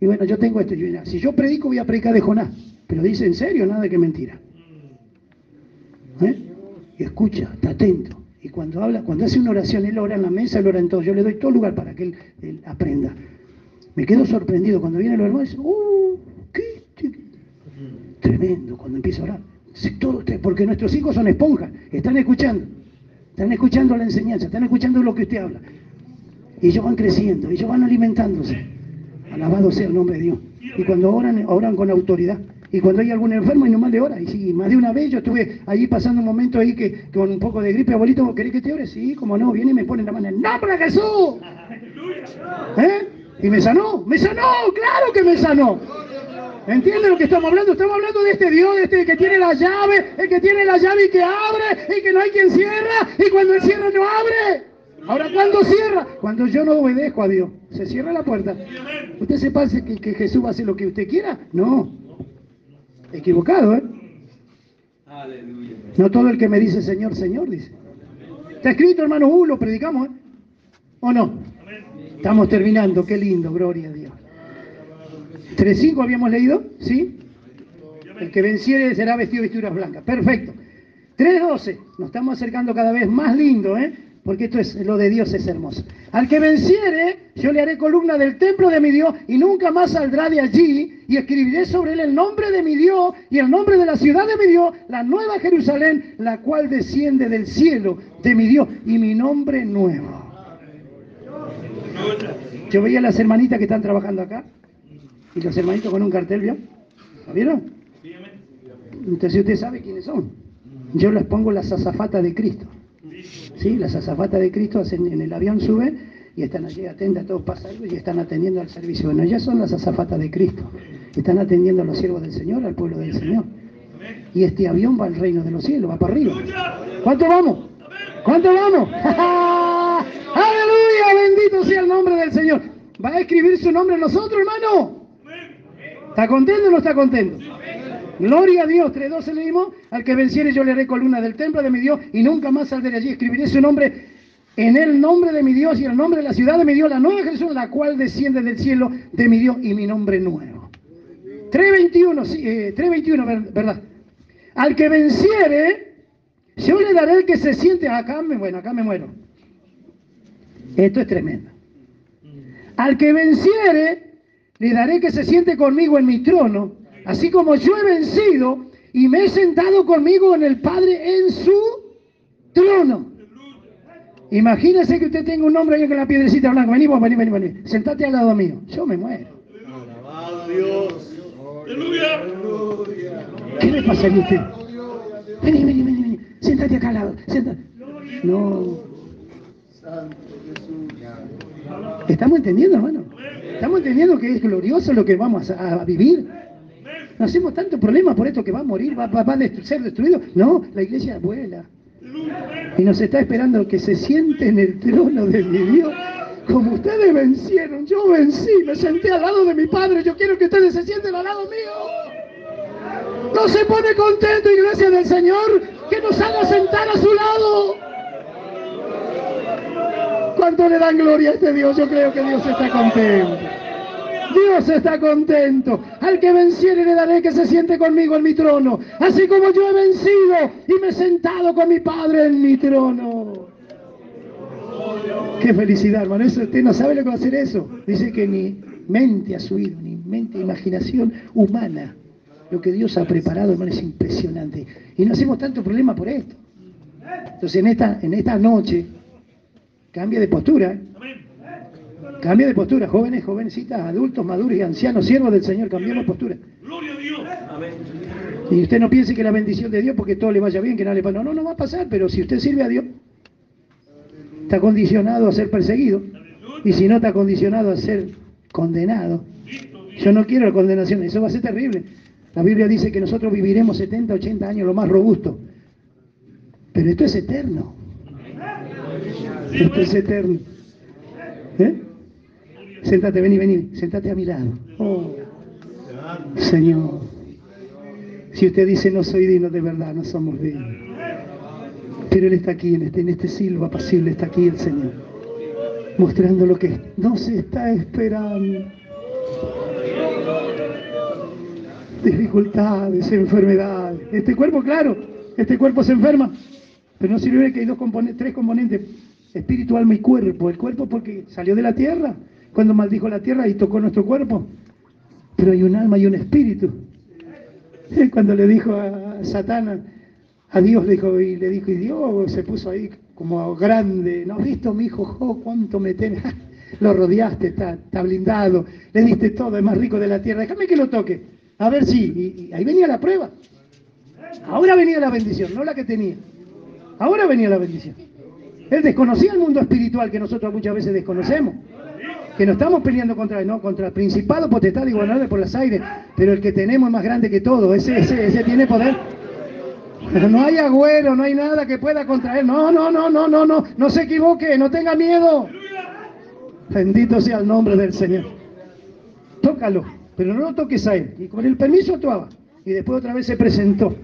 Y bueno, yo tengo esto. Yo, si yo predico, voy a predicar de Jonás. Pero dice en serio, nada que mentira. ¿Eh? Y escucha, está atento. Y cuando habla, cuando hace una oración, él ora en la mesa, él ora en todo. Yo le doy todo lugar para que él, aprenda. Me quedo sorprendido cuando viene el hermano y dice, ¡uh! ¿Qué? Tremendo cuando empieza a orar porque nuestros hijos son esponjas, están escuchando, están escuchando la enseñanza, están escuchando lo que usted habla. Y ellos van creciendo, ellos van alimentándose. Alabado sea el nombre de Dios. Y cuando oran, oran con autoridad. Y cuando hay algún enfermo, y nomás le ora. Y sí, más de una vez yo estuve allí pasando un momento ahí que con un poco de gripe, abuelito, ¿querés que te ore? Sí, como no, viene y me pone la mano en nombre de Jesús. ¿Eh? Y me sanó, me sanó, claro que me sanó. ¿Entienden lo que estamos hablando? Estamos hablando de este Dios, de este que tiene la llave, el que tiene la llave y que abre, y que no hay quien cierra, y cuando él cierra no abre. Ahora, ¿cuándo cierra? Cuando yo no obedezco a Dios. Se cierra la puerta. ¿Usted se pasa que, que Jesús va a hacer lo que usted quiera? No. Equivocado, ¿eh? No todo el que me dice Señor, Señor, dice. Está escrito, hermano, uh, lo predicamos, ¿eh? ¿O no? Estamos terminando, qué lindo, gloria a Dios. 3.5 habíamos leído, ¿sí? El que venciere será vestido de vestiduras blancas. Perfecto. 3.12. Nos estamos acercando cada vez más lindo, ¿eh? Porque esto es lo de Dios es hermoso. Al que venciere, yo le haré columna del templo de mi Dios y nunca más saldrá de allí y escribiré sobre él el nombre de mi Dios y el nombre de la ciudad de mi Dios, la nueva Jerusalén, la cual desciende del cielo de mi Dios y mi nombre nuevo. Yo veía a las hermanitas que están trabajando acá y los hermanitos con un cartel, ¿vio? ¿Lo vieron? Entonces usted sabe quiénes son. Yo les pongo las azafatas de Cristo. ¿Sí? Las azafatas de Cristo hacen, en el avión sube y están allí atentas a todos pasajeros y están atendiendo al servicio. Bueno, ellas son las azafatas de Cristo. Están atendiendo a los siervos del Señor, al pueblo del Señor. Y este avión va al reino de los cielos, va para arriba. ¿Cuánto vamos? ¿Cuánto vamos? ¡Aleluya! Bendito sea el nombre del Señor. ¿Va a escribir su nombre nosotros, hermano? ¿Está contento o no está contento? Gloria a Dios, 3.12 leímos, al que venciere yo le haré columna del templo de mi Dios y nunca más saldré allí. Escribiré su nombre en el nombre de mi Dios y el nombre de la ciudad de mi Dios, la nueva Jesús, la cual desciende del cielo de mi Dios y mi nombre nuevo. 3.21, sí, 3.21, eh, ¿verdad? Al que venciere, yo le daré el que se siente, acá me, bueno, acá me muero. Esto es tremendo. Al que venciere, le daré que se siente conmigo en mi trono, así como yo he vencido y me he sentado conmigo en el Padre en su trono. Imagínese que usted tenga un hombre ahí con la piedrecita blanca. Vení, vos, vení, vení, vení. Sentate al lado mío. Yo me muero. Dios. ¿Qué le pasaría a usted? Vení, vení, vení, vení. Sentate acá al lado. Sentate. No. ¿Estamos entendiendo, hermano? Estamos entendiendo que es glorioso lo que vamos a, vivir. No hacemos tanto problema por esto que va a morir, va, a ser destruido. No, la iglesia vuela. Y nos está esperando que se siente en el trono de mi Dios. Como ustedes vencieron, yo vencí, me senté al lado de mi Padre. Yo quiero que ustedes se sienten al lado mío. No se pone contento, iglesia del Señor, que nos haga sentar a su lado. ¿Cuánto le dan gloria a este Dios? Yo creo que Dios está contento. Dios está contento. Al que venciere le daré que se siente conmigo en mi trono. Así como yo he vencido y me he sentado con mi Padre en mi trono. Qué felicidad, hermano. Usted no sabe lo que va a hacer eso. Dice que ni mente ha subido, ni mente, imaginación humana. Lo que Dios ha preparado, hermano, es impresionante. Y no hacemos tanto problema por esto. Entonces, en esta, en esta noche, cambia de postura. Cambia de postura, jóvenes, jovencitas, adultos, maduros y ancianos, siervos del Señor, cambiamos postura. Gloria a Dios. Y usted no piense que la bendición de Dios porque todo le vaya bien, que nada le pasa. No, no, no va a pasar, pero si usted sirve a Dios, está condicionado a ser perseguido. Y si no, está condicionado a ser condenado. Yo no quiero la condenación, eso va a ser terrible. La Biblia dice que nosotros viviremos 70, 80 años lo más robusto. Pero esto es eterno. Esto es eterno. ¿Eh? Séntate, vení, vení, sentate a mi lado. Señor, si usted dice no soy digno de verdad, no somos dignos. Pero Él está aquí, en este, en este silbo apacible está aquí el Señor, mostrando lo que nos está esperando. Dificultades, enfermedades. Este cuerpo, claro, este cuerpo se enferma, pero no sirve que hay dos componentes, tres componentes, espíritu, alma y cuerpo. El cuerpo porque salió de la tierra, cuando maldijo la tierra y tocó nuestro cuerpo. Pero hay un alma y un espíritu. Cuando le dijo a Satán, a Dios le dijo, y le dijo, y Dios se puso ahí como grande, ¿no has visto mi hijo Jo cuánto me tenés? Lo rodeaste, está, está, blindado, le diste todo, es más rico de la tierra, déjame que lo toque. A ver si, y ahí venía la prueba. Ahora venía la bendición, no la que tenía. Ahora venía la bendición. Él desconocía el mundo espiritual que nosotros muchas veces desconocemos que no estamos peleando contra, no, contra el principado, potestad y gobernador por los aires, pero el que tenemos es más grande que todo, ese, ese, tiene poder. No hay agüero, no hay nada que pueda contra él. No, no, no, no, no, no, no se equivoque, no tenga miedo. Bendito sea el nombre del Señor. Tócalo, pero no lo toques a él. Y con el permiso actuaba. Y después otra vez se presentó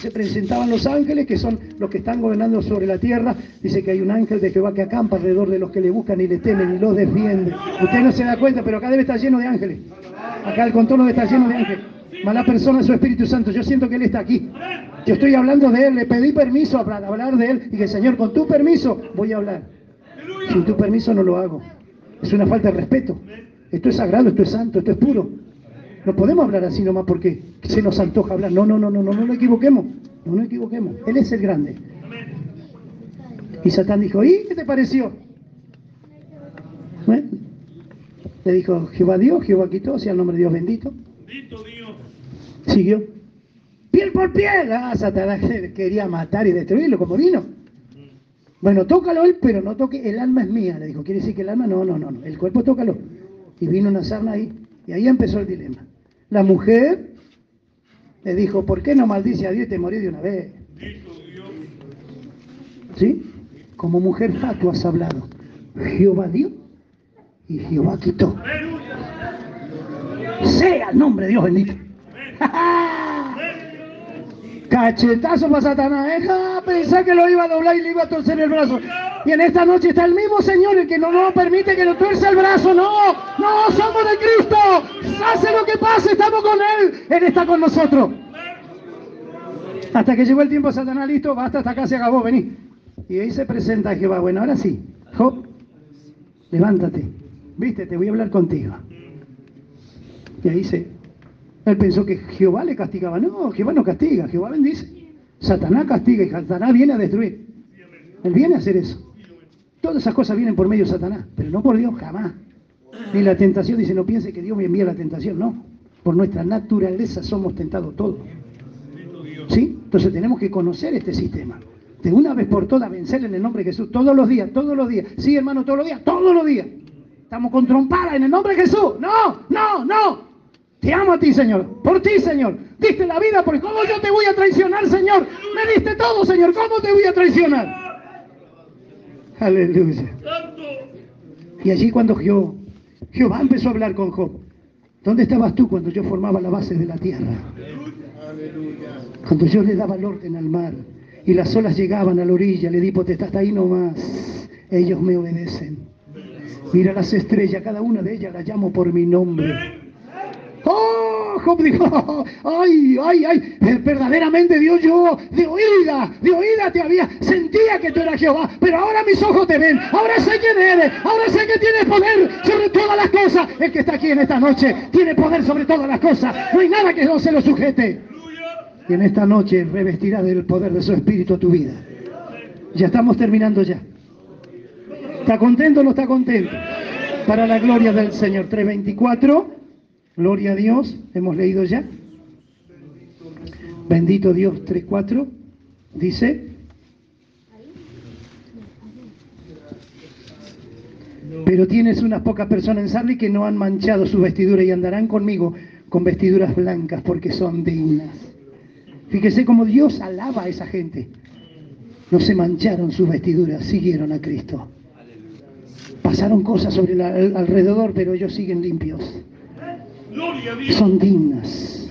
se presentaban los ángeles, que son los que están gobernando sobre la tierra. Dice que hay un ángel de Jehová que acampa alrededor de los que le buscan y le temen y los defiende. Usted no se da cuenta, pero acá debe estar lleno de ángeles. Acá el contorno debe estar lleno de ángeles. Mala persona es su Espíritu Santo. Yo siento que Él está aquí. Yo estoy hablando de Él. Le pedí permiso para hablar de Él. Y que Señor, con tu permiso voy a hablar. Sin tu permiso no lo hago. Es una falta de respeto. Esto es sagrado, esto es santo, esto es puro. No podemos hablar así nomás porque se nos antoja hablar. No, no, no, no, no, no nos equivoquemos. No nos equivoquemos. Él es el grande. Y Satán dijo, ¿y qué te pareció? ¿Eh? Le dijo, Jehová Dios, Jehová quitó, sea el nombre de Dios bendito. Bendito Dios. Siguió. Piel por piel. Ah, Satanás quería matar y destruirlo como vino. Bueno, tócalo él, pero no toque, el alma es mía. Le dijo, ¿quiere decir que el alma? No, no, no, no. El cuerpo tócalo. Y vino una sarna ahí. Y ahí empezó el dilema. La mujer le dijo, ¿por qué no maldice a Dios y te morí de una vez? ¿Sí? Como mujer tú has hablado. Jehová dio y Jehová quitó. Sea el nombre de Dios bendito. Cachetazo para Satanás. ¿eh? Ah, pensá que lo iba a doblar y le iba a torcer el brazo. Y en esta noche está el mismo Señor el que no nos permite que nos tuerza el brazo. No, no, somos de Cristo. Hace lo que pase, estamos con Él. Él está con nosotros. Hasta que llegó el tiempo, Satanás, listo, basta, hasta acá se acabó, vení. Y ahí se presenta Jehová. Bueno, ahora sí. Job, levántate. Viste, te voy a hablar contigo. Y ahí se. Él pensó que Jehová le castigaba. No, Jehová no castiga, Jehová bendice. Satanás castiga y Satanás viene a destruir. Él viene a hacer eso. Todas esas cosas vienen por medio de Satanás, pero no por Dios jamás. Ni la tentación dice, no piense que Dios me envía la tentación, no. Por nuestra naturaleza somos tentados todos. ¿Sí? Entonces tenemos que conocer este sistema. De una vez por todas vencer en el nombre de Jesús. Todos los días, todos los días. Sí, hermano, todos los días, todos los días. Estamos con trompada en el nombre de Jesús. No, no, no. Te amo a ti, Señor. Por ti, Señor. Diste la vida, porque ¿cómo yo te voy a traicionar, Señor? Me diste todo, Señor. ¿Cómo te voy a traicionar? Aleluya. Y allí cuando Jehová, Jehová empezó a hablar con Job, ¿dónde estabas tú cuando yo formaba la base de la tierra? Cuando yo le daba el orden al mar y las olas llegaban a la orilla, le di potestad hasta ahí nomás. ellos me obedecen. Mira las estrellas, cada una de ellas las llamo por mi nombre. ¡Oh! Job dijo, ¡ay, ay, ay! Verdaderamente Dios yo, de oída, de oída te había, sentía que tú eras Jehová, pero ahora mis ojos te ven, ahora sé quién eres, ahora sé que tienes poder sobre todas las cosas. El que está aquí en esta noche tiene poder sobre todas las cosas, no hay nada que no se lo sujete. Y en esta noche revestirá del poder de su espíritu tu vida. Ya estamos terminando ya. ¿Está contento o no está contento? Para la gloria del Señor. 324. Gloria a Dios. Hemos leído ya. Bendito Dios 3.4. Dice. Pero tienes unas pocas personas en Sardi que no han manchado su vestidura y andarán conmigo con vestiduras blancas porque son dignas. Fíjese cómo Dios alaba a esa gente. No se mancharon sus vestiduras, siguieron a Cristo. Pasaron cosas sobre el alrededor, pero ellos siguen limpios. Son dignas.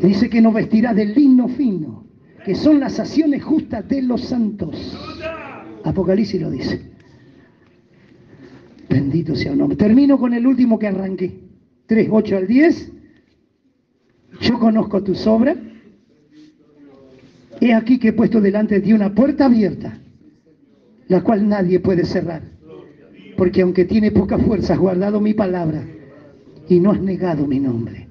Dice que nos vestirá de lino fino, que son las acciones justas de los santos. Apocalipsis lo dice. Bendito sea el nombre. Termino con el último que arranqué. 3, 8 al 10. Yo conozco tus obras. He aquí que he puesto delante de ti una puerta abierta, la cual nadie puede cerrar. Porque aunque tiene poca fuerza, has guardado mi palabra y no has negado mi nombre.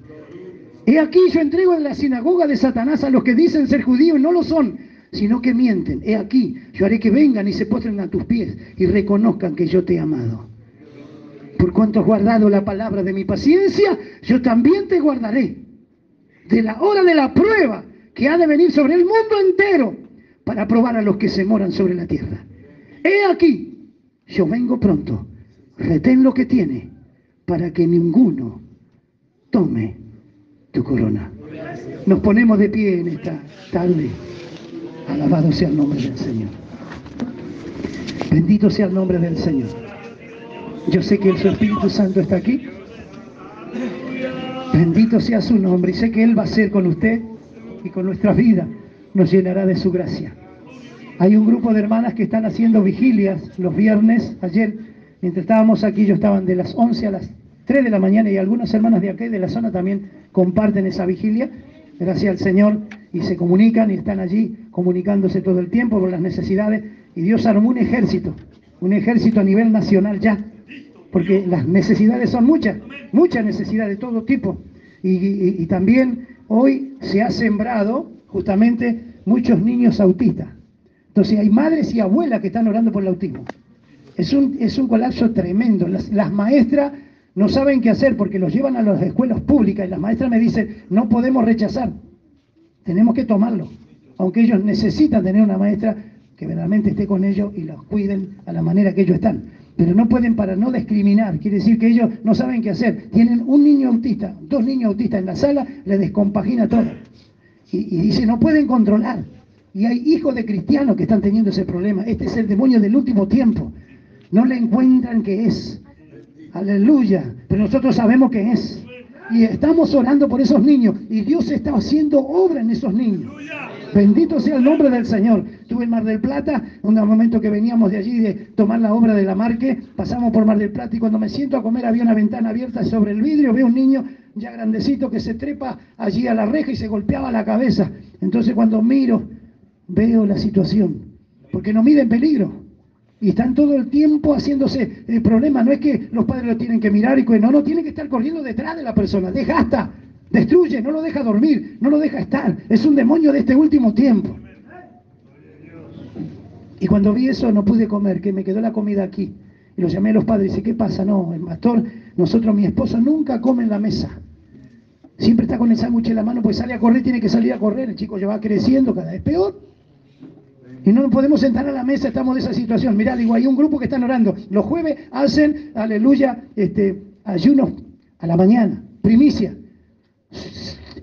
He aquí yo entrego en la sinagoga de Satanás a los que dicen ser judíos y no lo son, sino que mienten. He aquí yo haré que vengan y se postren a tus pies y reconozcan que yo te he amado. Por cuanto has guardado la palabra de mi paciencia, yo también te guardaré. De la hora de la prueba que ha de venir sobre el mundo entero para probar a los que se moran sobre la tierra. He aquí, yo vengo pronto. Retén lo que tiene para que ninguno tome tu corona. Nos ponemos de pie en esta tarde. Alabado sea el nombre del Señor. Bendito sea el nombre del Señor. Yo sé que el su Espíritu Santo está aquí. Bendito sea su nombre y sé que Él va a ser con usted y con nuestra vida. Nos llenará de su gracia. Hay un grupo de hermanas que están haciendo vigilias los viernes. Ayer, mientras estábamos aquí, yo estaban de las 11 a las 3 de la mañana y algunas hermanas de aquí de la zona también comparten esa vigilia, gracias al Señor, y se comunican y están allí comunicándose todo el tiempo por las necesidades. Y Dios armó un ejército, un ejército a nivel nacional ya, porque las necesidades son muchas, muchas necesidades de todo tipo. Y, también hoy se ha sembrado justamente muchos niños autistas. Entonces hay madres y abuelas que están orando por el autismo. Es un, es un colapso tremendo. Las, maestras no saben qué hacer porque los llevan a las escuelas públicas y las maestras me dicen, no podemos rechazar, tenemos que tomarlo, aunque ellos necesitan tener una maestra que verdaderamente esté con ellos y los cuiden a la manera que ellos están. Pero no pueden para no discriminar, quiere decir que ellos no saben qué hacer. Tienen un niño autista, dos niños autistas en la sala, le descompagina todo. Y, y dice, no pueden controlar. Y hay hijos de cristianos que están teniendo ese problema. Este es el demonio del último tiempo. No le encuentran qué es. Aleluya. Pero nosotros sabemos que es. Y estamos orando por esos niños. Y Dios está haciendo obra en esos niños. Bendito sea el nombre del Señor. Estuve en Mar del Plata, un momento que veníamos de allí de tomar la obra de la Marque, pasamos por Mar del Plata y cuando me siento a comer había una ventana abierta sobre el vidrio, veo un niño ya grandecito que se trepa allí a la reja y se golpeaba la cabeza. Entonces cuando miro, veo la situación, porque no miden peligro. Y están todo el tiempo haciéndose el problema. No es que los padres lo tienen que mirar y que no, no, tienen que estar corriendo detrás de la persona. Deja hasta, destruye, no lo deja dormir, no lo deja estar. Es un demonio de este último tiempo. Y cuando vi eso no pude comer, que me quedó la comida aquí. Y lo llamé a los padres y dice, ¿qué pasa? No, el pastor, nosotros, mi esposa, nunca come en la mesa. Siempre está con el sándwich en la mano, pues sale a correr, tiene que salir a correr. El chico ya va creciendo, cada vez peor. Y no nos podemos sentar a la mesa, estamos en esa situación. Mirá, digo, hay un grupo que están orando. Los jueves hacen, aleluya, este, ayunos a la mañana, primicia.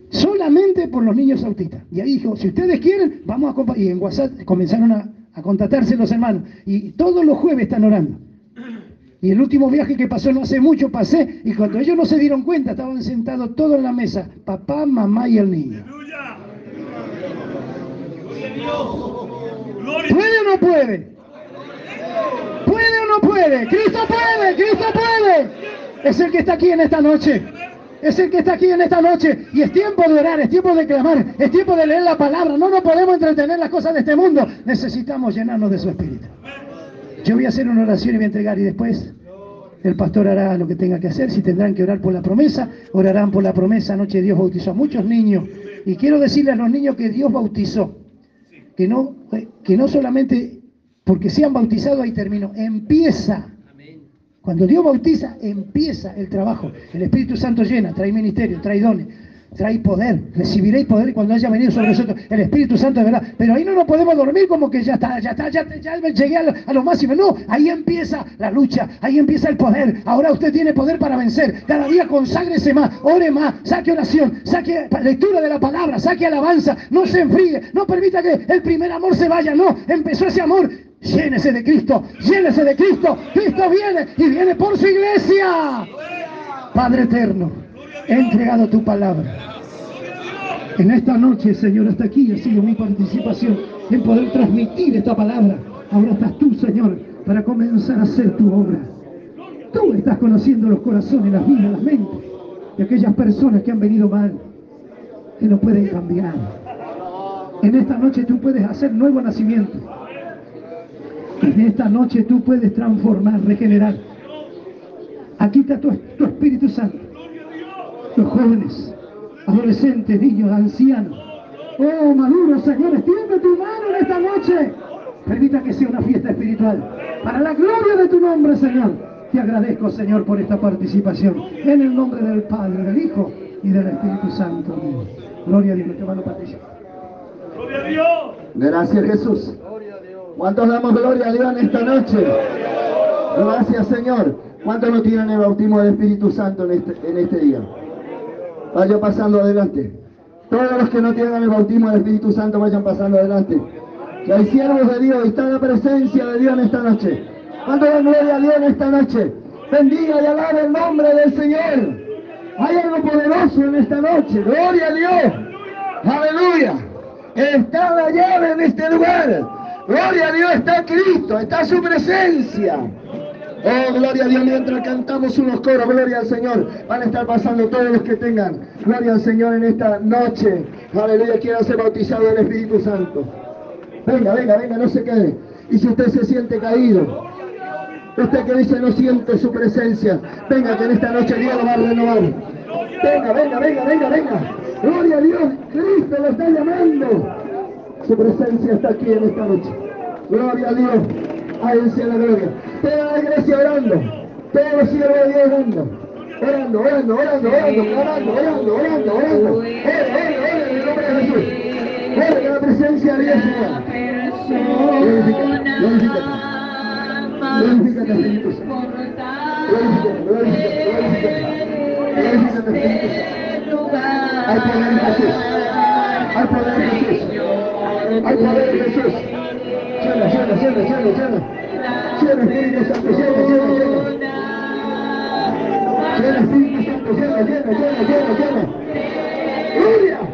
Solamente por los niños autistas. Y ahí dijo, si ustedes quieren, vamos a compartir. Y en WhatsApp comenzaron a, a contactarse los hermanos. Y todos los jueves están orando. Y el último viaje que pasó no hace mucho pasé y cuando ellos no se dieron cuenta estaban sentados todos en la mesa, papá, mamá y el niño. ¿Puede o no puede? puede, Cristo puede, Cristo puede. Es el que está aquí en esta noche. Es el que está aquí en esta noche. Y es tiempo de orar, es tiempo de clamar, es tiempo de leer la palabra. No nos podemos entretener las cosas de este mundo. Necesitamos llenarnos de su espíritu. Yo voy a hacer una oración y voy a entregar y después el pastor hará lo que tenga que hacer. Si tendrán que orar por la promesa, orarán por la promesa. Anoche Dios bautizó a muchos niños. Y quiero decirle a los niños que Dios bautizó. Que no, que no solamente porque sean bautizados ahí termino. Empieza. Cuando Dios bautiza, empieza el trabajo. El Espíritu Santo llena, trae ministerio, trae dones trae poder, recibiréis poder cuando haya venido sobre nosotros el Espíritu Santo de verdad. Pero ahí no nos podemos dormir como que ya está, ya está, ya, ya llegué a lo, máximo. No, ahí empieza la lucha, ahí empieza el poder. Ahora usted tiene poder para vencer. Cada día conságrese más, ore más, saque oración, saque lectura de la palabra, saque alabanza, no se enfríe, no permita que el primer amor se vaya, no, empezó ese amor. Llénese de Cristo, llénese de Cristo. Cristo viene y viene por su iglesia. Padre eterno he entregado tu palabra. En esta noche, Señor, hasta aquí ha sido mi participación en poder transmitir esta palabra. Ahora estás tú, Señor, para comenzar a hacer tu obra. Tú estás conociendo los corazones, las vidas, las mentes de aquellas personas que han venido mal, que no pueden cambiar. En esta noche tú puedes hacer nuevo nacimiento. En esta noche tú puedes transformar, regenerar. Aquí está tu, tu Espíritu Santo los jóvenes, adolescentes, niños, ancianos. Oh, maduro, Señor, extiende tu mano en esta noche. Permita que sea una fiesta espiritual. Para la gloria de tu nombre, Señor. Te agradezco, Señor, por esta participación. En el nombre del Padre, del Hijo y del Espíritu Santo. Gloria a Dios, hermano Patricio. Gloria a Dios. Gracias, Jesús. ¿Cuántos damos gloria a Dios en esta noche? Gracias, Señor. ¿Cuántos no tienen el bautismo del Espíritu Santo en este, en este día? Vaya pasando adelante. Todos los que no tengan el bautismo del Espíritu Santo vayan pasando adelante. Hay siervos de Dios, está la presencia de Dios en esta noche. ¿Cuánto de gloria a Dios en esta noche? Bendiga y alabe el nombre del Señor. Hay algo poderoso en esta noche. Gloria a Dios. Aleluya. Está la llave en este lugar. Gloria a Dios, está Cristo, está su presencia. Oh, gloria a Dios, mientras cantamos unos coros, gloria al Señor. Van a estar pasando todos los que tengan. Gloria al Señor en esta noche. Aleluya, quiero ser bautizado del Espíritu Santo. Venga, venga, venga, no se quede. Y si usted se siente caído, usted que dice no siente su presencia, venga que en esta noche Dios lo va a renovar. Venga, venga, venga, venga, venga. Gloria a Dios, Cristo lo está llamando. Su presencia está aquí en esta noche. Gloria a Dios. Ahí sea la gloria. Toda la iglesia orando. Todos los siervos de Dios orando. Orando, orando, orando, orando, orando, orando, orando, orando. Ora, ora, ora en el nombre de Jesús. Ora que la presencia de Dios. Hay poder en Jesús. Hay poder en Jesús. Hay poder en Jesús. Llena, llena, llena, llena, llena. Llena Espíritu Santo, llena, llena, llena. Llena Espíritu Santo, llena, llena, llena, llena, llena. ¡Gloria!